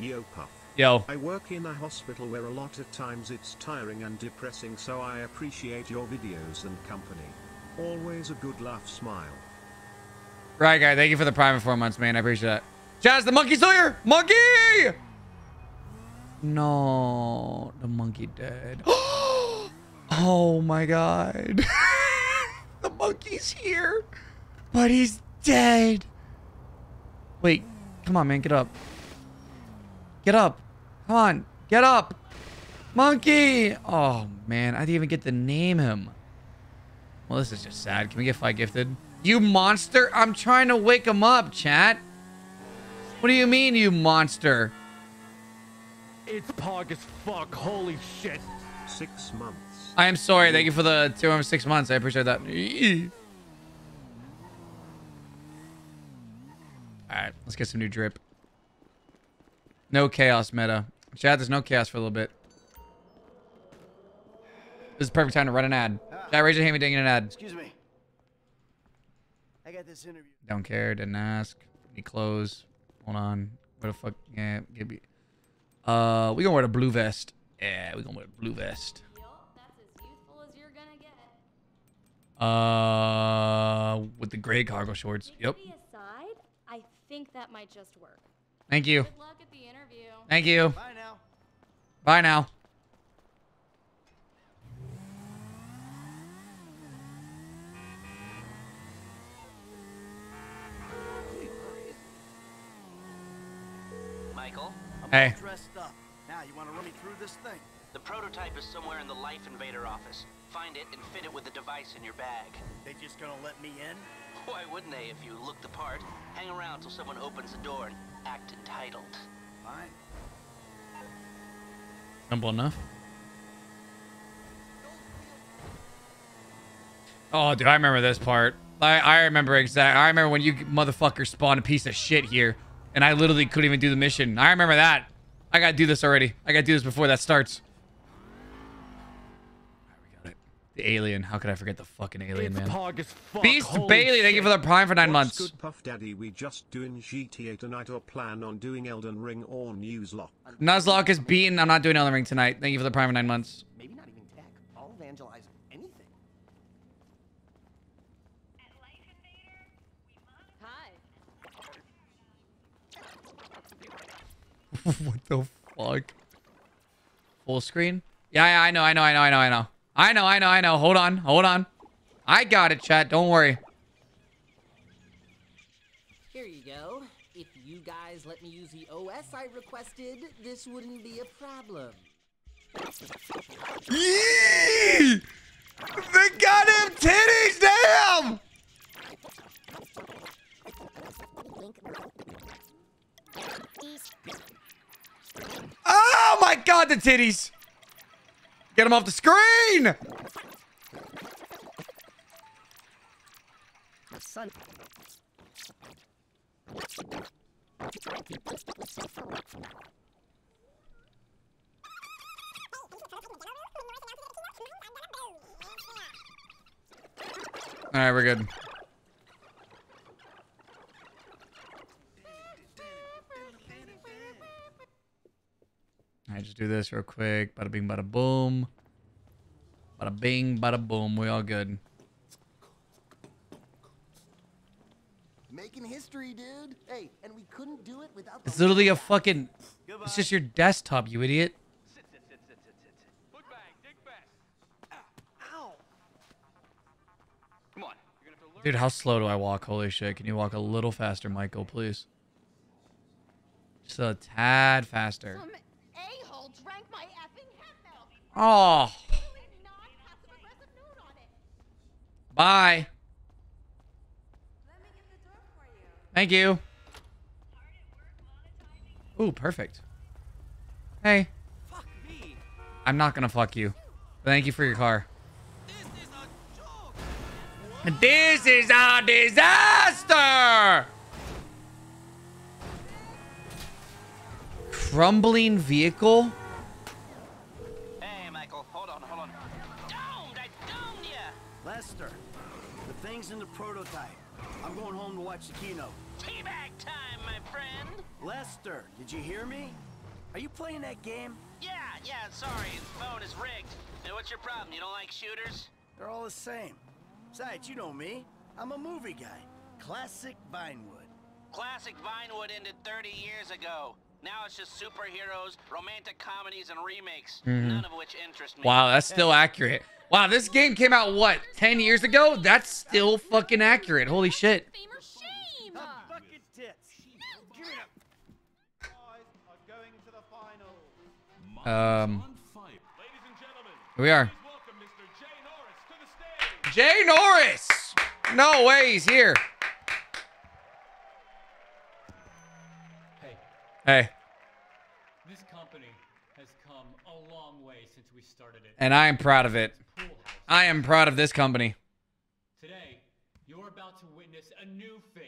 Yo, Puff. Yo. I work in a hospital where a lot of times it's tiring and depressing, so I appreciate your videos and company. Always a good laugh smile. Right, guy. Thank you for the prime four months, man. I appreciate that. Jazz, the monkey's here. Monkey! No, the monkey dead. [gasps] oh my god. [laughs] the monkey's here, but he's dead. Wait, come on, man. Get up. Get up. Come on. Get up. Monkey. Oh, man. I didn't even get to name him. Well, this is just sad. Can we get five gifted? You monster. I'm trying to wake him up, chat. What do you mean, you monster? It's pog as fuck. Holy shit. Six months. I am sorry. Thank you for the two hundred six months. I appreciate that. Alright, let's get some new drip. No chaos meta. Chad, there's no chaos for a little bit. This is the perfect time to run an ad. Chad, raise your hand. We didn't an ad. Excuse me. I got this interview. Don't care. Didn't ask. Any clothes? Hold on. Where the fuck? Yeah, give me. Uh, we gonna wear the blue vest. Yeah, we gonna wear the blue vest. Uh, with the gray cargo shorts. Yep. Maybe aside, I think that might just work. Thank you. Good luck at the interview. Thank you. Bye now. Bye now. Michael? I'm Hey. dressed up. Now, you want to run me through this thing? The prototype is somewhere in the Life Invader office. Find it and fit it with the device in your bag. They just gonna let me in? Why wouldn't they if you look the part? Hang around till someone opens the door and act entitled. Fine. Simple enough. Oh, dude, I remember this part. I, I remember exact. I remember when you motherfuckers spawned a piece of shit here, and I literally couldn't even do the mission. I remember that. I gotta do this already. I gotta do this before that starts. Alright, we got it. The alien. How could I forget the fucking alien, It's man? pog as fuck. Beast Holy Bailey, thank you for the prime for nine What's months. good Puff Daddy we just doing GTA tonight or plan on doing Elden Ring or Nuzlocke? Nuzlocke is beaten. I'm not doing Elden Ring tonight. Thank you for the prime for nine months. Maybe not even tech. I'll evangelize anything. Hi. [laughs] what the fuck? Full screen? Yeah, yeah, I know, I know, I know, I know, I know. I know, I know, I know. Hold on, hold on. I got it, chat. Don't worry. Here you go. If you guys let me use the OS I requested, this wouldn't be a problem. Yee! The goddamn titties, damn! Oh my god, the titties! Get him off the screen! All right, we're good. All right, just do this real quick. Bada bing, bada boom. Bada bing, bada boom. We all good. Making history, dude. Hey, and we couldn't do it without It's literally a fucking. It's just your desktop, you idiot. Come on. Dude, how slow do I walk? Holy shit. Can you walk a little faster, Michael, please? Just a tad faster. Some Oh. Bye. Thank you. Ooh, perfect. Hey. I'm not gonna fuck you. Thank you for your car. This is a disaster! Crumbling vehicle? Lester, the thing's in the prototype. I'm going home to watch the keynote. Teabag time, my friend! Lester, did you hear me? Are you playing that game? Yeah, yeah, sorry, the phone is rigged. Now, what's your problem? You don't like shooters? They're all the same. Besides, you know me. I'm a movie guy. Classic Vinewood. Classic Vinewood ended 30 years ago. Now it's just superheroes, romantic comedies, and remakes. Mhm. None of which interest me. Wow, that's still accurate. Wow, this game came out, what, 10 years ago? That's still fucking accurate. Holy shit. Bucket tits. Give. Um, here we are. Jay Norris! No way he's here. Hey, Hey, this company has come a long way since we started it. and I am proud of it. I am proud of this company. Today, you're about to witness a new phase.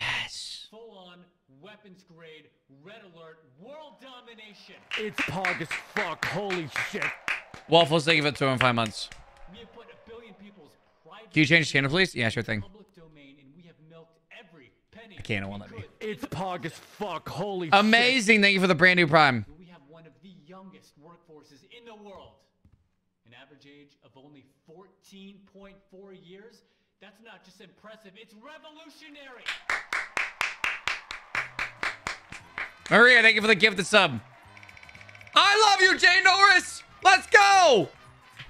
Yes. Full-on weapons grade, red alert, world domination. It's pog as fuck. Holy shit. Waffles, thank you for the two in five months. We have put a billion people's private Can you change the channel, please? Yeah, sure thing. public domain, and we have milked every penny. I can't, it won't let me. It's pog as fuck. Holy Amazing. Thank you for the brand new Prime. We have one of the youngest workforces in the world. An average age of only 14.4 years. That's not just impressive, it's revolutionary. Maria, thank you for the gift of sub. I love you, Jay Norris. Let's go.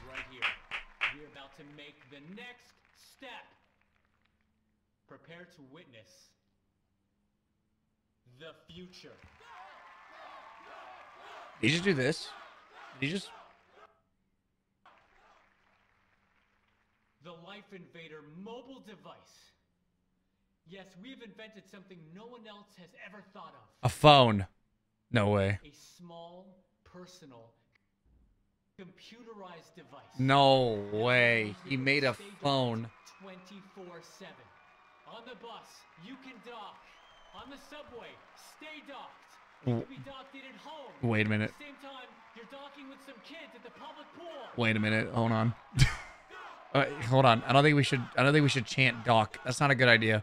Right here. We're about to make the next step. Prepare to witness the future. Did you just do this? Did you just? The Life Invader mobile device. Yes, we've invented something no one else has ever thought of. A phone. No way. A small, personal, computerized device. No way. He made a phone. 24 7. On the bus, you can dock. On the subway, stay docked. You can be docked at home. Wait a minute. At the same time, you're docking with some kids at the public pool. Wait a minute. Hold on. [laughs] Uh, hold on. I don't think we should. I don't think we should chant doc. That's not a good idea.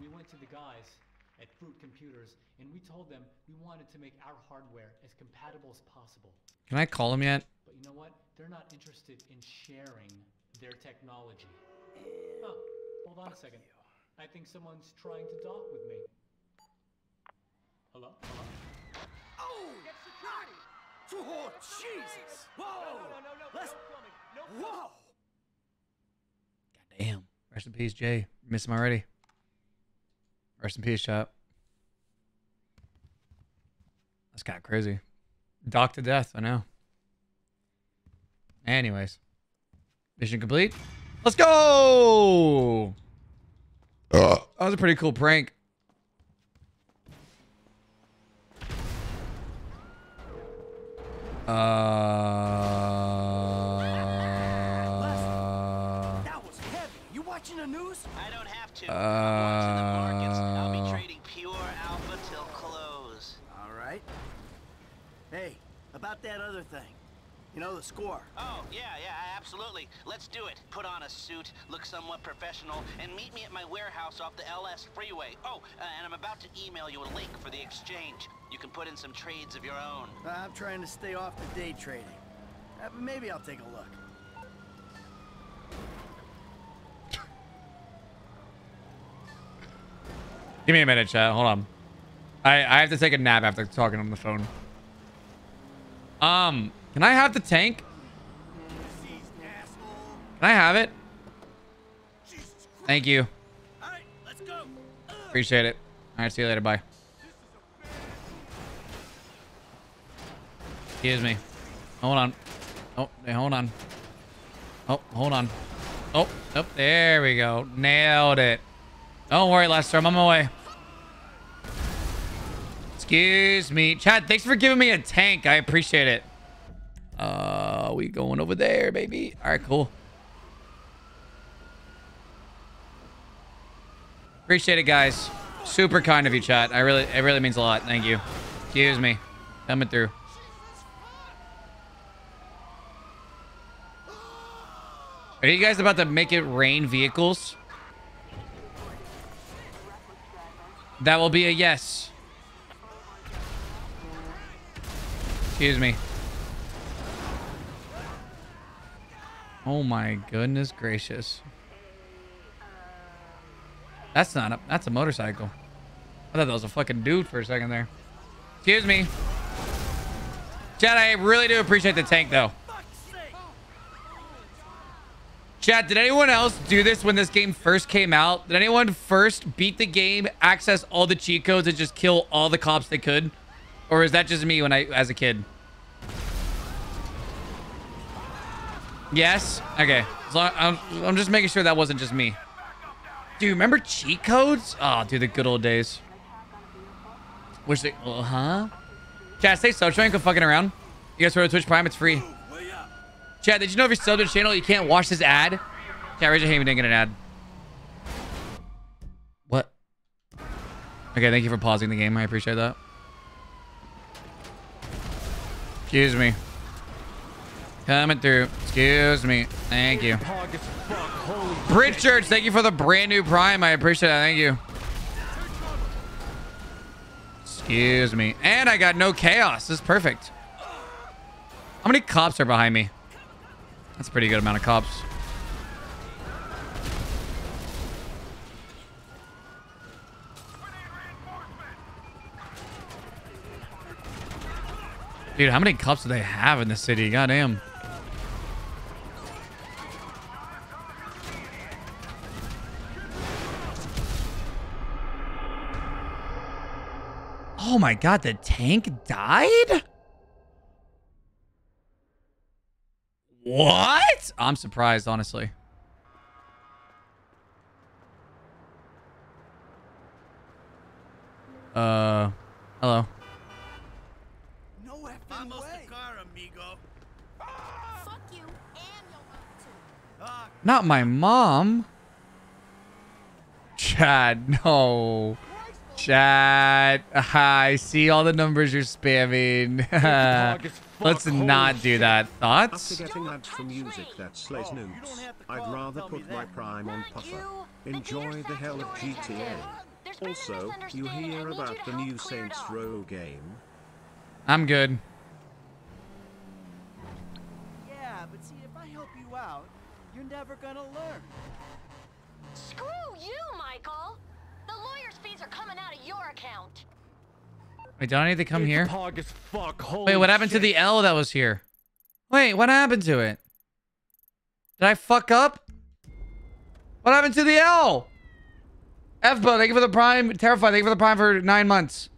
We went to the guys at Fruit Computers and we told them we wanted to make our hardware as compatible as possible. Can I call him yet? But you know what? They're not interested in sharing their technology. Huh. Hold on a second. I think someone's trying to dock with me. Hello? Hello? Oh! Get security! Oh, Jesus! Whoa! No, no, no, no, Let's... Whoa! Damn. Rest in peace, Jay. Miss him already. Rest in peace, chap. That's kind of crazy. Doc to death. I know. Anyways, mission complete. Let's go. that was a pretty cool prank. Uh. Uh. I'll be trading pure alpha till close. All right. Hey, about that other thing. You know, the score. Oh, yeah, yeah, Absolutely. Let's do it. Put on a suit, look somewhat professional, and meet me at my warehouse off the LS freeway. Oh, uh, and I'm about to email you a link for the exchange. You can put in some trades of your own. I'm trying to stay off the day trading. Uh, maybe I'll take a look. Give me a minute, chat. Hold on. I I have to take a nap after talking on the phone. Um, can I have the tank? Can I have it? Thank you. Appreciate it. All right, see you later. Bye. Excuse me. Hold on. Oh, hold on. Oh, hold on. Oh, oh, there we go. Nailed it. Don't worry, Lester. I'm on my way. Excuse me. Chad, thanks for giving me a tank. I appreciate it. Uh, we going over there, baby. All right, cool. Appreciate it, guys. Super kind of you, chat. I really, it really means a lot. Thank you. Excuse me. Coming through. Are you guys about to make it rain vehicles? That will be a yes. Excuse me. Oh my goodness gracious. That's not a that's a motorcycle. I thought that was a fucking dude for a second there. Excuse me. Chad, I really do appreciate the tank though. Chad, did anyone else do this when this game first came out? Did anyone first beat the game, access all the cheat codes, and just kill all the cops they could? Or is that just me when I, as a kid? Yes? Okay. So I'm, I'm just making sure that wasn't just me. Dude, remember cheat codes? Oh, dude, the good old days. Wish they, uh huh? Chad, stay sub showing, fucking around. You guys go to Twitch Prime, it's free. Chad, did you know if you're subbed to the channel, you can't watch this ad? Chad, raise your hand if you didn't get an ad. What? Okay, thank you for pausing the game. I appreciate that. Excuse me. Coming through. Excuse me. Thank you. Richard, thank you for the brand new Prime. I appreciate that. Thank you. Excuse me. And I got no chaos. This is perfect. How many cops are behind me? That's a pretty good amount of cops. Dude, how many cops do they have in the city? Goddamn. Oh my god, the tank died? What? I'm surprised, honestly. Uh, hello. No effing way. car, amigo. Fuck you and your mom too. Not my mom. Chad, no. Chad, [laughs] I see all the numbers you're spamming. [laughs] Let's not do that. Thoughts? After getting ads for music that slays noobs, I'd rather put my prime on puffer. Enjoy the hell of GTA. Also, you hear about the new Saints Row game? I'm good. Yeah, but see, if I help you out, you're never gonna learn. Screw you, Michael. The lawyer's fees are coming out of your account. Wait, do I need to come here? Pog as fuck. Wait, what happened to the L that was here? Wait, what happened to it? Did I fuck up? What happened to the L? FBO, thank you for the prime. Terrified, thank you for the prime for nine months.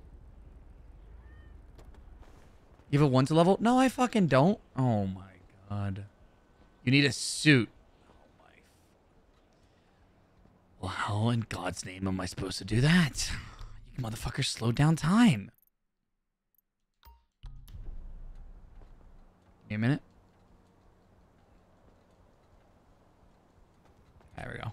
You have a one to level? No, I fucking don't. Oh my god. You need a suit. Oh well, how in God's name am I supposed to do that? [sighs] You motherfuckers slow down time. Give me a minute. There we go.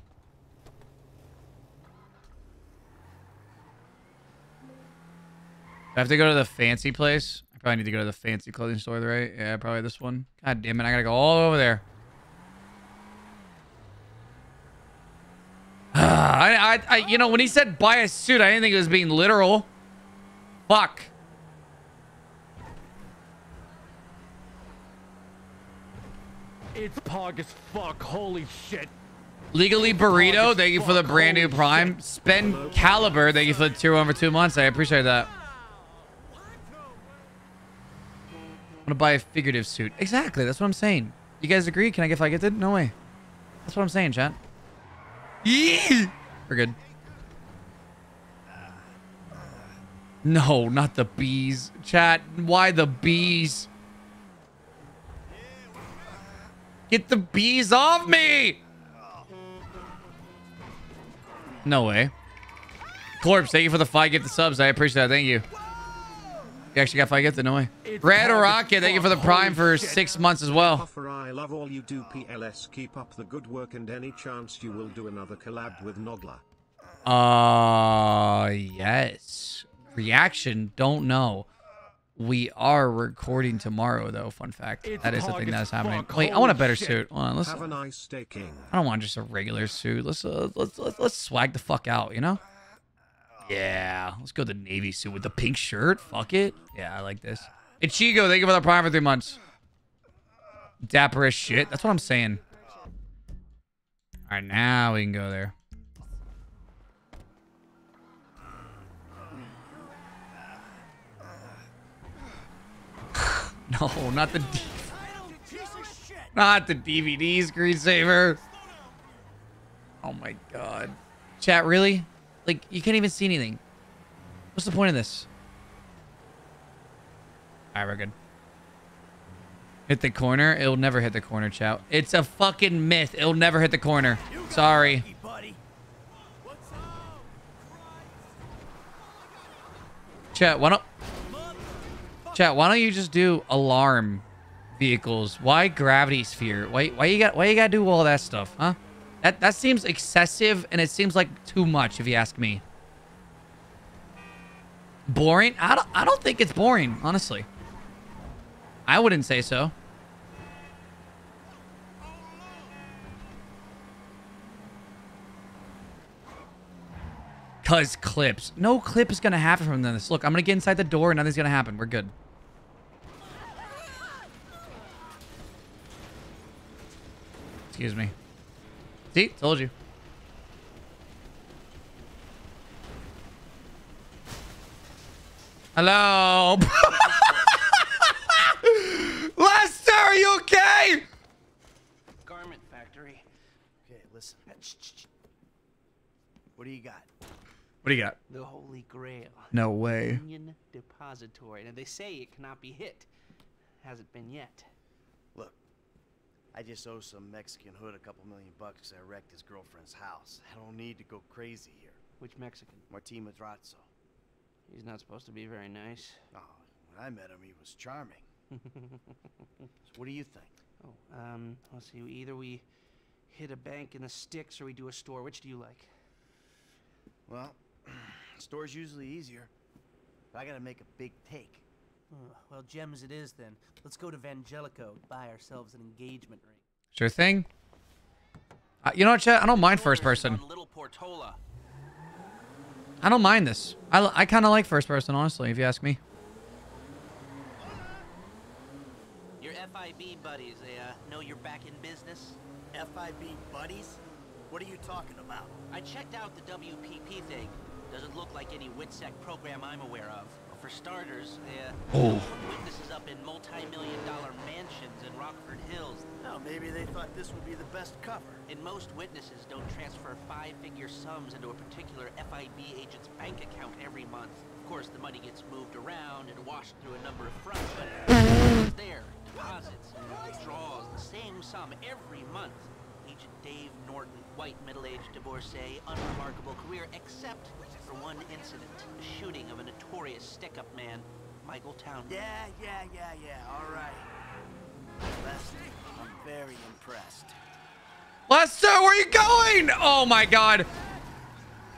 I have to go to the fancy place. I probably need to go to the fancy clothing store, right? Yeah, probably this one. God damn it, I gotta go all over there. [sighs] I, I, I, you know, when he said buy a suit, I didn't think it was being literal. Fuck. It's pog as fuck. Holy shit. Legally Burrito, thank you for the brand new Prime. Spend Caliber, thank you for the tier one for two months. I appreciate that. I'm gonna buy a figurative suit. Exactly, that's what I'm saying. You guys agree? Can I get if I get it? No way. That's what I'm saying, chat. Yee! We're good. No, not the bees. Chat, why the bees? Get the bees off me! No way. Corpse, thank you for the five gift the subs. I appreciate that. Thank you. You actually got five gifted. No way. Red Rocket, thank you for the prime for six months as well. I love all you do, PLS. Keep up the good work and any chance you will do another collab with Nogla. Uh, yes. Reaction, don't know. We are recording tomorrow, though. Fun fact. It's that is the thing that's happening. fuck. Wait, I want a better shit. suit. Hold on, let's. Have a nice day, King. I don't want just a regular suit. Let's uh, let's let's, let's swag the fuck out, you know? Yeah, let's go the navy suit with the pink shirt. Fuck it. Yeah, I like this. Ichigo, thank you for the prime for three months. Dapper as shit. That's what I'm saying. All right, now we can go there. [laughs] no, not the not the DVD screensaver. Oh my god. Chat, really? Like, you can't even see anything. What's the point of this? Alright, we're good. Hit the corner? It'll never hit the corner, chat. It's a fucking myth. It'll never hit the corner. Sorry. Chat, why don't... Chat, why don't you just do alarm vehicles? Why gravity sphere? Why why you got why you gotta do all that stuff, huh? That that seems excessive and it seems like too much if you ask me. Boring? I don't I don't think it's boring, honestly. I wouldn't say so. Cause clips. No clip is gonna happen from this. Look, I'm gonna get inside the door and nothing's gonna happen. We're good. Excuse me. See? Told you. Hello? [laughs] Lester, are you okay? Garment factory. Okay, listen. What do you got? What do you got? The Holy Grail. No way. Union Depository. And they say it cannot be hit. Hasn't been yet. I just owe some Mexican hood a couple million bucks 'cause I wrecked his girlfriend's house. I don't need to go crazy here. Which Mexican? Martin Madrazo. He's not supposed to be very nice. Oh, when I met him, he was charming. [laughs] so what do you think? Oh, um, let's see. Either we hit a bank in the sticks or we do a store. Which do you like? Well, [clears throat] store's usually easier. But I gotta make a big take. Well, gems it is then. Let's go to Vangelico, buy ourselves an engagement ring. Sure thing. Uh, you know what, chat? I don't mind first person. Little Portola. I don't mind this. I, I kind of like first person, honestly, if you ask me. Your FIB buddies, they uh, know you're back in business? FIB buddies? What are you talking about? I checked out the WPP thing. Doesn't look like any WITSEC program I'm aware of. For starters, they uh, Oh. witnesses up in multi-million dollar mansions in Rockford Hills. Oh, maybe they thought this would be the best cover. And most witnesses don't transfer five-figure sums into a particular FIB agent's bank account every month. Of course, the money gets moved around and washed through a number of fronts, but it's there. Deposits and withdrawals, the same sum every month. Agent Dave Norton, white middle-aged divorcee, unremarkable career, except for one incident, the shooting of a notorious stick-up man, Michael Townley. Yeah, yeah, yeah, yeah. All right. Lester, I'm very impressed. Lester, where are you going? Oh my god.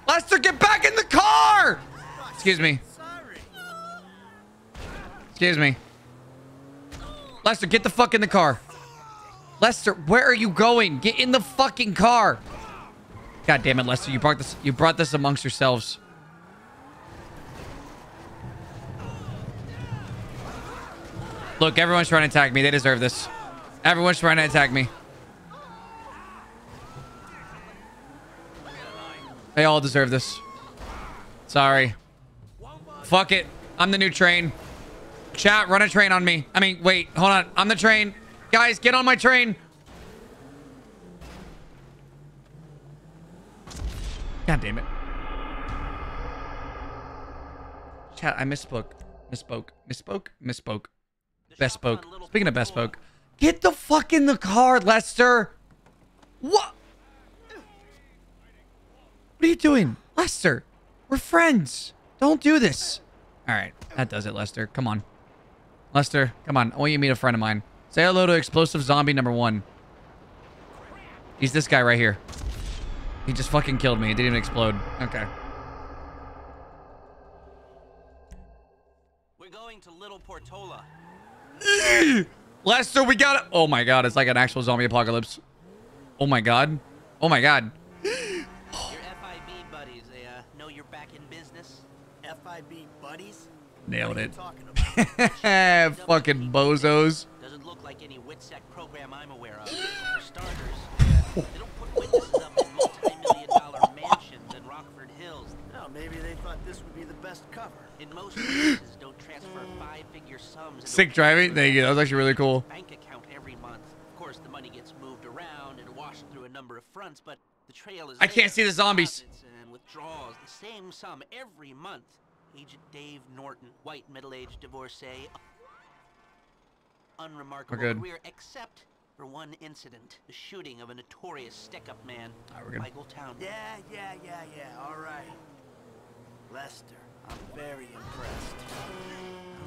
Lester, get back in the car! Excuse me. Excuse me. Lester, get the fuck in the car. Lester, where are you going? Get in the fucking car. God damn it, Lester. You brought this you brought this amongst yourselves. Look, everyone's trying to attack me. They deserve this. Everyone's trying to attack me. They all deserve this. Sorry. Fuck it. I'm the new train. Chat, run a train on me. I mean, wait, hold on. I'm the train. Guys, get on my train. God damn it. Chat, I misspoke. Misspoke. Misspoke? Misspoke. Best spoke. Speaking of best spoke. Get the fuck in the car, Lester. What? What are you doing? Lester, we're friends. Don't do this. All right, that does it, Lester. Come on. Lester, come on. I want you to meet a friend of mine. Say hello to explosive zombie number one. He's this guy right here. He just fucking killed me. It didn't even explode. Okay. We're going to Little Portola. [gasps] Lester, we got it. Oh my god, it's like an actual zombie apocalypse. Oh my god. Oh my god. Your FIB buddies, they uh, know you're back in business. FIB buddies? Nailed it. [laughs] Fucking bozos. Sick driving. Thank you. That was actually really cool. bank account every month. Of course, the money gets moved around and washed through a number of fronts, but the trail is I can't there. see the zombies. Deposits And withdrawals, the same sum every month. Agent Dave Norton, white middle-aged divorcee, unremarkable good. career, except for one incident: the shooting of a notorious stick-up man, we're good. Michael Town. Yeah, yeah, yeah, yeah. All right. Lester, I'm very impressed.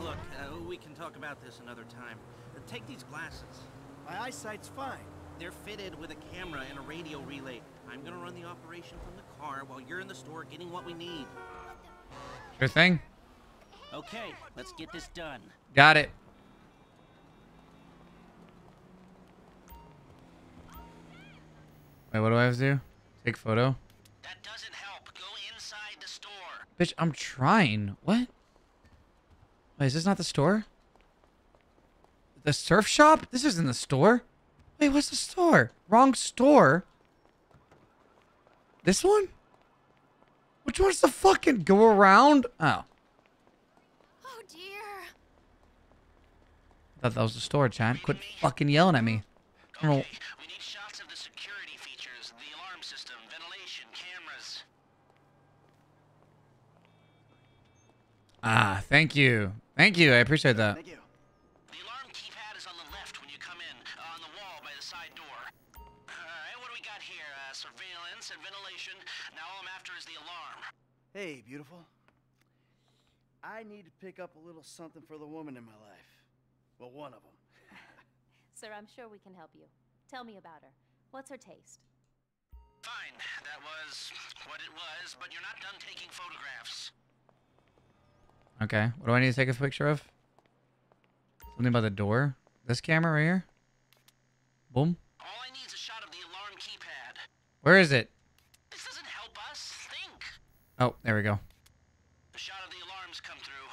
Look, uh, we can talk about this another time. Uh, take these glasses. My eyesight's fine. They're fitted with a camera and a radio relay. I'm gonna run the operation from the car while you're in the store getting what we need. Sure thing. Okay, let's get this done. Got it. Wait, what do I have to do? Take photo? That doesn't Bitch, I'm trying. What? Wait, is this not the store? The surf shop? This isn't the store. Wait, what's the store? Wrong store. This one? Which one's the fucking go around? Oh. Oh dear. I thought that was the store, chat. Quit fucking yelling at me. I don't know. We need shots of the security features, the alarm system, ventilation, cameras. Ah, thank you. Thank you. I appreciate that. The alarm keypad is on the left when you come in, uh, on the wall by the side door. Alright, what do we got here? Uh, surveillance and ventilation. Now all I'm after is the alarm. Hey, beautiful. I need to pick up a little something for the woman in my life. Well, one of them. [laughs] Sir, I'm sure we can help you. Tell me about her. What's her taste? Fine, that was what it was, but you're not done taking photographs. Okay. What do I need to take a picture of? Something by the door? This camera right here? Boom. All I need is a shot of the alarm keypad. Where is it? This doesn't help us. Think. Oh, there we go. The shot of the alarms come through.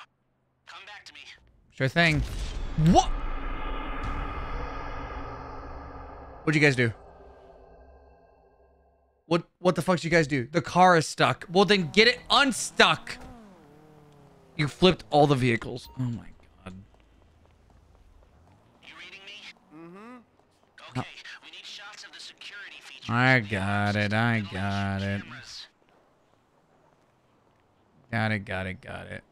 Come back to me. Sure thing. What? What'd you guys do? What what the fuck did you guys do? The car is stuck. Well then get it unstuck. You flipped all the vehicles. Oh my god. You reading Mm-hmm. Okay, we need shots of the security features. I got it. I got it. Got it. Got it. Got it.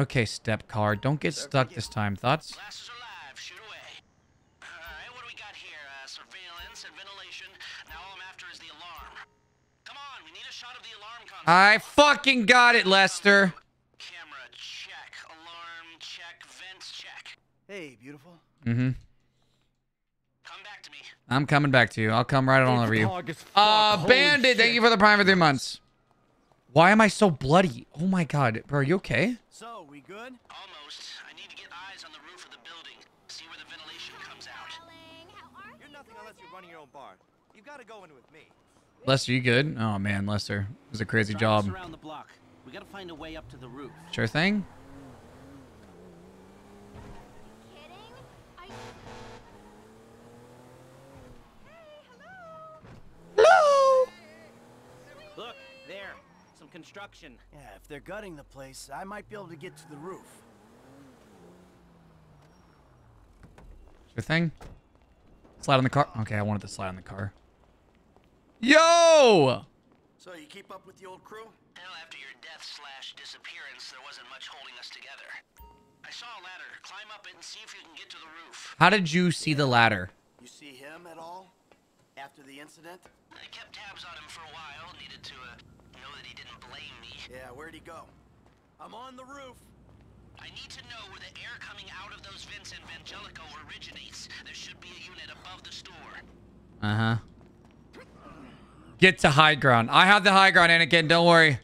Okay, step car. Don't get stuck this time. Thoughts? Glasses are live. Shoot away. Hey, beautiful. Mm-hmm. Come back to me. I'm coming back to you. I'll come right on over you. dog Uh, fuck. Holy Bandit, thank you for the prime for three months. Why am I so bloody? Oh my god. Bro, are you okay? So, we good? Almost. I need to get eyes on the roof of the building. See where the ventilation comes out. You're nothing unless you're running your own bar. You've got to go in with me. Lester, you good? Oh man, Lester, it was a crazy job. around the block. We gotta find a way up to the roof. Sure thing. Look, there. Some construction. Yeah, if they're gutting the place, I might be able to get to the roof. Sure thing. Slide on the car. Okay, I wanted to slide on the car. Yo! So you keep up with the old crew? Hell, after your death slash disappearance, there wasn't much holding us together. I saw a ladder. Climb up it and see if you can get to the roof. How did you see the ladder? You see him at all? After the incident? I kept tabs on him for a while. Needed to uh, know that he didn't blame me. Yeah, where'd he go? I'm on the roof. I need to know where the air coming out of those vents in Vangelico originates. There should be a unit above the store. Uh huh. Get to high ground. I have the high ground, Anakin. Don't worry.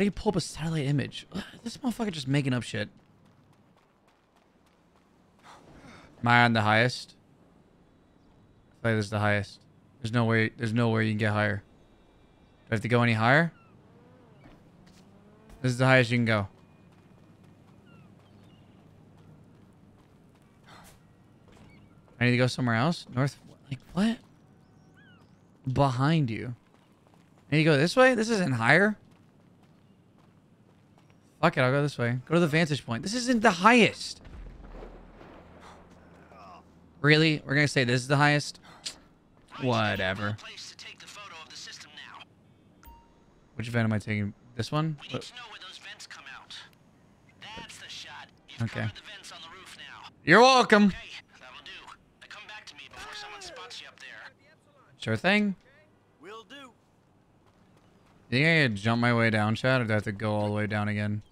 How do you pull up a satellite image? Ugh, [sighs] This motherfucker just making up shit. Am I on the highest? I feel like this is the highest. There's no way. There's no way you can get higher. Do I have to go any higher? This is the highest you can go. I need to go somewhere else. North. Like what? Behind you. I need to go this way. This isn't higher. Fuck it, I'll go this way. Go to the vantage point. This isn't the highest. Really? We're gonna say this is the highest? Whatever. Which vent am I taking? This one? Okay. You're welcome. Sure thing. Will do. You think I could jump my way down, Chad, or do I have to go all the way down again?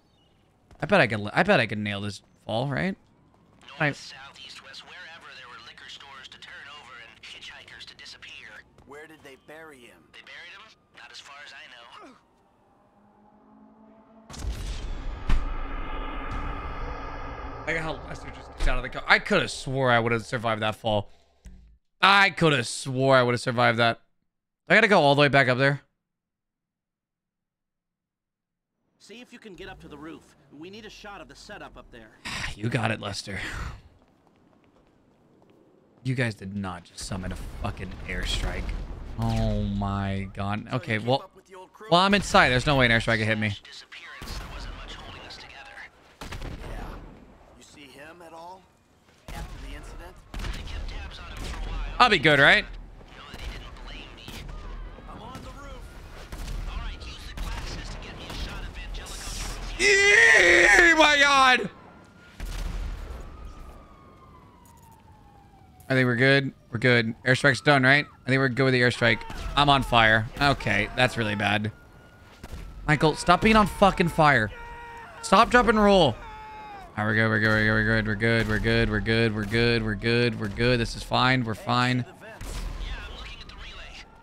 I bet I could. I bet I could nail this fall, right? I, Where did they bury him? They buried him? Not as far as I know. Like how Lester just gets out of the car. I could have swore I would have survived that fall. I could have swore I would have survived that. I gotta go all the way back up there. See if you can get up to the roof. We need a shot of the setup up there. You got it, Lester. You guys did not just summon a fucking airstrike. Oh my god. Okay, well, well, I'm inside. There's no way an airstrike can hit me. You see him at all? After the incident? I'll be good, right? Oh my god! I think we're good. We're good. Airstrike's done, right? I think we're good with the airstrike. I'm on fire. Okay, that's really bad. Michael, stop being on fucking fire. Stop, drop, and roll. All right, we're good. We're good. We're good. We're good. We're good. We're good. We're good. We're good. We're good. This is fine. We're fine.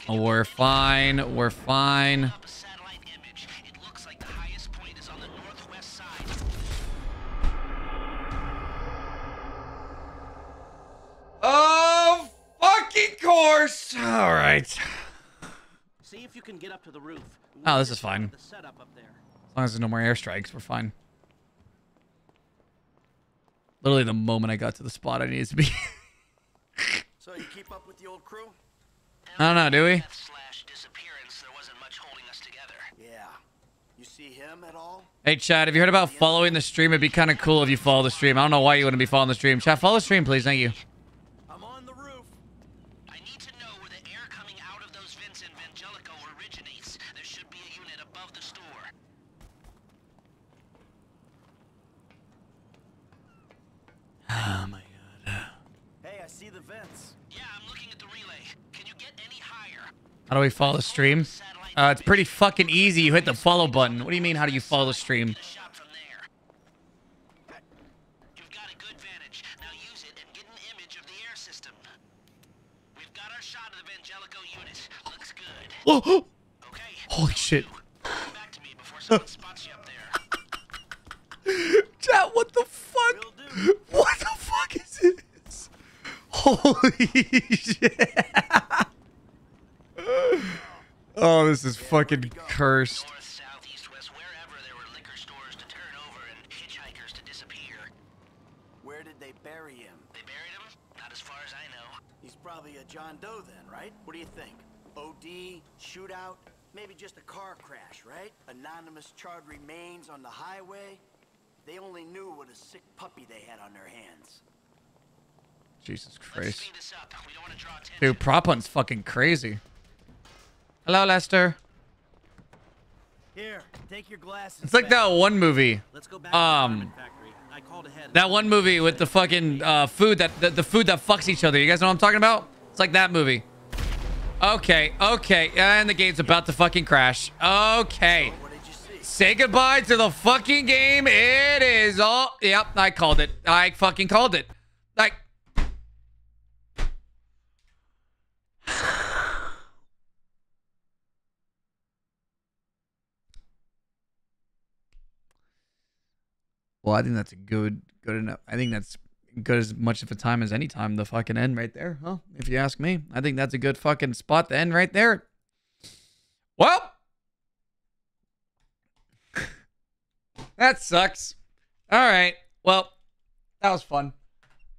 Oh, we're fine. We're fine. Oh, fucking course. All right. See if you can get up to the roof. We Oh, this is fine. The setup up there. As long as there's no more airstrikes, we're fine. Literally the moment I got to the spot I needed to be. [laughs] So you keep up with the old crew? I don't know, do we? Yeah. You see him at all? Hey, Chad, have you heard about following the stream? It'd be kind of cool if you follow the stream. I don't know why you wouldn't be following the stream. Chad, follow the stream, please. Thank you. How do we follow the stream? Uh, it's pretty fucking easy. You hit the follow button. What do you mean, how do you follow the stream? Oh, [gasps] Holy shit. [laughs] Chat, what the fuck? What the fuck is this? Holy [laughs] shit. Oh, this is fucking cursed. Where did they bury him? They buried him? Not as far as I know. He's probably a John Doe then, right? What do you think? OD, shootout, maybe just a car crash, right? Anonymous charred remains on the highway. They only knew what a sick puppy they had on their hands. Jesus Christ. Dude, prop hunt's fucking crazy. Hello, Lester. Here, take your glasses. It's like back. that one movie. Um, that one movie with the fucking uh, food that the, the food that fucks each other. You guys know what I'm talking about? It's like that movie. Okay, okay, and the game's about to fucking crash. Okay. Say goodbye to the fucking game. It is all. Yep, I called it. I fucking called it. Like. Well, I think that's a good, good enough. I think that's good as much of a time as any time. The fucking end right there, huh? If you ask me, I think that's a good fucking spot to end right there. Well, [laughs] that sucks. All right. Well, that was fun.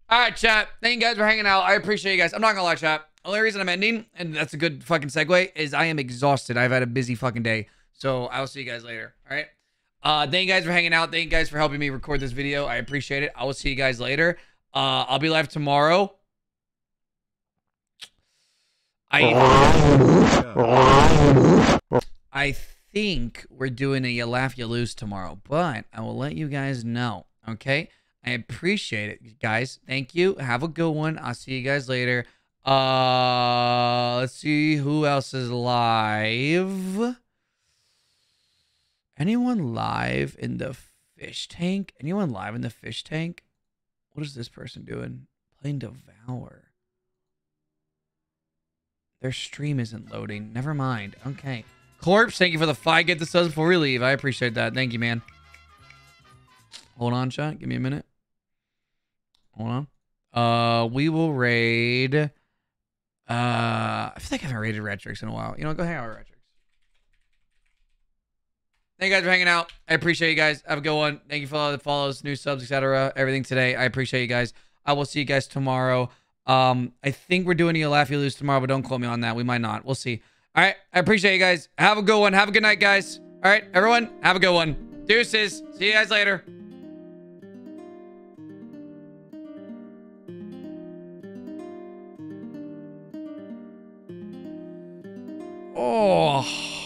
All right, chat. Thank you guys for hanging out. I appreciate you guys. I'm not gonna lie, chat. Only reason I'm ending, and that's a good fucking segue, is I am exhausted. I've had a busy fucking day. So I will see you guys later. All right. Uh, thank you guys for hanging out. Thank you guys for helping me record this video. I appreciate it. I will see you guys later. Uh, I'll be live tomorrow. I I think we're doing a you laugh you lose tomorrow, but I will let you guys know. Okay. I appreciate it, guys. Thank you. Have a good one. I'll see you guys later. Uh, let's see who else is live. Anyone live in the fish tank? Anyone live in the fish tank? What is this person doing? Playing Devour. Their stream isn't loading. Never mind. Okay. Corpse, thank you for the five get the subs before we leave. I appreciate that. Thank you, man. Hold on, chat. Give me a minute. Hold on. Uh, we will raid. Uh, I feel like I haven't raided Retrix in a while. You know, go hang out with Retrix. Thank you guys for hanging out. I appreciate you guys. Have a good one. Thank you for all the follows, new subs, etc. Everything today. I appreciate you guys. I will see you guys tomorrow. Um, I think we're doing you laugh, you lose tomorrow, but don't quote me on that. We might not. We'll see. All right. I appreciate you guys. Have a good one. Have a good night, guys. All right, everyone. Have a good one. Deuces. See you guys later. Oh.